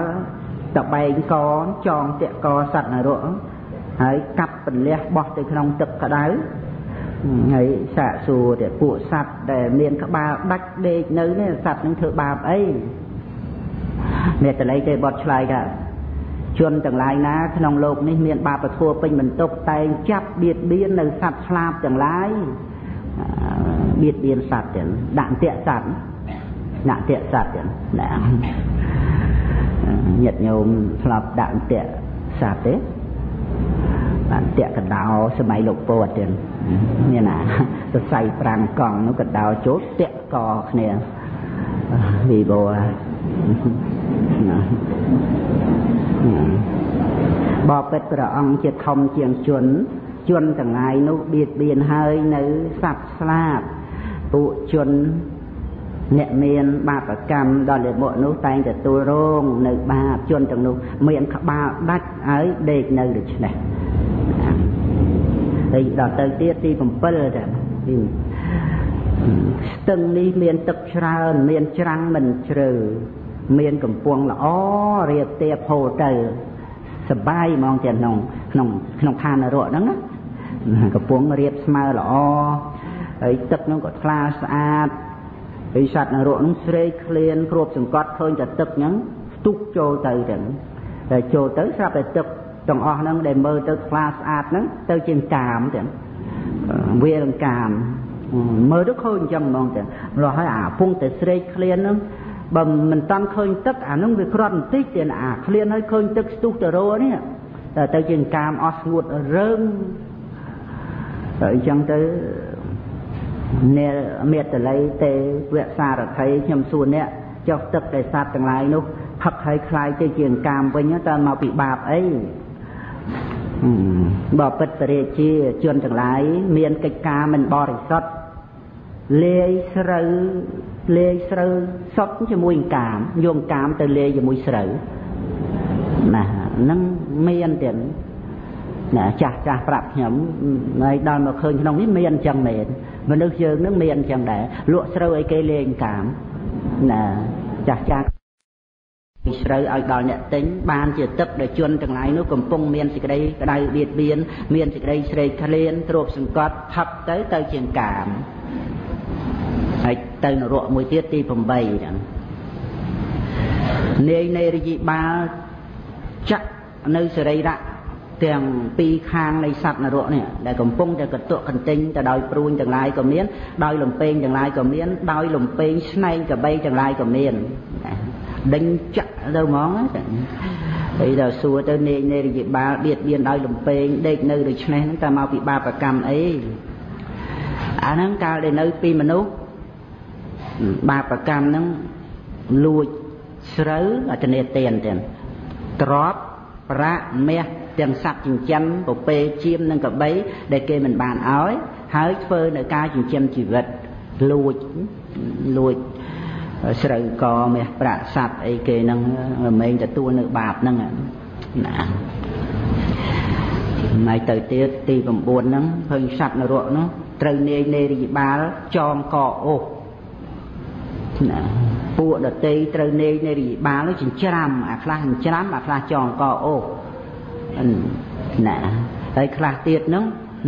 តបែងកចងតាក់កសัตว์នរកហើយកាប់ពន្លះបោះទៅក្នុងទឹកក្តៅហើយសាកសួរតែពួកសត្វដែលមានក្បាលដាច់ដេកនៅនេះសត្វនឹងធ្វើបាបអីមេតល័យទេបត់ឆ្លើយថា ជនទាំងឡាយណាក្នុងโลกនេះមានបាបធัวពេញបន្ទុកតែងចាប់បៀតបៀននៅសត្វស្លាប់ទាំងឡាយបៀតបៀនសត្វទាំងដាក់អន្ទាក់សត្វដាក់អន្ទាក់សត្វទាំងណាញាតិញោមស្លាប់ដាក់អន្ទាក់សត្វទេបានតាក់កដោសម័យលោកពោតទៀតមានណាសរសៃប្រាំកង់នោះកដោចូលតាក់កគ្នាវីបោ បបិទ្ធព្រះអង្គជាធំជាងជនជនទាំងឡាយនោះបៀតបៀនហើយនៅសត្វស្លាប់ពួកជនអ្នកមានបាបកម្មដល់លាមកនោះតែងទទួលរងនៅបាបជនទាំងនោះមានក្បាលដាច់ហើយដេកនៅដូច្នេះហើយដល់ទៅទៀតទី7តែទីស្ទឹងនេះមានទឹកច្រើនមានច្រាំងមិនជ្រៅ មានកំពង់ល្អរៀបទៀបហូរទៅសបាយហ្មងទាំងក្នុងក្នុងក្នុងឋាននរកហ្នឹងណាកំពង់រៀបស្មើល្អហើយទឹកហ្នឹងក៏ថ្លាស្អាតហើយសត្វនរកហ្នឹងស្រេកឃ្លានគ្របសង្កត់ឃើញតែទឹកហ្នឹងផ្ទុកចូលទៅទាំងតែចូលទៅស្រាប់តែទឹកទាំងអស់ហ្នឹងដែលមើលទៅថ្លាស្អាតហ្នឹងទៅជាកាមទាំងវាលកាមមើលទៅឃើញអញ្ចឹងហ្មងទាំងម្លោះហើយអាពងតែស្រេកឃ្លានហ្នឹង បើមិនតាន់ឃើញទឹកអានឹងវាក្រត់បន្តិចទៀតអាឃ្លានហើយឃើញទឹកស្ទុះទៅរោនេះតែទៅជាកាមអស់ស្ងួតរើងតែអញ្ចឹងទៅអ្នកមេតល័យទេវសារថីខ្ញុំសួរអ្នកចុះទឹកដែលសត្វទាំងឡាយនោះផឹកហើយខ្លាយទៅជាកាមវិញតើមកពីបាបអីបើពិតពរាជាជនទាំងឡាយមានកិច្ចការមិនបរិសុទ្ធលាយស្រូវ លាយស្រូវសុតជាមួយកាមយកកាមទៅលាយជាមួយស្រូវណាហ្នឹងមានទៀតណាចាស់ចាស់ប្រាប់ខ្ញុំហើយដល់មកឃើញក្នុងនេះមានអញ្ចឹងមែនមនុស្សយើងនឹងមានអញ្ចឹងដែរលក់ស្រូវឲ្យគេលេងកាមណាចាស់ចាស់ពីស្រូវឲ្យដល់អ្នកទិញបានជាទឹកដែលជន់ទាំងឡាយនោះកំពុងមានសេចក្តីក្តៅបៀតបៀនមានសេចក្តីស្រេកឃ្លានទ្រពសង្កត់ផឹកទៅទៅជាកាម ហើយទៅនរកមួយទៀតទី8ចឹងនាយនៃរយិបាលចាក់នៅសរីរៈទាំងពីរខាងនៃសត្វនរកនេះដែលកំពុងតែកតុកកន្ទិញទៅដោយព្រួញទាំងឡាយក៏មានដោយលំពេងទាំងឡាយក៏មានដោយលំពេងស្នែងកបីទាំងឡាយក៏មានដេញចាក់ទៅហ្មងហើយដល់សួរទៅនាយនៃរយិបាលបៀតបៀនដោយលំពេងដេកនៅដូច្នេះហ្នឹងតើមកពីបាបកម្មអីអាហ្នឹងកាលដែលនៅពីមនុស្ស បាបកម្មហ្នឹងលួចស្រូវអចនេទានទៀតទ្របប្រាក់មាសទាំងសត្វចិញ្ចឹមពពេជៀមនិងកបី ដែលគេមិនបានឲ្យហើយធ្វើនៅការចិញ្ចឹមជីវិតលួចលួចស្រូវកមាសប្រាក់សត្វអីគេហ្នឹងមិនទទួលនៅបាបហ្នឹងណាហើយទៅទៀតទី9ហ្នឹងឃើញសត្វនរកនោះត្រូវនាយនេរិយបាលចងកអូស ណាពួកដតីត្រូវនេយនៃរីបាលនោះចិញ្ច្រាំអាខ្លះចិញ្ច្រាំអាខ្លះចងកអូណាហើយខ្លះទៀតនោះ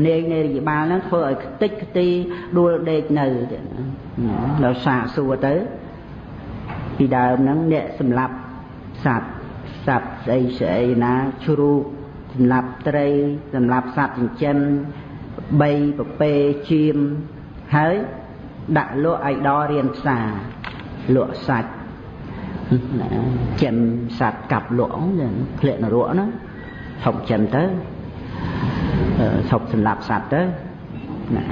នាយនៃរីបាលហ្នឹងធ្វើឲ្យខ្ទេចខ្ទីដួលដេកនៅដល់សាកសួរទៅពីដើមហ្នឹងអ្នកសម្លាប់សត្វសត្វស្អីស្អីណាជ្រូកសម្លាប់ត្រីសម្លាប់សត្វចិញ្ចឹមបីពពេជៀមហើយដាក់លក់ឲ្យដល់រៀនផ្សារ លក់សាច់ចិនសត្វកាប់លក់ធ្លាក់នរកណាឈប់ចិនទៅឈប់សម្លាប់សត្វទៅណា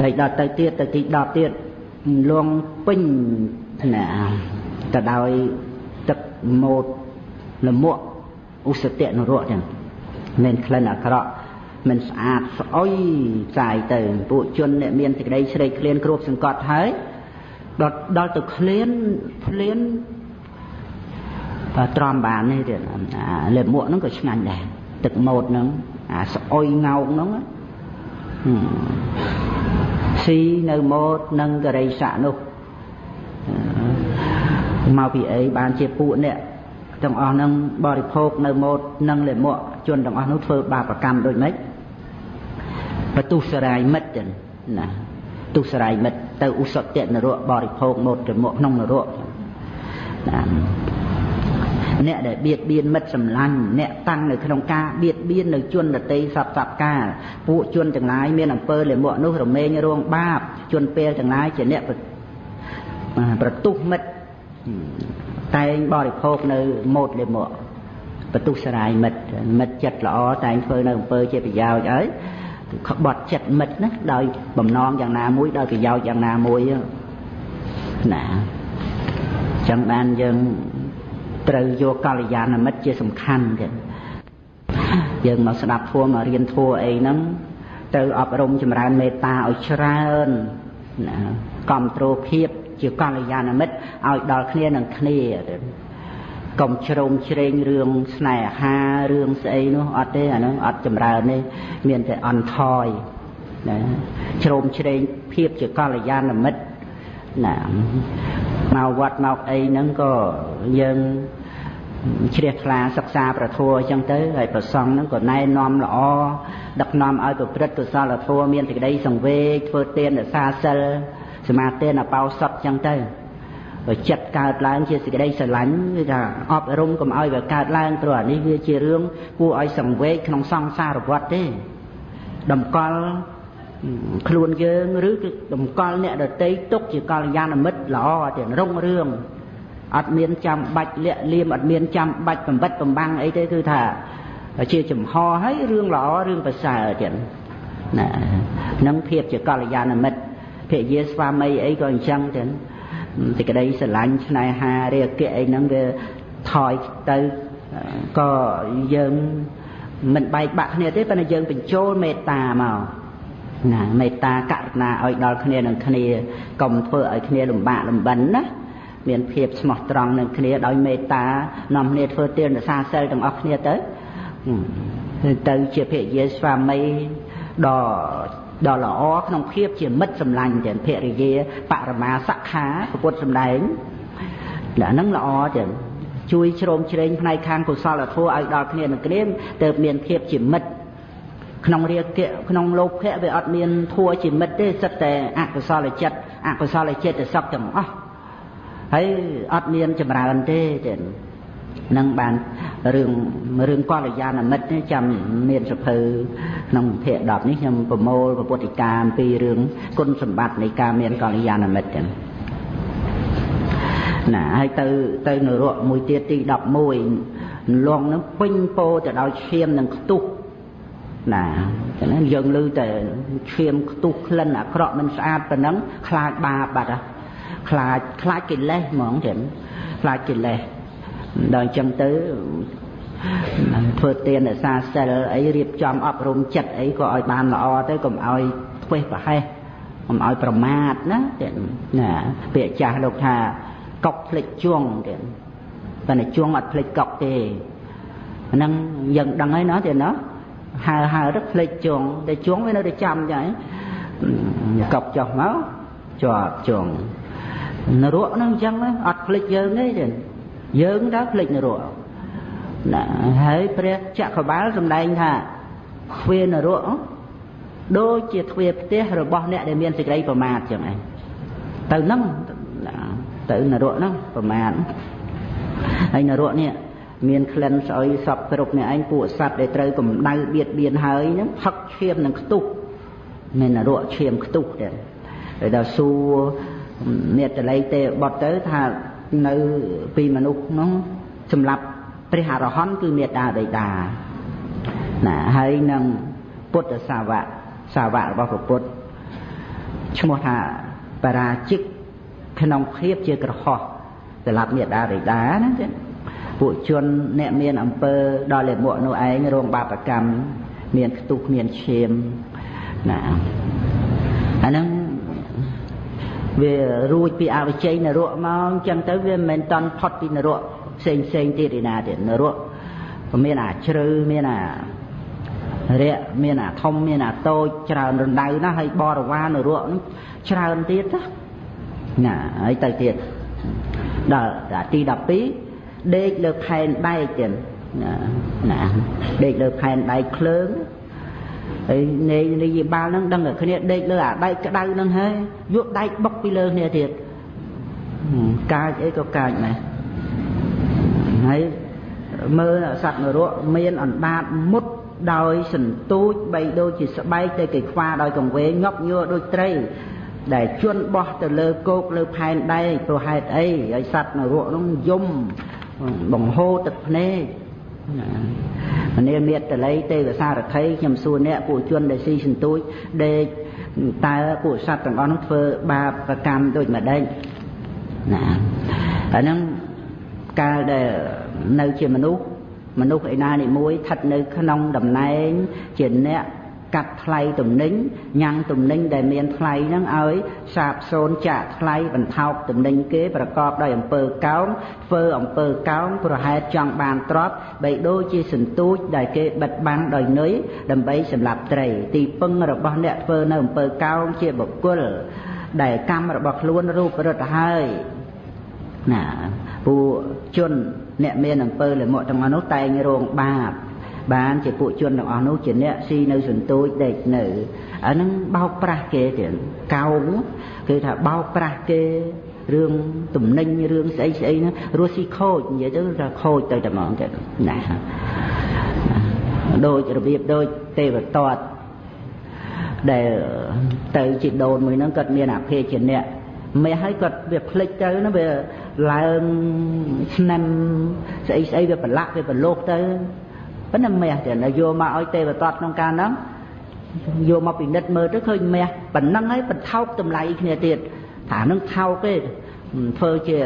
ហើយដល់ទៅទៀតទៅទី10ទៀតលងពេញណាទៅដោយទឹកម៉ូតលមួកឧសតៈនរកចឹងមានក្លិនអាក្រក់ មិនស្អាតស្អុយចាយទៅពួកជនអ្នកមានសេចក្តីស្រេកឃ្លានគ្របសង្កត់ហើយដល់ដល់ទៅឃ្លានឃ្លានត្រំបាននេះទៀតអាលេបមួកហ្នឹងក៏ឆ្ងាញ់ដែរទឹកម៉ូតហ្នឹងអាស្អុយងោកហ្នឹងស៊ីនៅម៉ូតនិងករិស័កនោះមកពីអីបានជាពួកអ្នកទាំងអស់ហ្នឹងបរិភោគនៅម៉ូតនិងលេមួកជនទាំងអស់នោះធ្វើបាបកម្មដូចម៉េច បទុសរាយមិត្តចឹងណាទុសរាយមិត្តទៅឧសតនរៈបរិភោគម៉ូតទៅមកក្នុងនរៈណាអ្នកដែលបៀតបៀនមិត្តសម្លាញ់អ្នកតាំងនៅក្នុងការបៀតបៀននៅជនដតីសពសពកាលពួកជនទាំងឡាយមានអំពើលិមកនោះរមែងរងបាប ជនពេលទាំងឡាយជាអ្នកប្រទុះមិត្តតែងបរិភោគនៅម៉ូតលិមកបទុសរាយមិត្តមិត្តចិត្តល្អតែងធ្វើនៅអំពើជាប្រយោជន៍ហើយ ក្បត់ចិត្តមិត្តណាដោយបំណងយ៉ាងណាមួយដោយប្រយោជន៍យ៉ាងណាមួយណាចឹងបានយើងត្រូវយកកល្យាណមិត្តជាសំខាន់ទៀតយើងមកស្ដាប់ធម៌មករៀនធម៌អីហ្នឹងទៅអប់រំចម្រើនមេត្តាឲ្យច្រើនណាគ្រប់គ្រងភាពជាកល្យាណមិត្តឲ្យដល់គ្នានឹងគ្នាទៅ កុំជ្រោមជ្រែងរឿងស្នេហារឿងស្អីនោះអត់ទេអានោះអត់ចម្រើនទេមានតែអន់ថយណាជ្រោមជ្រែងភាពជាកល្យាណមិត្តណាមកវត្តមកអីហ្នឹងក៏យើងជ្រះថ្លាសិក្សាប្រធัวអញ្ចឹងទៅហើយប្រសងហ្នឹងក៏ណែនាំល្អដឹកនាំឲ្យប្រព្រឹត្តកុសលធម៌មានសេចក្តីសង្វេគធ្វើទានរក្សាសិលសមាទិអបោសុតអញ្ចឹងទៅ ចិត្តកើតឡើងជាសេចក្តីស្រឡាញ់គឺថាអប់រំកុំឲ្យវាកើតឡើងព្រោះអានេះវាជារឿងគួរឲ្យសង្វេគក្នុងសង្សារវដ្តទេតម្កល់ខ្លួនយើងឬគឺតម្កល់អ្នកដតីទុកជាកល្យាណមិត្តល្អទេរុងរឿងអត់មានចាំបាច់លាក់លៀមអត់មានចាំបាច់បំបិតបំបាំងអីទេគឺថាជាចំហហើយរឿងល្អរឿងប្រសើរទៀតណានឹងភាពជាកល្យាណមិត្តភរិយាស្វាមីអីក៏អញ្ចឹងទៀត សេចក្តីស្រឡាញ់ស្នេហារាគៈអីហ្នឹងវាថយទៅក៏យើងមិនបែកបាក់គ្នាទេប៉ុន្តែយើងបញ្ចូលមេត្តាមកណាមេត្តាករុណាឲ្យដល់គ្នានឹងគ្នាកុំធ្វើឲ្យគ្នាលំបាកលំបិនណាមានភាពស្មោះត្រង់នឹងគ្នាដោយមេត្តានាំគ្នាធ្វើទានរសាសិលទាំងអស់គ្នាទៅទៅជាភរិយាស្វាមីដ៏ ដ៏ល្អក្នុងភាពជាមិត្តសម្លាញ់ទាំងភរិយាបរមាសខាពុទ្ធសម្ដែងអាហ្នឹងល្អចឹងជួយជ្រោមជ្រែងផ្នែកខាងកុសលធម៌ឲ្យដល់គ្នានឹងគ្នាទៅមានភាពជាមិត្តក្នុងរាគៈក្នុងលោភៈវាអត់មានធัวជាមិត្តទេសិតតែអកុសលចិត្តអកុសលចិត្តសឹកទាំងអស់ហើយអត់មានចម្រើនទេទេ នឹងបានរឿងរឿងកល្យាណមិត្តនេះចាំមានសភៅក្នុងភេទ10នេះខ្ញុំប្រមូលពុទ្ធិកាអំពីរឿងគុណសម្បត្តិនៃការមានកល្យាណមិត្តចឹងណាហើយទៅទៅនរកមួយទៀតទី11លងនឹងពេញពោទៅដោយឈាមនិងខ្ទុះណាចឹងយើងឮតែឈាមខ្ទុះក្លិនអាក្រក់មិនស្អាតប៉ុណ្ណឹងខ្លាចបាបបាត់ហ៎ខ្លាចខ្លាចកិលេសហ្មងចឹងខ្លាចកិលេស ដល់អញ្ចឹងទៅធ្វើទានរសាសិលអីរៀបចំអប់រំចិត្តអីក៏ឲ្យបានល្អទៅកុំឲ្យធ្វេសប្រហែសកុំឲ្យប្រមាទណាណាពាក្យចាស់លោកថាកុកភ្លេចជួងទៀតប៉ុន្តែជួងអត់ភ្លេចកុកទេហ្នឹងយើងដឹងហើយណាទៀតណាហើហើទៅភ្លេចជួងតែជួងវានៅតែចាំចឹងកុកចុះមកជាប់ជួងនរកហ្នឹងអញ្ចឹងអត់ភ្លេចយើងទេទេ យើងទៅភ្លេចនរកណាហើយព្រះចក្របាលសម្ដែងថាទ្វានរកដូចជាទ្វាផ្ទះរបស់អ្នកដែលមានសេចក្តីប្រមាទចឹងឯងទៅហ្នឹងទៅនរកហ្នឹងប្រមាទហើយនរកនេះមានក្លិនស្អុយសពគ្រប់នេះឯងពួកសត្វដែលត្រូវកម្ដៅបៀតបៀនហើយហ្នឹងផឹកឈាមនឹងខ្ទុះមាននរកឈាមខ្ទុះទៀតហើយដល់សួរមេតល័យទេបត់ទៅថា នៅពីមនុស្សនោះសម្រាប់ព្រះអរហន្តគឺមេត្តាបិតាណាហើយនឹងពុទ្ធសាវកសាវករបស់ព្រះពុទ្ធឈ្មោះថាបរាជិកក្នុងភាពជាក្រហោះសម្រាប់មេត្តាបិតាណាចឹងពួកជនអ្នកមានអំពើដល់លេមកនោះឯងរងបាបកម្មមានខ្ទុះមានឈាមណាអាហ្នឹង វារួចពីអវិជ័យនរកមកអញ្ចឹងទៅវាមិនមែនតន់ផុតពីនរកផ្សេងផ្សេងទៀតឯណាទៀតនរកមានអាជ្រៅមានអារយៈមានអាធំមានអាតូចច្រើនរណ្ដៅណាស់ហើយបរិវារនរកនោះច្រើនទៀតណាហើយទៅទៀតដល់ទី12ដេកលើផែនដែកទៀតណាណាដេកលើផែនដែកភ្លើង ហើយនេនិយាបាលហ្នឹងដឹងតែគ្នាដេកលើអាដែកក្តៅហ្នឹងហើយយកដែកបុកពីលើគ្នាទៀតកាចអីក៏កាចដែរហើយមើលសត្វនរកមានអណ្ដាតមុតដោយសន្ទូចបីដូចជាស្បែកទៅគេខ្វាដោយកង្វេងងប់ញ័រដូចត្រី ដែលជន់បោះទៅលើគោកលើផែនដែកព្រោះហេតុអីហើយសត្វនរកនោះយំបង្ហូរទឹកភ្នែក មនាមេតល័យទេវសារថីខ្ញុំសួរអ្នកពួកជនដែលស៊ីសន្ទូចដេកតើពួកសត្វទាំងអស់នោះធ្វើបាបកម្មដូចម្ដេចណាអាហ្នឹងកាលដែលនៅជាមនុស្សមនុស្សឯណានិមួយស្ថិតនៅក្នុងតំណែងជាអ្នក កាត់ថ្លៃទំនិញញ៉ាំងទំនិញដែលមានថ្លៃហ្នឹងឲ្យសាបសូន្យចាក់ថ្លៃបន្ថោកទំនិញគេប្រកបដោយអំពើកោងធ្វើអំពើកោងប្រហែលចង់បានទ្រព្យបីដូចជាសន្ទូចដែលគេបិទបាំងដោយនុយដើម្បីសម្លាប់ត្រី ទីពឹងរបស់អ្នកធ្វើនៅអំពើកោងជាបុគ្គលដែលកម្មរបស់ខ្លួនរូបរត់ហើយណាពួកជនអ្នកមានអំពើលមក់ទាំងអស់នោះតែងរងបាប បានជាពួកជនទាំងអស់នោះជាអ្នកស៊ីនៅសន្ទូចដេកនៅអានឹងបោកប្រាស់គេទៀតកោងគឺថាបោកប្រាស់គេរឿងទំនិញរឿងស្អីស្អីហ្នឹងរស់ស៊ីខូចនិយាយទៅថាខូចទៅតែហ្មងទៀតណាដូចរបៀបដូចទេវតតដែលទៅជាដូនមួយហ្នឹងគាត់មានអភិជាអ្នកមេហើយគាត់វាភ្លេចទៅណាវាឡើងឆ្នាំស្អីស្អីវាប្រឡាក់វាប្រឡូកទៅ ប៉ុន្តែមេះទៅយកមកឲ្យទេវតតក្នុងការហ្នឹងយកមកពិនិត្យមើលទៅឃើញមេះប៉ុណ្ណឹងហើយបន្ថោកតម្លៃគ្នាទៀតថានឹងថោកទេធ្វើជា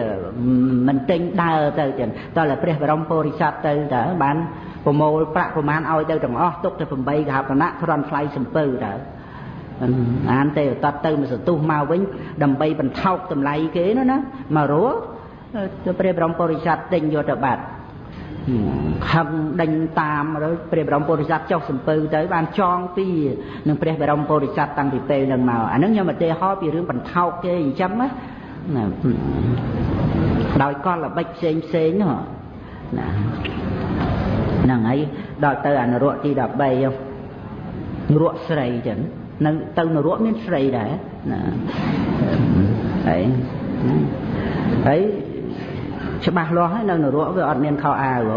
មិនទិញដើរទៅចឹងតើព្រះបរមពុរិស័ទទៅតើបានប្រមូលប្រាក់ប្រមាណឲ្យទៅទាំងអស់ទុកទៅ8កហបណៈគ្រាន់ថ្លៃសំពើតើអានទេតតទៅមកសន្ទុះមកវិញដើម្បីបន្ថោកតម្លៃគេណាណាមករស់ព្រះបរមពុរិស័ទទិញយកទៅបាត់ ខឹងដេញតាមទៅព្រះបរមពុរិស័ទចុះសំពៅទៅបានចងពីនឹងព្រះបរមពុរិស័ទតាំងពីពេលនឹងមកអានឹងខ្ញុំឧទាហរណ៍ពីរឿងបន្ថោកគេអញ្ចឹងណាដោយកលល្បិចផ្សេងផ្សេងនោះណាហ្នឹងហើយដល់ទៅអនុរៈទី13នរៈស្រីចឹងនៅទៅនរៈមានស្រីដែរណាហើយហើយ ច្បាស់លាស់ហើយនៅនរកវាអត់មានខោអាវ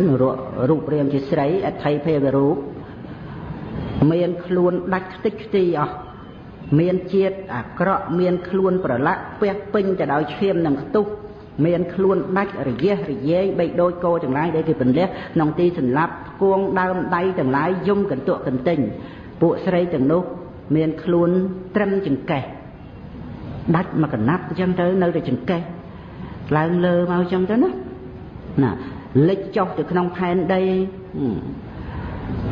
នរករូបរាងជាស្រីអថៃភេវរូបមានខ្លួនដាច់ខ្ទេចខ្ទីអស់មានជាតិអាក្រក់មានខ្លួនប្រឡាក់ពះពេញទៅដោយឈាមនិងខ្ទុះមានខ្លួនដាច់រយះរយែងបីដូចគោទាំងឡាយដែលគេពន្លះក្នុងទីសម្លាប់គួងដើមដៃទាំងឡាយយំកន្ទក់កន្ទិញពួកស្រីទាំងនោះមានខ្លួនត្រឹមចង្កេះដាច់មកកណាត់អញ្ចឹងទៅនៅតែចង្កេះ ឡើងលើមកចឹងទៅណាណាលិចចុះទៅក្នុងផែនដី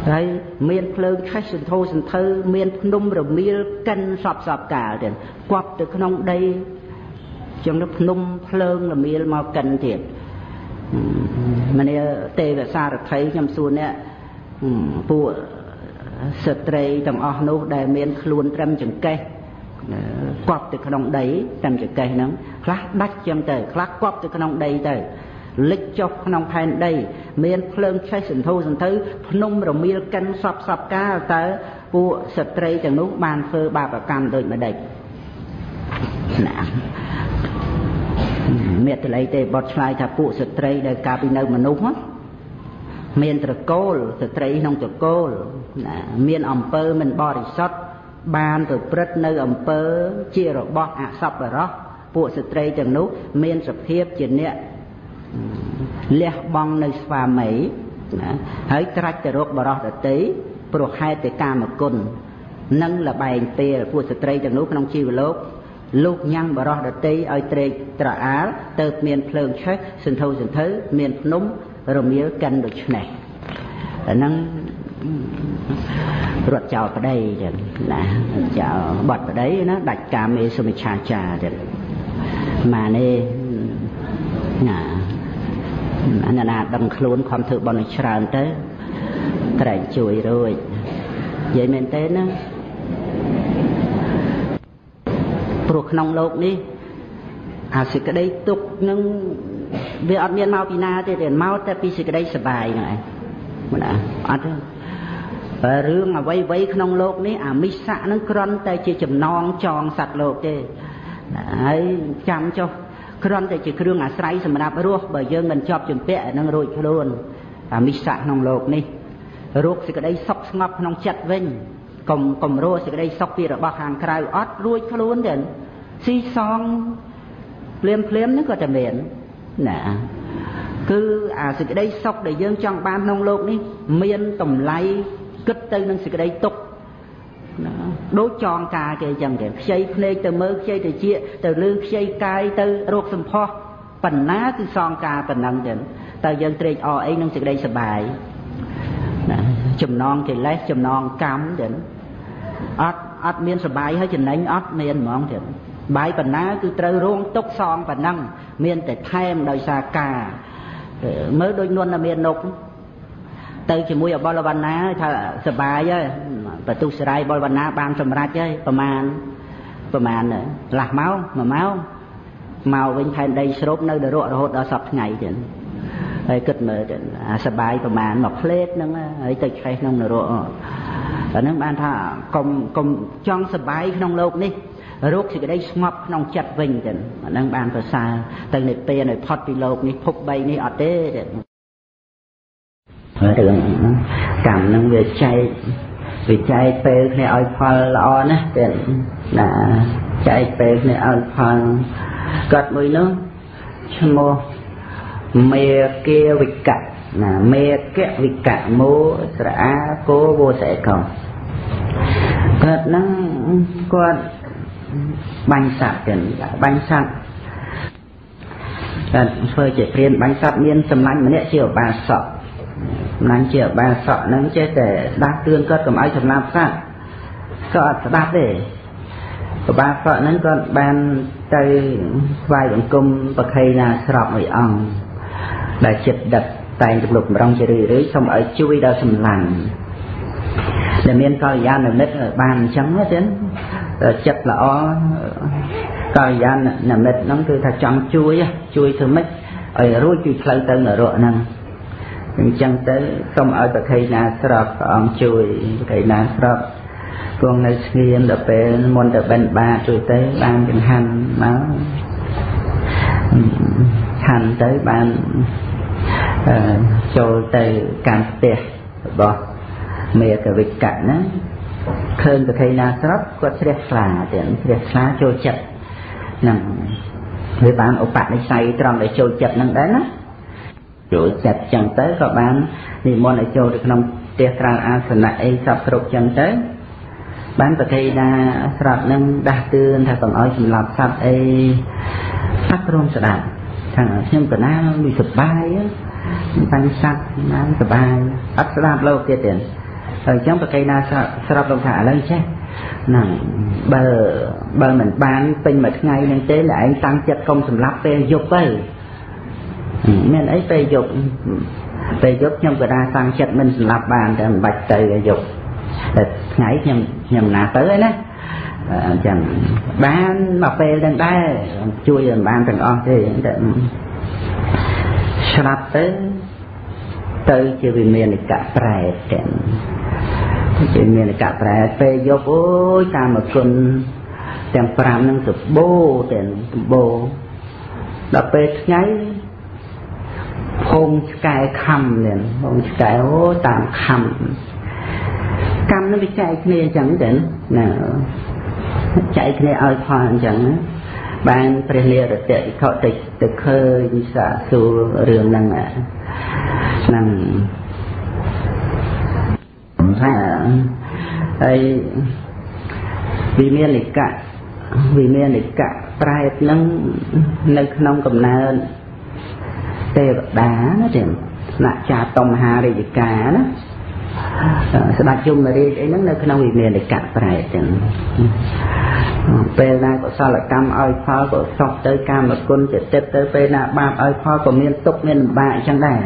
ហើយមានភ្លើងឆេះសន្ធោសន្ធើមានភ្នំរមៀលកិនសពសពកាលទៀតគប់ទៅក្នុងដីចឹងទៅភ្នំភ្លើងរមៀលមកកិនទៀតមនីទេវសារថីខ្ញុំសួរអ្នកពួកស្ត្រីទាំងអស់នោះដែលមានខ្លួនត្រឹមចង្កេះគប់ទៅក្នុងដីតាមចកេះហ្នឹង ខ្លះដាច់ចឹងទៅខ្លះគប់ទៅក្នុងដីទៅលិចចុះក្នុងផែនដី មានភ្លើងឆេះសន្ធោសន្ធៅភ្នំរមៀលកិនសពសពកាលតើពួកស្ត្រីទាំងនោះបានធ្វើបាបកម្មដូចម្ដេចណាមេតល័យទេបត់ឆ្លើយថាពួកស្ត្រីដែលកាលពីនៅមនុស្សមានត្រកូលស្ត្រីក្នុងត្រកូលណាមានអំពើមិនបរិសុទ្ធបានប្រព្រឹត្តនៅអំពើជារបស់អសប្បុរស ពួកស្ត្រីទាំងនោះមានសភាពជាអ្នកលះបង់នៅស្វាមីណាហើយត្រាច់ទៅរកបរោះដតីព្រោះហេតុតែកាមគុណនិងលបែងពេលពួកស្ត្រីទាំងនោះក្នុងជីវលោកលោកញ៉ាំងបរោះដតីឲ្យត្រេកត្រអាលទៅមានភ្លើងឆេះសន្ធោសន្ធៅមានភ្នំរមៀលកិនដូច្នេះអាហ្នឹងរត់ចោលប្តីចឹងណាចោលបាត់ប្តីណាដាច់កាមេសុមិឆាចាចឹង ម៉ានេះណាអានណាដឹងខ្លួនខំធ្វើបន់ច្រើនទៅត្រែងជួយរួចនិយាយមែនទេណាព្រោះក្នុងលោកនេះអាសេចក្តីទុកនឹងវាអត់មានមកពីណាទេតែមកតែពីសេចក្តីសុបាយហ្នឹងឯងមិនអត់ទេបើរឿងអ្វីៗក្នុងលោកនេះអាមិសៈនឹងគ្រាន់តែជាចំណងចងសត្វលោកទេ ហើយចាំចុះគ្រាន់តែជាគ្រឿងអាស្រ័យសម្រាប់រស់បើយើងមិនជាប់ជំពាក់នឹងរួចខ្លួនអាមិស័កក្នុងโลกនេះរោគសេចក្តីសុខស្ងប់ក្នុងចិត្តវិញកុំកុំរស់សេចក្តីសុខពីរបស់ខាងក្រៅអត់រួចខ្លួនទេស៊ីសងភ្លាមភ្លាមហ្នឹងក៏តែមានណាគឺអាសេចក្តីសុខដែលយើងចង់បានក្នុងโลกនេះមានតម្លៃគិតទៅនឹងសេចក្តីទុក្ខណា ដូចចងការគេអញ្ចឹងទេខ្ចីភ្នែកទៅមើលខ្ចីទៅជាទៅលឺខ្ចីកាយទៅរោគសម្ផស្សបណ្ណាគឺសងការប៉ុណ្ណឹងទេតើយើងត្រេកអរអីនឹងសេចក្តីសុបាយណាចំណងកិលេសចំណងកម្មទៀតអត់អត់មានសបាយហើយចំណេញអត់មានហ្មងទៀតបាយបណ្ណាគឺត្រូវរងទុកសងប៉ុណ្ណឹងមានតែថែមដោយសារការមើលដូចនួនតែមាននុក ទៅជាមួយអបលវណ្ណាថាសបាយហើយបទុសរាយបលវណ្ណាបានសម្រេចហើយប្រមាណប្រមាណឡាស់ម៉ោង1ម៉ោងមកវិញផែនដីស្រូបនៅដររហូតដល់សប្តាហ៍ថ្ងៃទៀតហើយគិតមើលទៅអាសបាយប្រមាណមួយផ្លេតហ្នឹងហើយទៅឆេះក្នុងនរកអាហ្នឹងបានថាកុំកុំចង់សបាយក្នុងលោកនេះរកសេចក្តីស្ងប់ក្នុងចិត្តវិញទៅអាហ្នឹងបានប្រសើរទៅនៅពេលនៅផុតពីលោកនេះភព3នេះអត់ទេ រឿងកម្មហ្នឹងវាចែកវាចែកពេលគ្នាឲ្យផលល្អណាស់ទៀតណាចែកពេលគ្នាឲ្យផលគាត់មួយនោះឈ្មោះមេគាវិកៈណាមេកៈវិកៈមោស្រអាគោវោសេកោគាត់ហ្នឹងគាត់បាញ់សត្វទៀតបាញ់សត្វគាត់ធ្វើជាព្រានបាញ់សត្វមានសម្លាញ់ម្នាក់ជាឧបាសក សម្លាញ់ជាឧបាសកហ្នឹងចេះតែស្ដាប់ទឿនគាត់កុំឲ្យសម្លាប់សត្វក៏អត់ស្ដាប់ទេឧបាសកហ្នឹងគាត់បានទៅស្វែងបង្គំប្រខៃណាស្របមួយអង្គដែលចិត្តដឹកតែងទំនុកម្រងជារឿយរឿយសូមឲ្យជួយដល់សម្លាញ់ដែលមានកល្យាណមិត្តបានអញ្ចឹងទេចិត្តល្អកល្យាណមិត្តហ្នឹងគឺថាចង់ជួយជួយធ្វើម៉េចឲ្យរួចពីផ្លូវទៅនរកហ្នឹង អញ្ចឹងទៅសូមឲ្យប្រខៃណាស្របព្រះអង្គជួយប្រខៃណាស្របគង់នៅស្ងៀមដល់ពេលមុនទៅបិណ្ឌបាតជួយទៅបានចង្ហាន់មកហាន់ទៅបានចូលទៅកាន់ផ្ទះរបស់មេកវិកៈហ្នឹងឃើញប្រខៃណាស្រាប់គាត់ជ្រះថ្លាទៀតជ្រះថ្លាចូលចិត្តហ្នឹងវាបានឧបនិស្ស័យត្រង់ដែលចូលចិត្តហ្នឹងដែរណា ចូលចិត្តចឹងទៅក៏បាននិមន្តឲ្យចូលទៅក្នុងផ្ទះក្រៅអាសនៈអីសពគ្រប់ចឹងទៅបានប្រតិដាស្រាប់នឹងដាស់តឿនថាកុំឲ្យសម្លាប់សត្វអីអត់ព្រមស្ដាប់ថាខ្ញុំកណាវាសបាយបាញ់សត្វណាសបាយអត់ស្ដាប់លោកទៀតទេហើយអញ្ចឹងប្រកេណាស្រាប់លោកថាឥឡូវចេះហ្នឹងបើបើមិនបានពេញមួយថ្ងៃនឹងទេតែឯងតាំងចិត្តកុំសម្លាប់ពេលយប់ទៅ មានអីពេលយប់ពេលយប់ខ្ញុំក៏ដាតាំងចិត្តមិនសម្លាប់បានតែមិនបាច់ទៅយប់តែថ្ងៃខ្ញុំខ្ញុំណាទៅឯណាអញ្ចឹងបានមកពេលទាំងដែរជួយមិនបានទាំងអស់ទេតែស្លាប់ទៅទៅជាវិមានកៈប្រែទាំងជាវិមានកៈប្រែពេលយប់អូយតាមមកគុណទាំង5នឹងសបោទាំងសបោដល់ពេលថ្ងៃ ភូមិឆ្កែខំនេះភូមិឆ្កែអូតាមខំកម្មនឹងវាចែកគ្នាអញ្ចឹងទៅណាចែកគ្នាឲ្យផលអញ្ចឹងបានព្រះលារតតិខទៅទៅឃើញសាសួររឿងហ្នឹងហ្នឹងថាហើយវិមាននិកៈវិមាននិកៈប្រែតហ្នឹងនៅក្នុងកំណើត ទេវតាណាទេស្នាក់ចាតមហារាជការណាស្ដេចយមរាជអីហ្នឹងនៅក្នុងវិមានកៈប្រែចឹងពេលណាកុសលកម្មឲ្យផលក៏សុខទៅកាមគុណចិត្តទៅពេលណាបាបឲ្យផលក៏មានទុកមានលំបាកអញ្ចឹងដែរ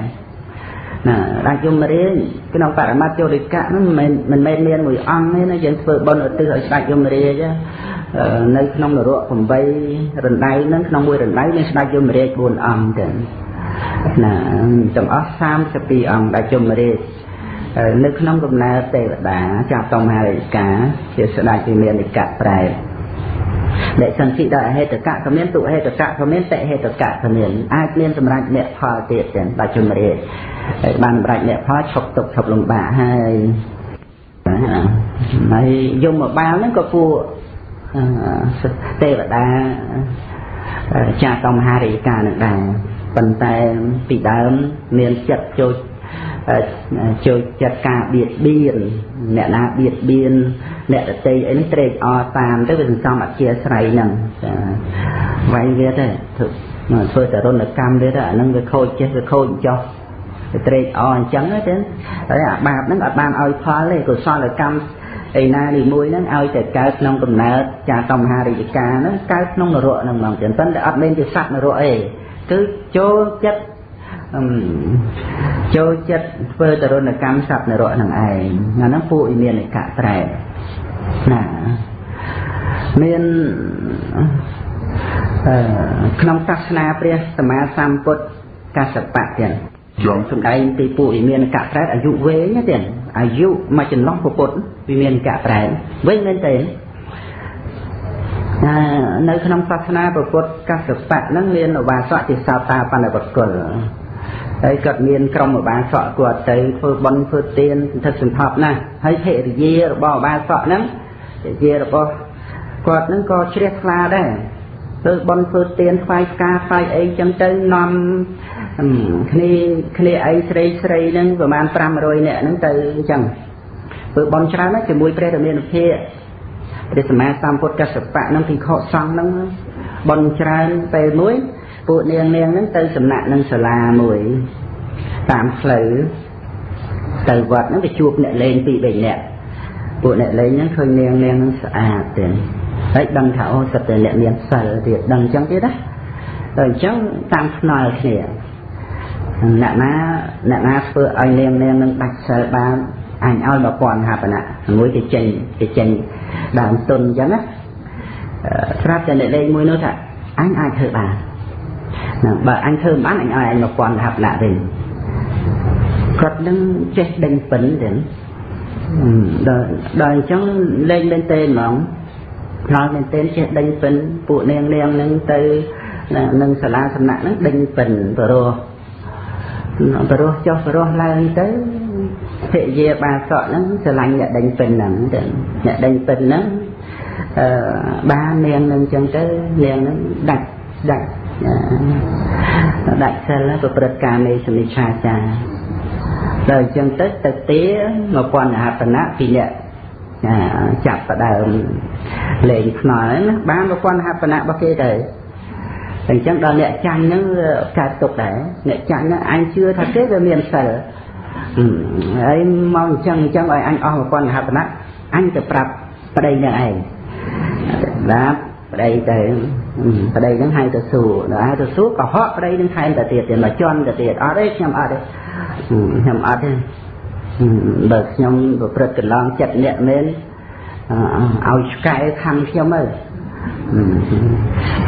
ណាដាច់យមរាជក្នុងបរមត្តយោរិកៈហ្នឹងមិនមិនមែនមានមួយអង្គទេណាយើងធ្វើបុណ្យឧទ្ទិសឲ្យស្ដេចយមរាជនៅក្នុងនរក8រណ្ដៅហ្នឹងក្នុងមួយរណ្ដៅមានស្ដេចយមរាជ4អង្គទៅ ណាទាំងអស់32អង្គដាច់យមរាជនៅក្នុងកំណើតទេវតាចាប់តមហារិកាជាស្ដេចវិមាននិកៈប្រែដែលសន្ធិដល់អហេតុកៈក៏មានទុហេតុកៈក៏មានតហេតុកៈក៏មានអាចមានសម្រាប់អ្នកផលទៀតចឹងបច្ចុប្បន្នរាជហើយបានសម្រាប់អ្នកផលឈប់ទុកឈប់លំបាកហើយហើយយមបាលហ្នឹងក៏ពួកទេវតាចាតមហារិកានឹងដែរ ប៉ុន្តែពីដើមមានចិត្តចូលចូលចិត្តការបៀតបៀនអ្នកណាបៀតបៀនអ្នកដតីអីនេះត្រេកអរតាមទៅវាសន្សំអធិស្រ័យហ្នឹងចាវាយវាទៅធ្វើធ្វើតែរនកម្មវាទៅអាហ្នឹងវាខូចចេះវាខូចចោះត្រេកអរអញ្ចឹងទេតែអាបាបហ្នឹងអត់បានឲ្យផលទេកុសលកម្មឯណានីមួយហ្នឹងឲ្យតែកើតក្នុងកំណើតចាតមហារាជការហ្នឹងកើតក្នុងនរកហ្នឹងហ្មងចឹងប៉ុន្តែអត់មានជាសត្វនរកទេ គឺចូលចិត្តចូលចិត្តធ្វើទរណកម្មសត្វនរកហ្នឹងឯងអាហ្នឹងពួកវិមានកៈត្រែណាមានក្នុងសាសនាព្រះសម្មាសម្ពុទ្ធកសបៈទៀតយងសំដែងពីពួកវិមានកៈប្រែតអាយុវែងទៀតអាយុមួយចន្លោះពុទ្ធវិមានកៈប្រែតវែងមែនទេ នៅក្នុងសាសនាពុទ្ធកសបៈហ្នឹងមានឧបាសកជាសោតាបណ្ឌបកុលហើយគាត់មានក្រុមឧបាសកគាត់ទៅធ្វើបន់ធ្វើទានសន្ធឹកសន្ធាប់ណាស់ហើយភរិយារបស់ឧបាសកហ្នឹងជារបស់គាត់ហ្នឹងក៏ជ្រះថ្លាដែរធ្វើបន់ធ្វើទានថ្វាយផ្កាថ្វាយអីចឹងទៅនាំគ្នាគ្នាឯងស្រីស្រីហ្នឹងប្រហែល500នាក់ហ្នឹងទៅអញ្ចឹងធ្វើបន់ច្រើនណាស់ជាមួយព្រះរាមានុភា ព្រះសម្មាសម្ពុទ្ធកសបៈហ្នឹងភិក្ខុសង្ឃហ្នឹងបន់ច្រើនពេលមួយពួកនាងនាងហ្នឹងទៅសំណាក់នឹងសាលាមួយតាមផ្លូវទៅវត្តហ្នឹងទៅជួបអ្នកលេងពីរបីនាក់ពួកអ្នកលេងហ្នឹងឃើញនាងនាងហ្នឹងស្អាតទេហើយដឹងថាអូសិតតែអ្នកមានសិលទៀតដឹងអញ្ចឹងទៀតណាតែអញ្ចឹងតាមខ្នល់គ្នាអ្នកណាអ្នកណាធ្វើឲ្យនាងនាងនឹងដាច់សិលបាន អញឲ្យ1000ហាបណៈមួយទៅចេញទៅចេញដើមទុនអញ្ចឹងណាស្រាប់តែអ្នកលេងមួយនោះថាអញអាចធ្វើបានណាបើអញធ្វើមិនបានអញឲ្យអញ1000ហាបណៈវិញគាត់នឹងចេះដេញពិនទេដល់ដល់អញ្ចឹងលេងមែនទេហ្មងខ្លោចមែនទែនចេះដេញពិនពួកនាងនាងនឹងទៅនឹងសាលាសំណាក់នឹងដេញពិនបរោះបរោះចុះបរោះឡើងទៅ ភរិយាបាសកហ្នឹងស្រឡាញ់អ្នកដេញពិនហ្នឹងទៅអ្នកដេញពិនហ្នឹងអឺបាននាងនឹងចឹងទៅនាងនឹងដាច់ដាច់ដាច់សិលប្រព្រឹត្តការនៃសមិឆាចារដល់អញ្ចឹងទៅទៅទា1000អាបណៈពីអ្នកចាប់ផ្ដើមលេងខ្នល់ណាបានប្រព័ន្ធហបណៈរបស់គេទៅអញ្ចឹងដល់អ្នកចាញ់ហ្នឹងកើតទុកដែរអ្នកចាញ់ហ្នឹងអញជឿថាគេវាមានសិល ហើយមកអញ្ចឹងអញ្ចឹងឲ្យអញអស់ប្រព័ន្ធហបណៈអញទៅប្រាប់ប្តីនឹងឯងបាទប្តីទៅប្តីនឹងហៅទៅសួរដល់ហៅទៅសួរក៏ហក់ប្តីនឹងថែមទៅទៀតទៀតមកជន់ទៅទៀតអត់ទេខ្ញុំអត់ទេខ្ញុំអត់ទេបើខ្ញុំប្រព្រឹត្តកន្លងចិត្តអ្នកមែនឲ្យឆ្កែខំខ្ញុំទៅ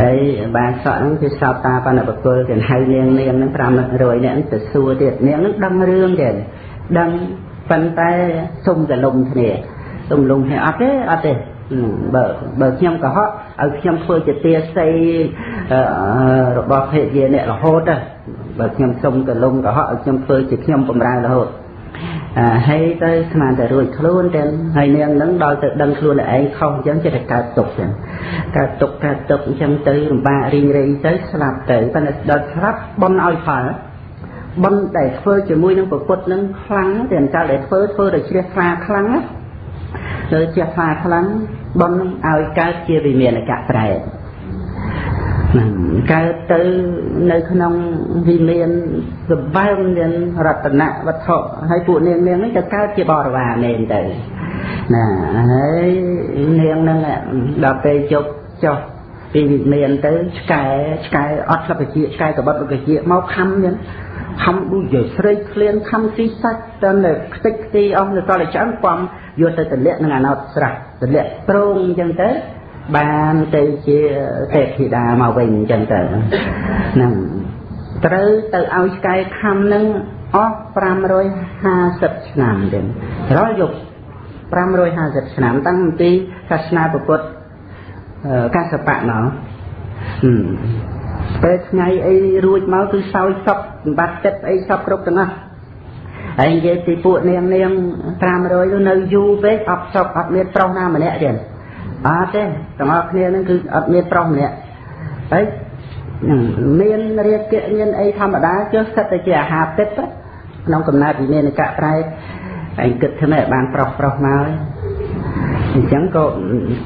ហើយបានសក់ហ្នឹងគឺសោតតាបណ្ឌបកុលគេហៅនាងនាងហ្នឹង500នាក់ទៅសួរទៀតនាងហ្នឹងដឹងរឿងទៀតដឹងប៉ុន្តែសុំកលុំគ្នាសុំលុំគ្នាអត់ទេអត់ទេបើបើខ្ញុំកុហកឲ្យខ្ញុំធ្វើជាទាស័យរបស់ភេទយាអ្នករហូតបើខ្ញុំសុំកលុំកុហកឲ្យខ្ញុំធ្វើជាខ្ញុំបំរើរហូត ហើយទៅស្មានតែរួចខ្លួនទាំងហើយនាងនឹងដល់ទៅដឹងខ្លួនឯងខុសអញ្ចឹងចិត្តតែកើតទុកចឹងកើតទុកកើតទុកអញ្ចឹងទៅលំបាករីងរៃទៅស្លាប់ទៅប៉ុន្តែដល់ស្លាប់បន់ឲ្យផលបន់តែធ្វើជាមួយនឹងប្រពុតនឹងខ្លាំងតែអញ្ចឹងដែលធ្វើធ្វើដោយជ្រះថ្លាខ្លាំងណាទៅជ្រះថ្លាខ្លាំងបន់ឲ្យកើតជាវិមានកៈប្រែ កើតទៅនៅក្នុងវិមានសម្បើមមានរតនវត្ថុហើយពួកនាងនាងនេះក៏កើតជាបរិវារមែនទៅណាហើយនាងនឹងដល់ពេលជប់ចុះពីវិមានទៅឆ្កែឆ្កែអត់ស្លឹកកាជាឆ្កែកបិតកាជាមកខំចឹងខំដូចជាស្រីឃ្លានខំស៊ីសាច់ទៅនៅខ្ទេចខ្ទីអស់នៅសល់តែច្រើនពំយកទៅទម្លាក់នឹងអាណោតស្រះទម្លាក់ត្រង់អញ្ចឹងទៅ បានទៅជាទេពធីតាមកវិញអញ្ចឹងទៅហ្នឹងត្រូវទៅឲ្យឆ្កែខំនឹងអស់550ឆ្នាំទៀតរាល់យក550ឆ្នាំតាំងពីសាសនាពុទ្ធកសបៈមកពេលថ្ងៃអីរួចមកគឺសោយសពសម្បត្តិចិត្តអីសពគ្រប់ទាំងអស់ហើយនិយាយពីពួកនាងនាង500នៅយូរពេកអត់សពអត់មានប្រុសណាម្នាក់ទៀត អត់ទេទាំងអស់គ្នានឹងគឺអត់មានប្រុសម្នាក់ហើយមានរាគៈមានអីធម្មតាចុះសិតតែជាអាហារទឹកក្នុងកំណើតវិញ្ញាណកៈប្រែឯងគិតធ្វើម៉េចបានប្រុសប្រុសមកអញ្ចឹងក៏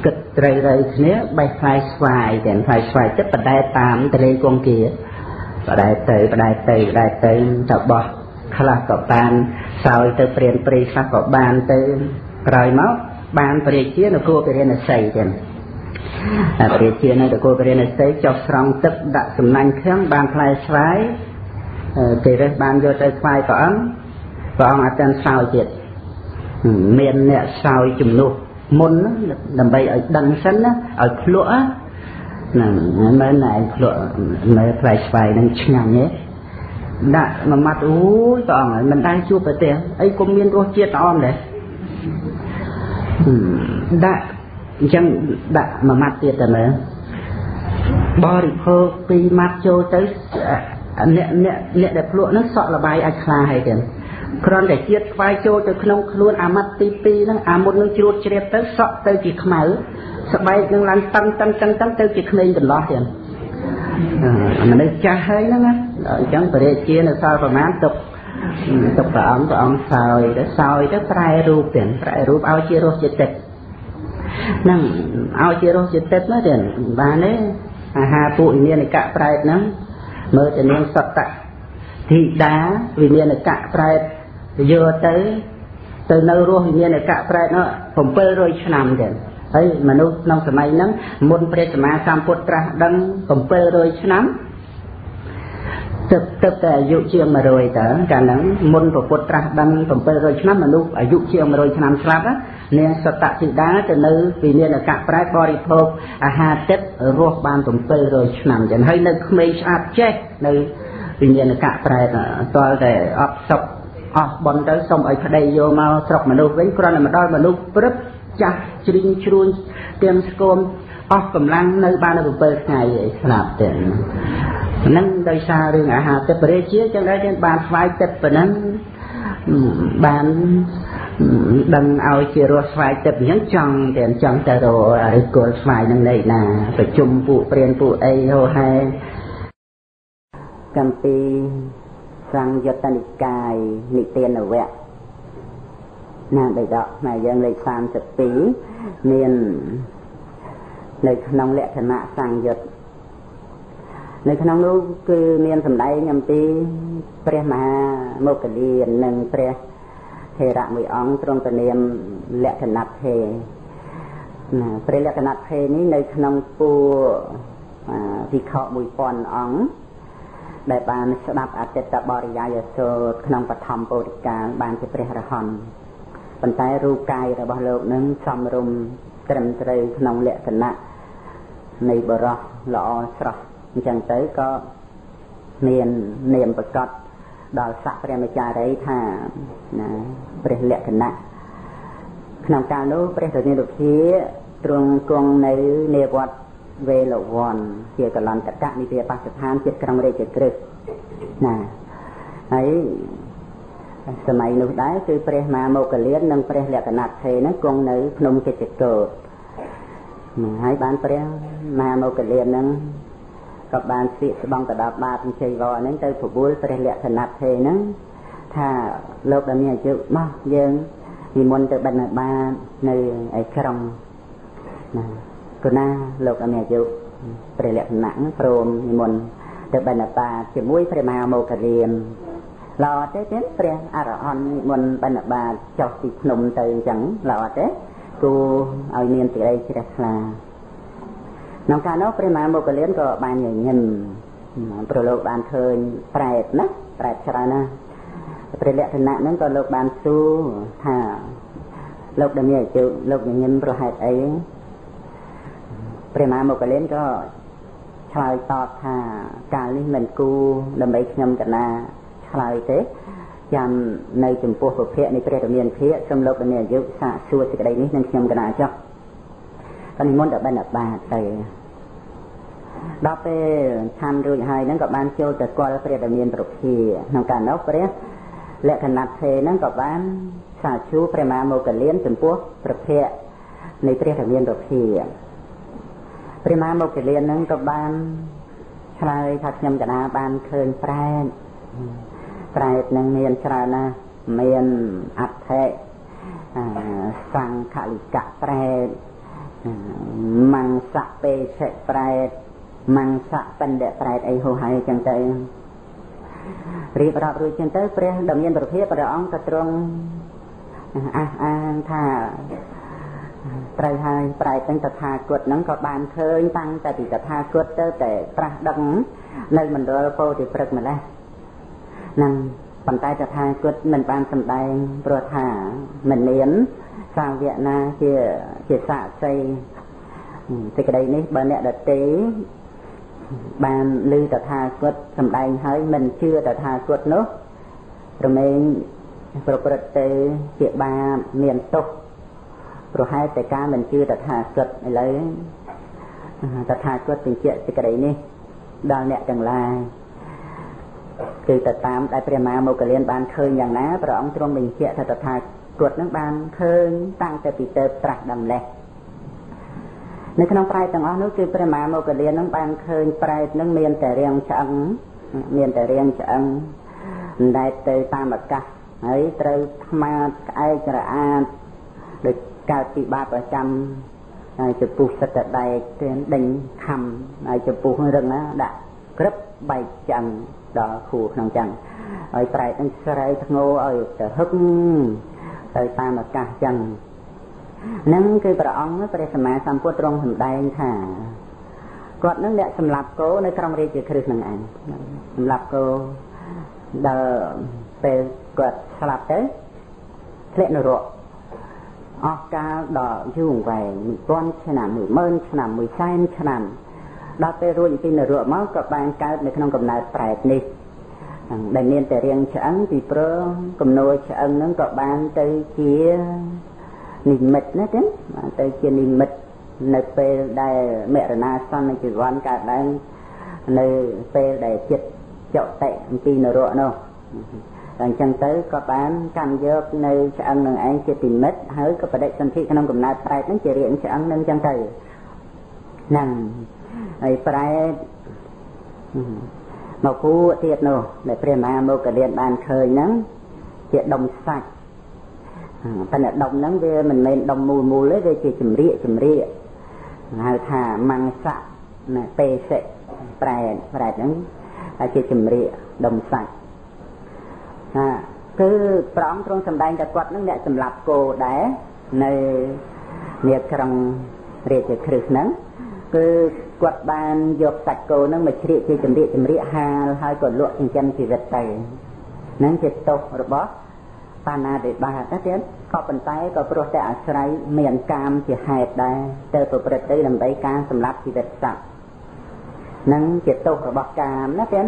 គិតត្រូវត្រូវគ្នាបេះផ្លែស្វាយទាំងផ្លែស្វាយទឹកបដែតតាមទលេគង្គគាបដែតទៅបដែតទៅបដែតទៅទៅបោះខ្លះក៏បានសោយទៅព្រានព្រៃខ្លះក៏បានទៅក្រោយមក បានពរាជានគរពរិណស័យទៀតពរាជានៅនគរពរិណស័យចុះស្រង់ទឹកដាក់សំណាញ់ខៀងបានផ្លែស្វាយគេរើសបានយកទៅថ្វាយព្រះអង្គព្រះអង្គអត់ទាន់សោយទៀតមានអ្នកសោយជំនួសមុនដើម្បីឲ្យដឹងសិនណាឲ្យភ្លក់ហ្នឹងមិនមែនតែភ្លក់នៅផ្លែស្វាយនឹងឆ្ងាញ់ទេដាក់មួយម៉ាត់អូយព្រះអង្គមិនដែលជួបប្រទេសអីក៏មានរសជាតិល្អដែរ ដាក់អញ្ចឹងដាក់មួយម៉ាត់ទៀតទៅមើលបរិភោគពីរម៉ាត់ចូលទៅអ្នកអ្នកអ្នកដែលភ្លក់ហ្នឹងសក់លបាយអាចខ្លាហើយទៀតគ្រាន់តែជាតិស្វាយចូលទៅក្នុងខ្លួនអាម៉ាត់ទី2ហ្នឹងអាមុននឹងជ្រួតជ្រាបទៅសក់ទៅជាខ្មៅស្បែកនឹងឡើងតឹងតឹងតឹងតឹងទៅជាក្មេងកន្លោះទៀតមនុស្សចាស់ហើយហ្នឹងណាអញ្ចឹងបរិជានៅសល់ប្រមាណទុក ទុកព្រះអង្គព្រះអង្គសោយទៅសោយទៅប្រែរូបទៀតប្រែរូបឲ្យជារសជាតិទឹកហ្នឹងឲ្យជារសជាតិទឹកណាទៀតបានទេអាហារពួកវិញ្ញាណកៈប្រែតហ្នឹងមើលទៅនាងសតៈធីតាវិញ្ញាណកៈប្រែតយកទៅទៅនៅរស់វិញ្ញាណកៈប្រែតនោះ700ឆ្នាំទៀតហើយមនុស្សក្នុងសម័យហ្នឹងមុនព្រះសម្មាសម្ពុទ្ធត្រាស់ដឹង700ឆ្នាំ ទឹកទឹកតែអាយុជាង100តើកាលហ្នឹងមុនព្រះពុទ្ធត្រាស់ដឹង700ឆ្នាំមនុស្សអាយុជាង100ឆ្នាំស្លាប់នាងសតតិដាទៅនៅវិញ្ញាណកៈប្រែបរិភោគអាហារទឹករស់បាន700ឆ្នាំចឹងហើយនៅក្មេងស្អាតចេះនៅវិញ្ញាណកៈប្រែតតលតែអត់សុខអស់បនទៅសូមឲ្យប្តីយកមកស្រុកមនុស្សវិញគ្រាន់តែមកដល់មនុស្សព្រឹបចាស់ជ្រីងជ្រួញទាំងស្គម អស់កម្លាំងនៅបាននៅ7ថ្ងៃឯស្លាប់ទៅហ្នឹងដោយសាររឿងអាហារទឹកពរិជាចឹងដែរយើងបានស្វាយទឹកប៉ុណ្ណឹងបានដឹងឲ្យជារស់ស្វាយទឹកអញ្ចឹងចង់តែចង់ទៅរកឬគល់ស្វាយនឹងនៅណាប្រជុំពួកព្រានពួកអីហោហែកម្មពីសង្យុត្តនិកាយនិទានវៈណាបិដកផ្នែកយើងលេខ32មាន នៅក្នុងលក្ខណៈសង្យុត្តនៅក្នុងនោះគឺមានសម្ដែងអំពីព្រះមហាមោគលាននិងព្រះថេរៈមួយអង្គទ្រង់ទៅនាមលក្ខណៈភេណាព្រះលក្ខណៈភេនេះនៅក្នុងពួរវិខ1000អង្គដែលបានស្ដាប់អតិតបរិយាយសូត្រក្នុងបឋមពោធិកាលបានជាព្រះរហន្តប៉ុន្តែរូបកាយរបស់លោកនឹងសំរុំត្រឹមត្រូវក្នុងលក្ខណៈ នៃបរោះល្អស្រស់អញ្ចឹងទៅក៏មាននាមប្រកបដល់ស័កព្រះមចារីថាណាព្រះលក្ខណៈក្នុងកាលនោះព្រះរាជាភិទ្រង់គង់នៅនេវត្តវេលវ័នជាកលន្តកៈនិវាបស្សដ្ឋានចិត្តក្រុងរាជក្រឹសណាហើយសម័យនោះដែរគឺព្រះមហាមោគលាននិងព្រះលក្ខណៈថេហ្នឹងគង់នៅភ្នំកិច្ចកោត ហើយបានព្រះមហាមោគលានហ្នឹងក៏បានស្លៀកស្បង់កដាប់បាតជ័យវរហ្នឹងទៅប្រមូលព្រះលក្ខណៈថេហ្នឹងថាលោកដែលមានអាយុមកយើងនិមន្តទៅបិណ្ឌបាតនៅឯក្រុងណាគណាលោកដែលមានអាយុព្រះលក្ខណៈព្រមនិមន្តទៅបិណ្ឌបាតជាមួយព្រះមហាមោគលានល្អទេទេព្រះអរហន្តនិមន្តបិណ្ឌបាតចុះពីភ្នំទៅអញ្ចឹងល្អទេ គួរឲ្យមានសេចក្តីជ្រះថ្លាក្នុងកាលនោះព្រះមហាមុគលានក៏បានញញឹមប្រលោកបានឃើញប្រែតណាប្រែតច្រើនណាព្រះលក្ខណៈហ្នឹងក៏លោកបានសួរថាលោកដែលមានអាយុលោកញញឹមប្រហែលអីព្រះមហាមុគលានក៏ឆ្លើយតបថាកាលនេះមិនគូដើម្បីខ្ញុំកណាឆ្លើយទេ ចាំនៅចំពោះពភៈនៃព្រះរាមាភិកសូមលោកដែលមានអាយុសាកសួរសេចក្តីនេះនឹងខ្ញុំកណាចុះក៏និមន្តទៅបិណ្ឌបាតទៅដល់ពេលឆាន់រួចហើយហ្នឹងក៏បានចូលទៅគាល់ព្រះដែលមានប្រភាក្នុងកាលនោះព្រះលក្ខណៈទេហ្នឹងក៏បានសាជូព្រះមាមោគលានចំពោះប្រភៈនៃព្រះដែលមានប្រភាព្រះមាមោគលានហ្នឹងក៏បានឆ្លើយថាខ្ញុំកណាបានឃើញប្រែត ប្រែតនឹងមានច្រើនណាស់មានអត្ថិសង្ខលិកៈប្រែតមង្សៈពេឆិប្រែតមង្សៈបណ្ឌិប្រែតអីហោហើយចឹងទៅរៀបរាប់រួចចឹងទៅព្រះដ៏មានប្រភេទព្រះអង្គក៏ទ្រង់អះអាងថាត្រូវហើយប្រែកទាំងតថាគតហ្នឹងក៏បានឃើញតាំងតែពីតថាគតទៅតែត្រាស់ដឹងនៅមណ្ឌលពោធិព្រឹកម្លេះ នឹងប៉ុន្តែតថាគតមិនបានសម្ដែងព្រោះថាមិនមានសាវកណាជាជាសាក្សីសេចក្តីនេះបើអ្នកដតេបានឮតថាគតសម្ដែងហើយមិនជឿតថាគតនោះរមែងប្រព្រឹត្តទៅជាបាបមានទោសប្រហែលតែការមិនជឿតថាគតឥឡូវតថាគតបញ្ជាក់សេចក្តីនេះដល់អ្នកទាំងឡាយ គឺទៅតាមដែលព្រះមហាមុគលានបានឃើញយ៉ាងណាព្រះអង្គទ្រង់បញ្ជាក់ថាតថាគតនឹងបានឃើញតាំងតែពីទៅត្រាស់ដំណេះនៅក្នុងប្រែទាំងអស់នោះគឺព្រះមហាមុគលាននឹងបានឃើញប្រែតនឹងមានតែរាងឆ្អឹងមានតែរាងឆ្អឹងដែលទៅតាមអាកាសហើយត្រូវថ្មាតក្អែករអាតដូចកើតពីបាបប្រចាំហើយចំពោះសិតតែដែកទៅដេញខំហើយចំពោះរឹងណាដាក់ក្រឹបបែកចឹង ដល់ខួរក្នុងចឹងហើយប្រែកនឹងស្រែកធ្ងោឲ្យទៅហឹកទៅតាមអាកាសចឹងនឹងគឺព្រះអង្គព្រះសម្មាសម្ពុទ្ធទ្រង់សម្ដែងថាគាត់នឹងអ្នកសម្លាប់គោនៅក្នុងរាជគ្រឹះនឹងឯងសម្លាប់គោដល់ពេលគាត់ស្លាប់ទៅធ្លាក់នរកអស់កាលដល់យូរវែង1000ឆ្នាំ10000ឆ្នាំ100,000ឆ្នាំ ដល់ពេលរួចពីនរកមកក៏បានកើតនៅក្នុងកំណើតប្រែតនេះដែលមានតែរាងឆ្អឹងពីព្រោះកំណួលឆ្អឹងហ្នឹងក៏បានទៅជានិមិត្តណាទេបានទៅជានិមិត្តនៅពេលដែលមរណាសន្នជីវ័នកើតឡើងនៅពេលដែលចិត្តចតិអំពីនរកនោះតែអញ្ចឹងទៅក៏បានកម្មយកនៅឆ្អឹងនឹងឯងជាពិមិត្តហើយក៏បដិសន្ធិក្នុងកំណើតប្រែតនឹងជារៀងឆ្អឹងនឹងអញ្ចឹងទៅហ្នឹង ហើយប្រែតមកគូទៀតនោះដែលព្រះមហាមុគលានបានឃើញហ្នឹងជាដុំសាច់ប៉ុន្តែដុំហ្នឹងវាមិនមែនដុំមូលមូលទេវាជាចម្រៀកចម្រៀកហៅថាមង្សៈណាពេសិប្រែតប្រែតហ្នឹងហើយជាចម្រៀកដុំសាច់ណាគឺព្រះអង្គទ្រង់សម្ដែងតែគាត់នឹងអ្នកសម្លាប់គោដែរនៅនាក្រុងរាជក្រឹសហ្នឹងគឺ គាត់បានយកសាច់គោហ្នឹងមកជ្រៀកជាចម្រៀកចម្រៀកហាលហើយក៏លក់ចិញ្ចឹមជីវិតទៅហ្នឹងជាទោសរបស់បាណាតិបាតណាទៀតក៏ប៉ុន្តែក៏ព្រោះតែអាស្រ័យមានកាមជាហេតុដែរទៅប្រព្រឹត្តទៅដើម្បីការសម្លាប់ជីវិតសត្វនឹងជាទោសរបស់កាមណាទៀត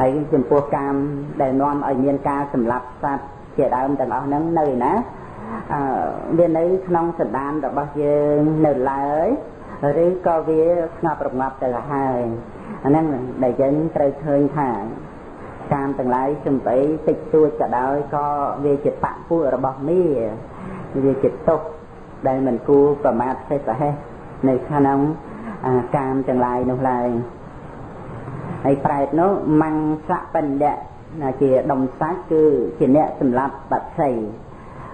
ហើយចំពោះកាមដែលនាំឲ្យមានការសម្លាប់សត្វជាដើមទាំងអស់ហ្នឹងនៅណាអឺវានៅក្នុងសន្តានរបស់យើងនៅឡើយ ឬក៏វាស្ងប់រងាប់ទៅហើយអាហ្នឹងដែលយើងត្រូវឃើញថាកាមទាំងឡាយសំបីតិចតួចក៏ដោយក៏វាជាបពុះរបស់មាវាជាទុកដែលមិនគួរប្រមាថសេះប្រហែសនៅក្នុងកាមទាំងឡាយនោះឡើយហើយប្រែតនោះមង្សបណ្ឌៈជាដុំសាច់គឺជាអ្នកសម្លាប់បាត់សី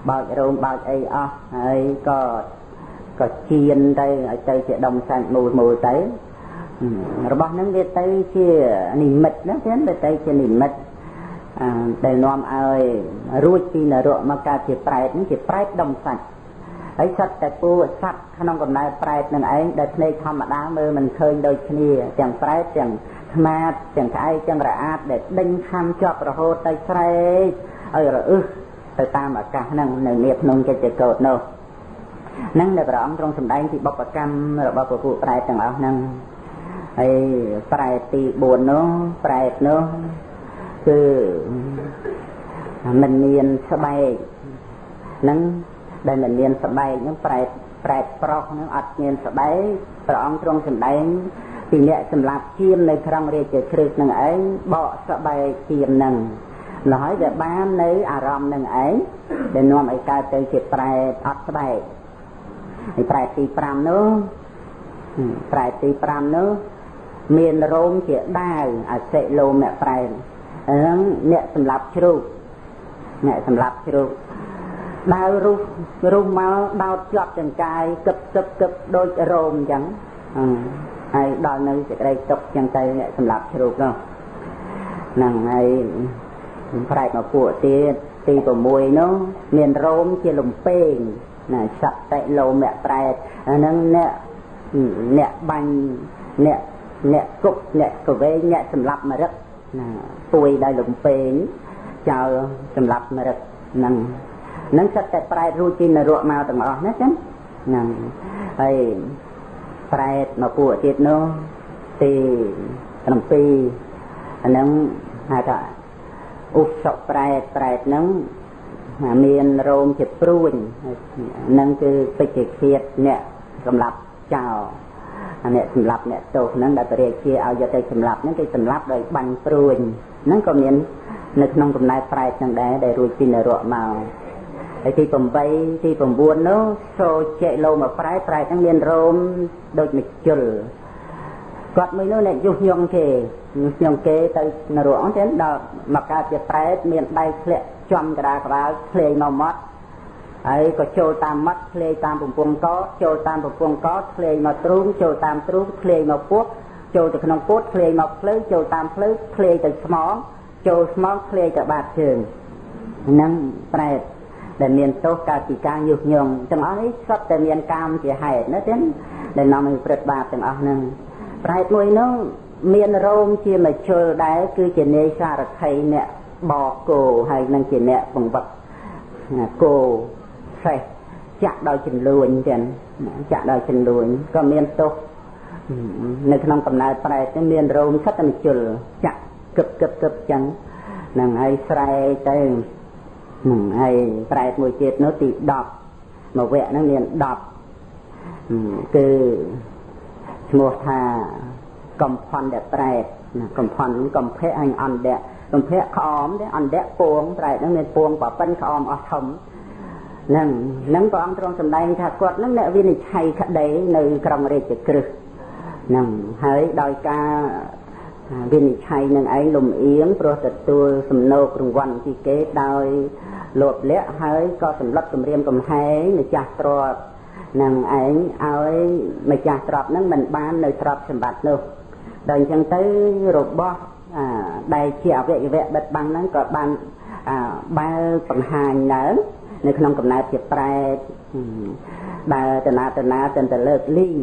បោចរោមបោចអីអស់ហើយក៏ ក៏ជៀនទៅឲ្យទៅជាដុំសាច់មូលមូលទៅរបស់ហ្នឹងវាទៅជានិមិត្តណាចឹងវាទៅជានិមិត្តដែលនាំឲ្យរួចពីនរកមកកើតជាប្រែតនេះជាប្រែតដុំសាច់ហើយសត្វតែពូសត្វក្នុងកំណើតប្រែតនឹងឯងដែលភ្នែកធម្មតាមើលមិនឃើញដូចគ្នាទាំងប្រែតទាំងស្មាតទាំងក្អែកទាំងរអាតដែលដេញខំជាប់រហូតទៅស្រែកឲ្យរអឹសទៅតាមអាកាសហ្នឹងនៅនាក្នុងចិត្តកោតនោះហ្នឹងដែលព្រះអង្គទ្រង់សម្ដែងពីបុព្វកម្មរបស់ពពួកប្រែតទាំងអស់ហ្នឹងហើយប្រែតទី4នោះប្រែតនោះគឺមិនមានស្បែកហ្នឹងដែលមិនមានស្បែកហ្នឹងប្រែតប្រែតប្រុសហ្នឹងអត់មានស្បែកព្រះអង្គទ្រង់សម្ដែងពីអ្នកសម្លាប់ជាមនៅក្នុងរាជក្រឹសនឹងឯងបកស្បែកជាមនឹងលហើយវាបាននៅអារម្មណ៍នឹងឯងដែលនាំឲ្យកើតទៅជាប្រែតអត់ស្បែក ហើយប្រែតទី5នោះប្រែតទី5នោះមានរោមជាដាវអសិលោមអ្នកប្រែតហ្នឹងអ្នកសម្លាប់ជ្រូកអ្នកសម្លាប់ជ្រូកដើររុះរុះមកដោតជាប់ចង្កាយកឹបកឹបកឹបដូចរោមអញ្ចឹងហើយដល់នៅសេចក្តីទុកចឹងទៅអ្នកសម្លាប់ជ្រូកនោះហ្នឹងហើយប្រែកមកពួកទៀតទី6នោះមានរោមជាលំពេង ណាសតិលោមៈប្រែតអាហ្នឹងអ្នកអ្នកបាញ់អ្នកអ្នកគុកអ្នកកវែងអ្នកសម្លាប់មរឹកណាពួយដោយលំពេងចោលសម្លាប់មរឹកហ្នឹងហ្នឹងសិតតែប្រែតរួចពីនរកមកទាំងអស់ណាចឹងហ្នឹងហើយប្រែតមកពួកទៀតនោះទី7អាហ្នឹងហៅថាឧសកប្រែតប្រែតហ្នឹង មានរោមជាព្រួញហ្នឹងគឺពេជ្ជឃាតអ្នកសម្រាប់ចោលអ្នកសម្លាប់អ្នកទោសហ្នឹងដែលបរិជាឲ្យយកទៅសម្លាប់ហ្នឹងគេសម្លាប់ដោយបាញ់ព្រួញហ្នឹងក៏មាននៅក្នុងកំណែប្រែតហ្នឹងដែរដែលរួចពីនរកមកហើយទី8ទី9នោះសូចេលោមកប្រែប្រែហ្នឹងមានរោមដូចមជុលគាត់មួយនោះអ្នកយុះញងគេយុះញងគេទៅនរកអញ្ចឹងដល់មកកើតជាប្រែតមានដៃធ្លាក់ ចំកដាក្បាលធ្លាយមកមាត់ហើយក៏ចូលតាមមាត់ធ្លាយតាមពំពង់កចូលតាមពំពង់កធ្លាយមកទ្រូងចូលតាមទ្រូងធ្លាយមកពោះចូលទៅក្នុងពោះធ្លាយមកភ្លៅចូលតាមភ្លៅធ្លាយទៅស្មងចូលស្មងធ្លាយទៅបាតជើងហ្នឹងប្រែតដែលមានទោសកើតពីការញុះញង់ទាំងអស់នេះសុទ្ធតែមានកម្មជាហេតុណាទេដែលនាំឲ្យព្រឹត្តបាបទាំងអស់ហ្នឹងប្រែតមួយនោះមានរោមជាមជុលដែរគឺជានេសារថីអ្នក បកគោហើយនឹងជាអ្នកបង្វឹកគោសេះចាក់ដោយចំនួនចឹងចាក់ដោយចំនួនក៏មានទោសនៅក្នុងកំណើតប្រែតមានរោមសិតតែមជុលចាក់គឹបគឹបគឹបចឹងនឹងហើយស្រែកទៅនឹងហើយប្រែតមួយទៀតនោះទី10មកវគ្គហ្នឹងមាន10គឺឈ្មោះថាកំផន់ដែលប្រែតណាកំផន់កំភៈអញអន្តៈ កំភៈក្អមទេអន្តៈពួងប្រែតហ្នឹងមានពួងប៉ប៉ិនក្អមអស់ធំហ្នឹងហ្នឹងព្រះអង្គទ្រង់សម្ដែងថាគាត់ហ្នឹងអ្នកវិនិច្ឆ័យក្តីនៅក្រុងរាជក្រឹសហ្នឹងហើយដោយការវិនិច្ឆ័យនឹងឯងលំអៀងព្រោះទទួលសំណោករង្វាន់ពីគេដោយលោភលៈហើយក៏សម្លឹកគម្រាមកំហែងម្ចាស់ទ្រព្យនឹងឯងឲ្យម្ចាស់ទ្រព្យហ្នឹងមិនបាននៅទ្រព្យសម្បត្តិនោះដល់អញ្ចឹងទៅរបស់ ដែលជាអវយវៈបិទបាំងហ្នឹងក៏បានបើបង្ហាញឡើងនៅក្នុងកំណើតជាប្រែតដើរតណាតណាទៅទៅលើកលីង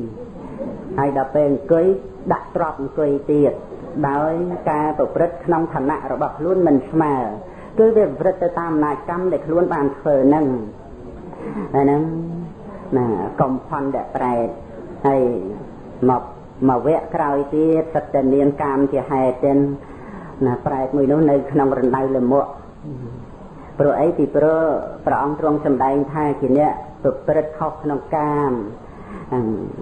ហើយដល់ពេលអង្គុយដាក់ទ្របអង្គុយទៀតដោយការប្រព្រឹត្តក្នុងឋានៈរបស់ខ្លួនមិនស្មើគឺវាប្រព្រឹត្តទៅតាមអំណាចកម្មដែលខ្លួនបានធ្វើហ្នឹងហើយហ្នឹងណាកំផន់ដែលប្រែតហើយមក មកវគ្គក្រោយទៀតសិតតែមានកាមជាហេតុទេណាប្រែតមួយនោះនៅក្នុងរណ្ដៅលមក់ព្រោះអីពីព្រោះព្រះអង្គទ្រង់សម្ដែងថាជាអ្នកប្រព្រឹត្តខុសក្នុងកាម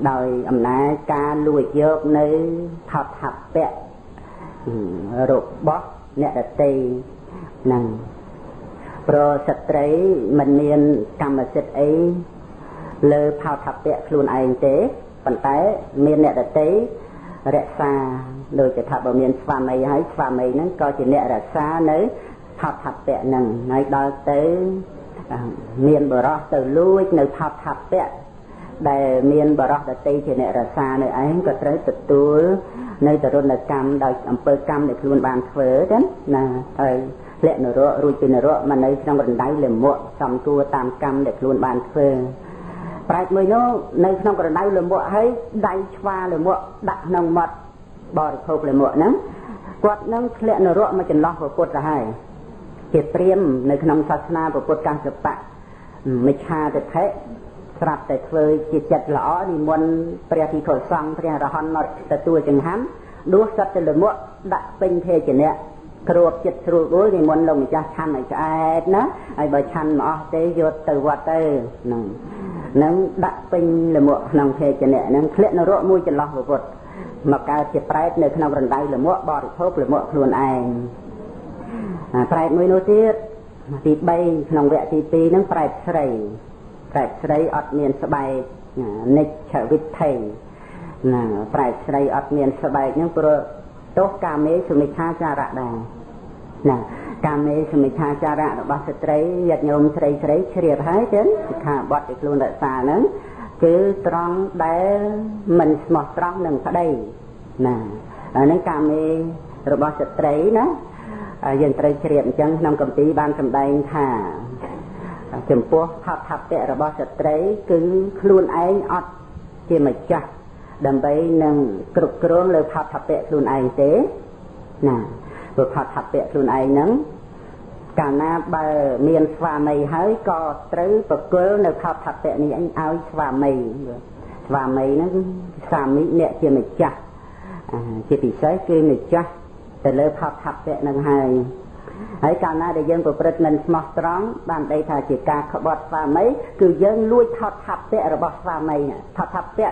ដោយអំណាចការលួចយកនៅថតថពៈរបស់អ្នកដតីហ្នឹងព្រោះស្ត្រីមិនមានកម្មសិទ្ធិអីលើផោថពៈខ្លួនឯងទេ ប៉ុន្តែមានអ្នកដតីរក្សាដូចជាថាបើមានស្វាមីហើយស្វាមីហ្នឹងក៏ជាអ្នករក្សានៅផោថពៈហ្នឹងហើយដល់ទៅមានបរោះទៅលួចនៅផោថពៈដែលមានបរោះដតីជាអ្នករសានៅឯងក៏ត្រូវទទួលនៅទរណកម្មដោយអំពើកម្មដែលខ្លួនបានធ្វើចឹងណាហើយធ្លាក់នរករួចពីនរកមកនៅក្នុងរណ្ដៅលិមួកសំគួរតាមកម្មដែលខ្លួនបានធ្វើ ប្រែកមួយនោះនៅក្នុងរណ្ដៅលិមួកហើយដៃឆ្វាលិមួកដាក់ក្នុងមាត់បរិភោគលិមួកហ្នឹងគាត់នឹងធ្លាក់នរកមកចន្លោះព្រះពុទ្ធទៅហើយជាព្រាមនៅក្នុងសាសនាព្រះពុទ្ធកាសបៈមិឆាទិដ្ឋិស្រាប់តែធ្វើជាចិត្តល្អនិមន្តព្រះភិក្ខុសង្ឃព្រះរហន្តមកទទួលចង្ហាន់ដួសសត្វទៅលមុខដាក់ពេញភេជ្ជៈគ្របចិត្តស្រួលដួលនិមន្តលោកម្ចាស់ឆាន់ឲ្យឆ្អែតណាហើយបើឆាន់មិនអស់ទេយកទៅវត្តទៅហ្នឹង នឹងដាក់ពេញលមុខក្នុងភេជ្ជៈហ្នឹងធ្លាក់នរកមួយចន្លោះពុទ្ធមកកើតជាប្រែតនៅក្នុងរណ្ដៅលមុខបរិភោគលមុខខ្លួនឯងប្រែតមួយនោះទៀតទី3ក្នុងវគ្គទី2ហ្នឹងប្រែតស្រីប្រែកស្រីអត់មានស្បែកនិច្ឆវិថីណាប្រែកស្រីអត់មានស្បែកហ្នឹងព្រោះទោសកាមេសមិឆាចារៈដែរ ណាកាមេសមិឆាចារៈរបស់ស្ត្រីញាតិញោមស្រីស្រីជ្រាបហើយចឹងសិក្ខាបទដែលខ្លួនរក្សាហ្នឹងគឺត្រង់ដែលមិនស្មោះត្រង់នឹងប្តីណាអានេះកាមេរបស់ស្ត្រីណាយើងត្រូវជ្រាបអញ្ចឹងក្នុងកម្ពីបានសម្ដែងថាចំពោះផាប់ថាពៈរបស់ស្ត្រីគឺខ្លួនឯងអត់ជាម្ចាស់ដើម្បីនឹងគ្រប់គ្រងលើផាប់ថាពៈខ្លួនឯងទេណា ព្រោះផាប់ថាពៈខ្លួនឯងហ្នឹងកាលណាបើមានស្វាមីហើយក៏ត្រូវប្រគល់នៅផាប់ថាពៈនេះឲ្យស្វាមីស្វាមីហ្នឹងស្វាមីអ្នកជាម្ចាស់ជាពិសេសគឺម្ចាស់ទៅលើផាប់ថាពៈនឹងហើយហើយកាលណាដែលយើងប្រព្រឹត្តមិនស្មោះត្រង់បានដីថាជាការក្បត់ស្វាមីគឺយើងលួចថតថាពៈរបស់ស្វាមីថតថាពៈ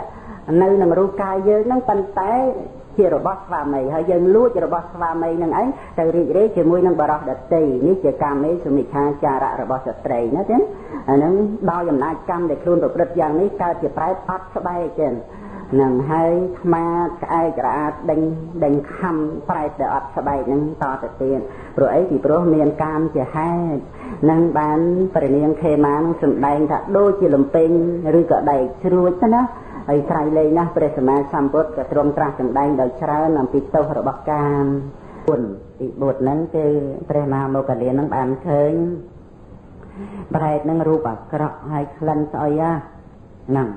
នៅនឹងរូបកាយយើងនឹងប៉ុន្តែ ជារបស់ស្វាមីហើយយើងលួចរបស់ស្វាមីនឹងឯងទៅរីករាយជាមួយនឹងបរោះដតីនេះជាកម្មមេសុមិឆាចារៈរបស់ស្ត្រីណាចឹងអានឹងដោយអំណាចកម្មដែលខ្លួនប្រព្រឹត្តយ៉ាងនេះកើតជាប្រែអត់ស្បែកចឹងនឹងហើយខ្មាក្អែករអាតដេញដេញខំប្រែតតែអត់ស្បែកនឹងតទៅទៀតព្រោះអីពីព្រោះមានកាមជាហេតុនឹងបានព្រះនាងខេមានឹងសម្ដែងថាដូចជាលំពេញឬក៏ដែកជ្រួចទៅណា ហើយស្រ័យលេងណាស់ព្រះសម្មាសម្ពុទ្ធក៏ទ្រង់ត្រាស់សម្ដែងដោយច្រើនអំពីទោសរបស់កាមគុណទីបុត្រហ្នឹងគឺព្រះមហាមោគលានឹងបានឃើញប្រែតនឹងរូបអាក្រក់ហើយក្លិនស្អុយហ្នឹង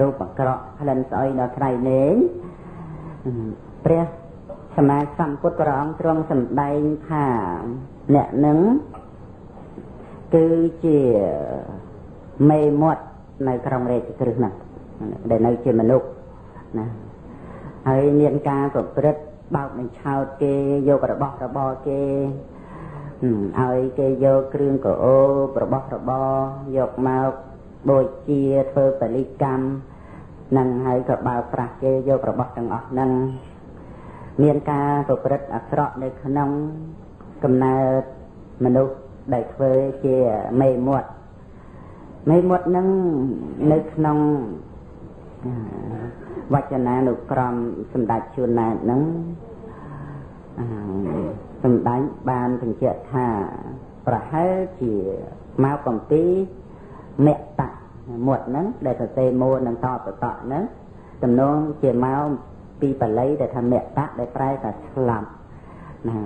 រូបអាក្រក់ក្លិនស្អុយដល់ក្រៃលែងព្រះសម្មាសម្ពុទ្ធព្រះអង្គទ្រង់សម្ដែងថាអ្នកនឹងគឺជាមេមត់នៅក្នុងរេជគ្រឹះហ្នឹង ដែលនៅជាមនុស្សណាហើយមានការប្រព្រឹត្តបោកនឹងឆោតគេយករបស់របរគេឲ្យគេយកគ្រឿងកោបរបស់របរយកមកបូជាធ្វើបលិកម្មនឹងហើយក៏បើប្រាស់គេយករបស់ទាំងអស់នឹងមានការប្រព្រឹត្តអាក្រក់នៅក្នុងកំណើតមនុស្សដែលធ្វើជាមេមត់មេមត់នឹងនៅក្នុង វចនានុក្រមសម្ដេចជួនណែតនឹងសម្ដេចបានបញ្ជាក់ថាប្រហែលជាមកកំពីមគ្គតមុតហ្នឹងដែលសរសេរមូលនឹងតបតហ្នឹងទំនងជាមកពីបល័យដែលថាមគ្គតដែលប្រែថាស្លាប់ណា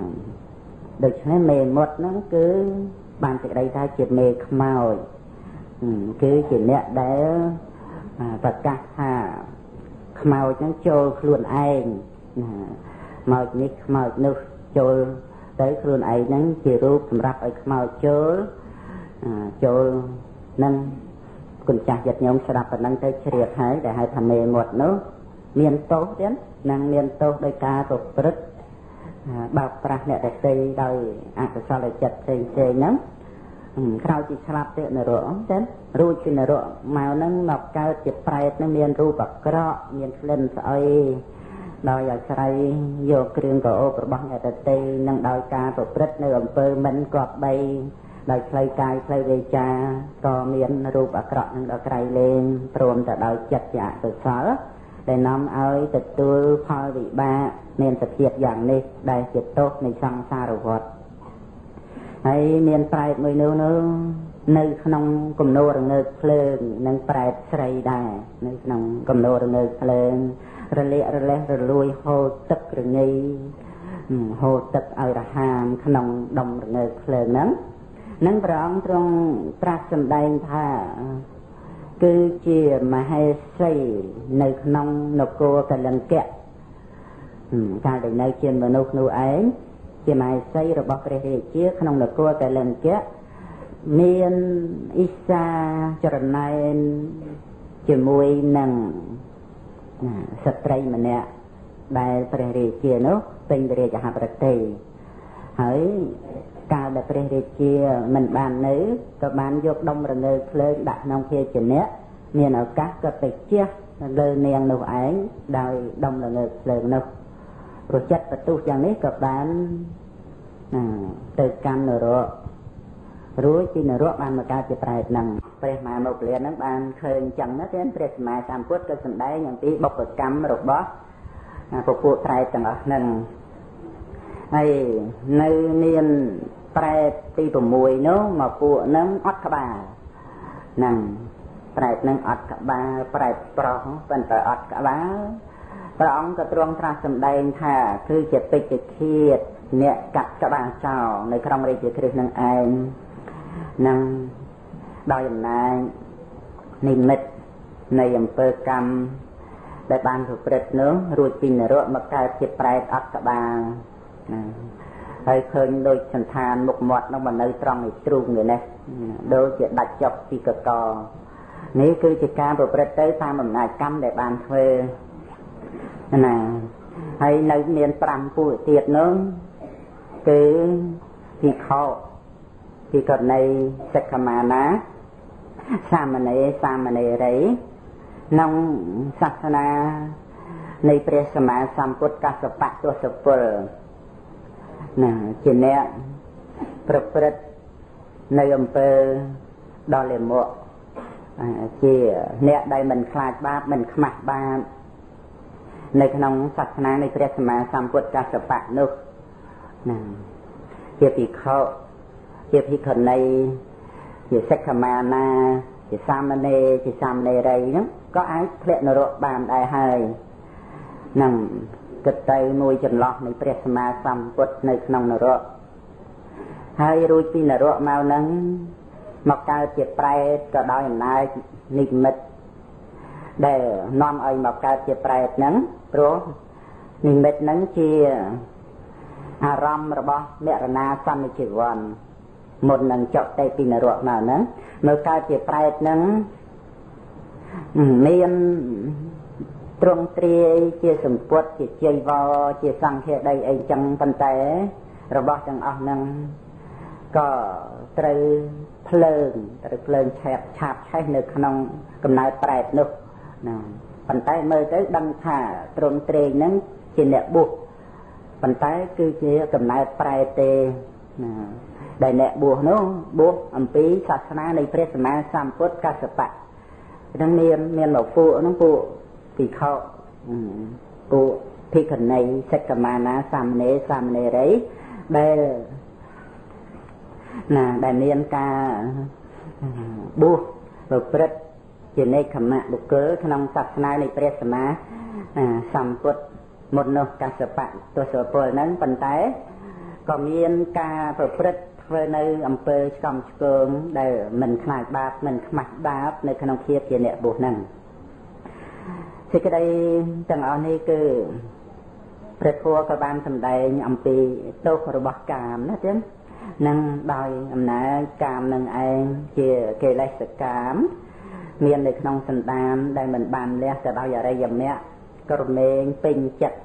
ដូច្នេះមេមុតហ្នឹងគឺបានសេចក្តីថាជាមេខ្មោចគឺជាអ្នកដែល ប្រកាសថាខ្មោចហ្នឹងចូលខ្លួនឯងណាខ្មោចនេះខ្មោចនោះចូលទៅខ្លួនឯងហ្នឹងជារូបសម្រាប់ឲ្យខ្មោចចូលចូលនឹងគុណចាស់យត្តញោមស្ដាប់ប៉ុណ្ណឹងទៅជ្រាបហើយដែលហៅថាមេមត់នោះមានទោសទៀតនឹងមានទោសដោយការប្រព្រឹត្តបោកប្រាស់អ្នកដទៃដោយអកុសលចិត្តផ្សេងផ្សេងហ្នឹងក្រោយពីស្លាប់ទៅនរកចឹង រួចពីនរកមកហ្នឹងមកកើតជាប្រែតនឹងមានរូបអាក្រក់មានក្លិនស្អុយដោយអាស្រ័យយកគ្រឿងកោបរបស់អ្នកដទៃនឹងដោយការប្រព្រឹត្តនៅអំពើមិនគប្បីដោយផ្លូវកាយផ្លូវវាចាក៏មានរូបអាក្រក់នឹងដល់ក្រៃលែងព្រមតែដោយចិត្តជាអកុសលដែលនាំឲ្យទទួលផលវិបាកមានសភាពយ៉ាងនេះដែលជាទោសនៃសង្សារវដ្តហើយមានប្រែតមួយនោះនោះ នៅក្នុងគំនោរងើកភ្លើងនិងប្រែតស្រីដែរនៅក្នុងគំនោរងើកភ្លើងរលាករលេះរលួយហូរទឹករងីហូរទឹកឲ្យរហាមក្នុងដុំរងើកភ្លើងហ្នឹងនឹងព្រះអង្គទ្រង់ត្រាស់សម្ដែងថាគឺជាមហេសីនៅក្នុងនគរកលង្គៈកាលដែលនៅជាមនុស្សនោះឯងជាមហេសីរបស់ព្រះរាជាក្នុងនគរកលង្គៈ មានអ៊ីសាចរណែនជាមួយនឹងស្ត្រីម្នាក់ដែលព្រះរាជានោះពេញរាជហប្រតិហើយកាលដែលព្រះរាជាមិនបាននៅក៏បានយកដុំរងើភ្លើងដាក់ក្នុងភាជនៈមានឱកាសក៏ទៅជះលើនាងនោះឯងដោយដុំរងើភ្លើងនោះប្រចិត្តបទុះយ៉ាងនេះក៏បានទៅកម្មនរក រួចពីនរកបានមកកើតជាប្រែតនឹងព្រះមហាមុគលាននឹងបានឃើញចឹងណាទេព្រះសម្មាសម្ពុទ្ធក៏សម្ដែងអំពីបុព្វកម្មរបស់ពពួកប្រែតទាំងអស់នឹងហើយនៅមានប្រែតទី6នោះមកពួកនឹងអត់ក្បាលហ្នឹងប្រែតនឹងអត់ក្បាលប្រែតប្រុសប៉ុន្តែអត់ក្បាលព្រះអង្គក៏ទ្រង់ត្រាស់សម្ដែងថាគឺជាពេជ្ជឃាតអ្នកកាត់ក្បាលចោលនៅក្នុងរាជគ្រឹះនឹងឯង នឹងដោយអំណាចនិមិត្តនៃអំពើកម្មដែលបានប្រព្រឹត្តនោះរួចពីនរកមកកើតជាប្រែតអត់ក្បាលណាហើយឃើញដូចសន្តានមុខមាត់នឹងមកនៅត្រង់ឯទ្រូងនេះដូចជាដាច់ចុកពីកកនេះគឺជាការប្រព្រឹត្តទៅតាមអំណាចកម្មដែលបានធ្វើណាហើយនៅមាន5ពួកទៀតនោះគឺពីខោ ពីករណីសិក្ខមាណាសាមណេរសាមណេរីក្នុងសាសនានៃព្រះសម្មាសម្ពុទ្ធកសបៈទសពលណាជាអ្នកប្រព្រឹត្តនៅអំពើដល់លាមកជាអ្នកដែលមិនខ្លាចបាបមិនខ្មាស់បាបនៅក្នុងសាសនានៃព្រះសម្មាសម្ពុទ្ធកសបៈនោះណាជាភិក្ខុ ជាភិក្ខុនីជាសិក្ខមាណា ជាសាមណេរជាសាមណេរីហ្នឹងក៏អាចធ្លាក់នរកបានដែរហើយនឹងគិតទៅមួយចន្លោះនៃព្រះសម្មាសម្ពុទ្ធនៅក្នុងនរកហើយរួចពីនរកមកហ្នឹងមកកើតជាប្រែតក៏ដោយអំណាចនិមិត្តដែលនាំឲ្យមកកើតជាប្រែតហ្នឹងព្រោះនិមិត្តហ្នឹងជាអារម្មណ៍របស់មរណាសន្និជីវ័ន មុននឹងចុះទៅពីនរកមកហ្នឹងនៅកើតជាប្រែតហ្នឹងមានទ្រង់ទ្រាយជាសម្ពុតជាជ័យវរជាសង្ឃាដីអីចឹងប៉ុន្តែ របស់ទាំងអស់ហ្នឹងក៏ត្រូវភ្លើងត្រូវភ្លើងឆាបឆាបឆេះនៅក្នុងកំណើតប្រែតនោះណាប៉ុន្តែមើលទៅដឹងថាទ្រង់ទ្រាយហ្នឹងជាអ្នកបុះប៉ុន្តែគឺជាកំណើតប្រែតទេណា ដែលអ្នកបួសនោះបួសអំពីសាសនានៃព្រះសម្មាសម្ពុទ្ធកសបៈនឹងមានមានមកពួកហ្នឹងពួកភិក្ខុពួកភិក្ខុនីសិក្ខមាណាសាមណេរសាមណេរីដែលណាដែលមានការបួសប្រព្រឹត្តជានេកខមៈបុគ្គលក្នុងសាសនានៃព្រះសម្មាសម្ពុទ្ធមុននោះកសបៈទសពលហ្នឹងប៉ុន្តែក៏មានការប្រព្រឹត្ត ធ្វើនៅអំពើឆ្កំឆ្គងដែលមិនខ្លាចបាបមិនខ្មាស់បាបនៅក្នុងភាពជាអ្នកបុស្សហ្នឹងសេចក្តីទាំងអស់នេះគឺព្រះធម៌ក៏បានសម្ដែងអំពីទោសរបស់កាមណាចឹងនឹងដោយអំណាចកាមនឹងឯងជាកិលេសកាម មាននៅក្នុងសន្តានដែលមិនបានលះទៅដោយអរិយមគ្គក្រមែងពេញចិត្ត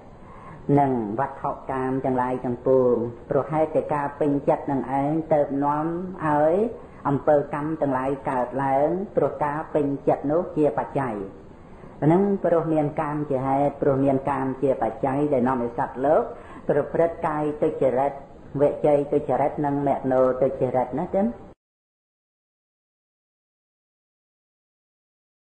និងវត្ថុកាមទាំងឡាយទាំងពួងព្រោះហេតុតែការពេញចិត្តនឹងឯងទៅនាំឲ្យអំពើកម្មទាំងឡាយកើតឡើងព្រោះការពេញចិត្តនោះជាបច្ច័យហ្នឹងព្រោះមានកាមជាហេតុព្រោះមានកាមជាបច្ច័យដែលនាំឲ្យសត្វលោកប្រព្រឹត្តកាយទុច្ចរិតវិជ័យទុច្ចរិតនិងមនោទុច្ចរិតណាចឹង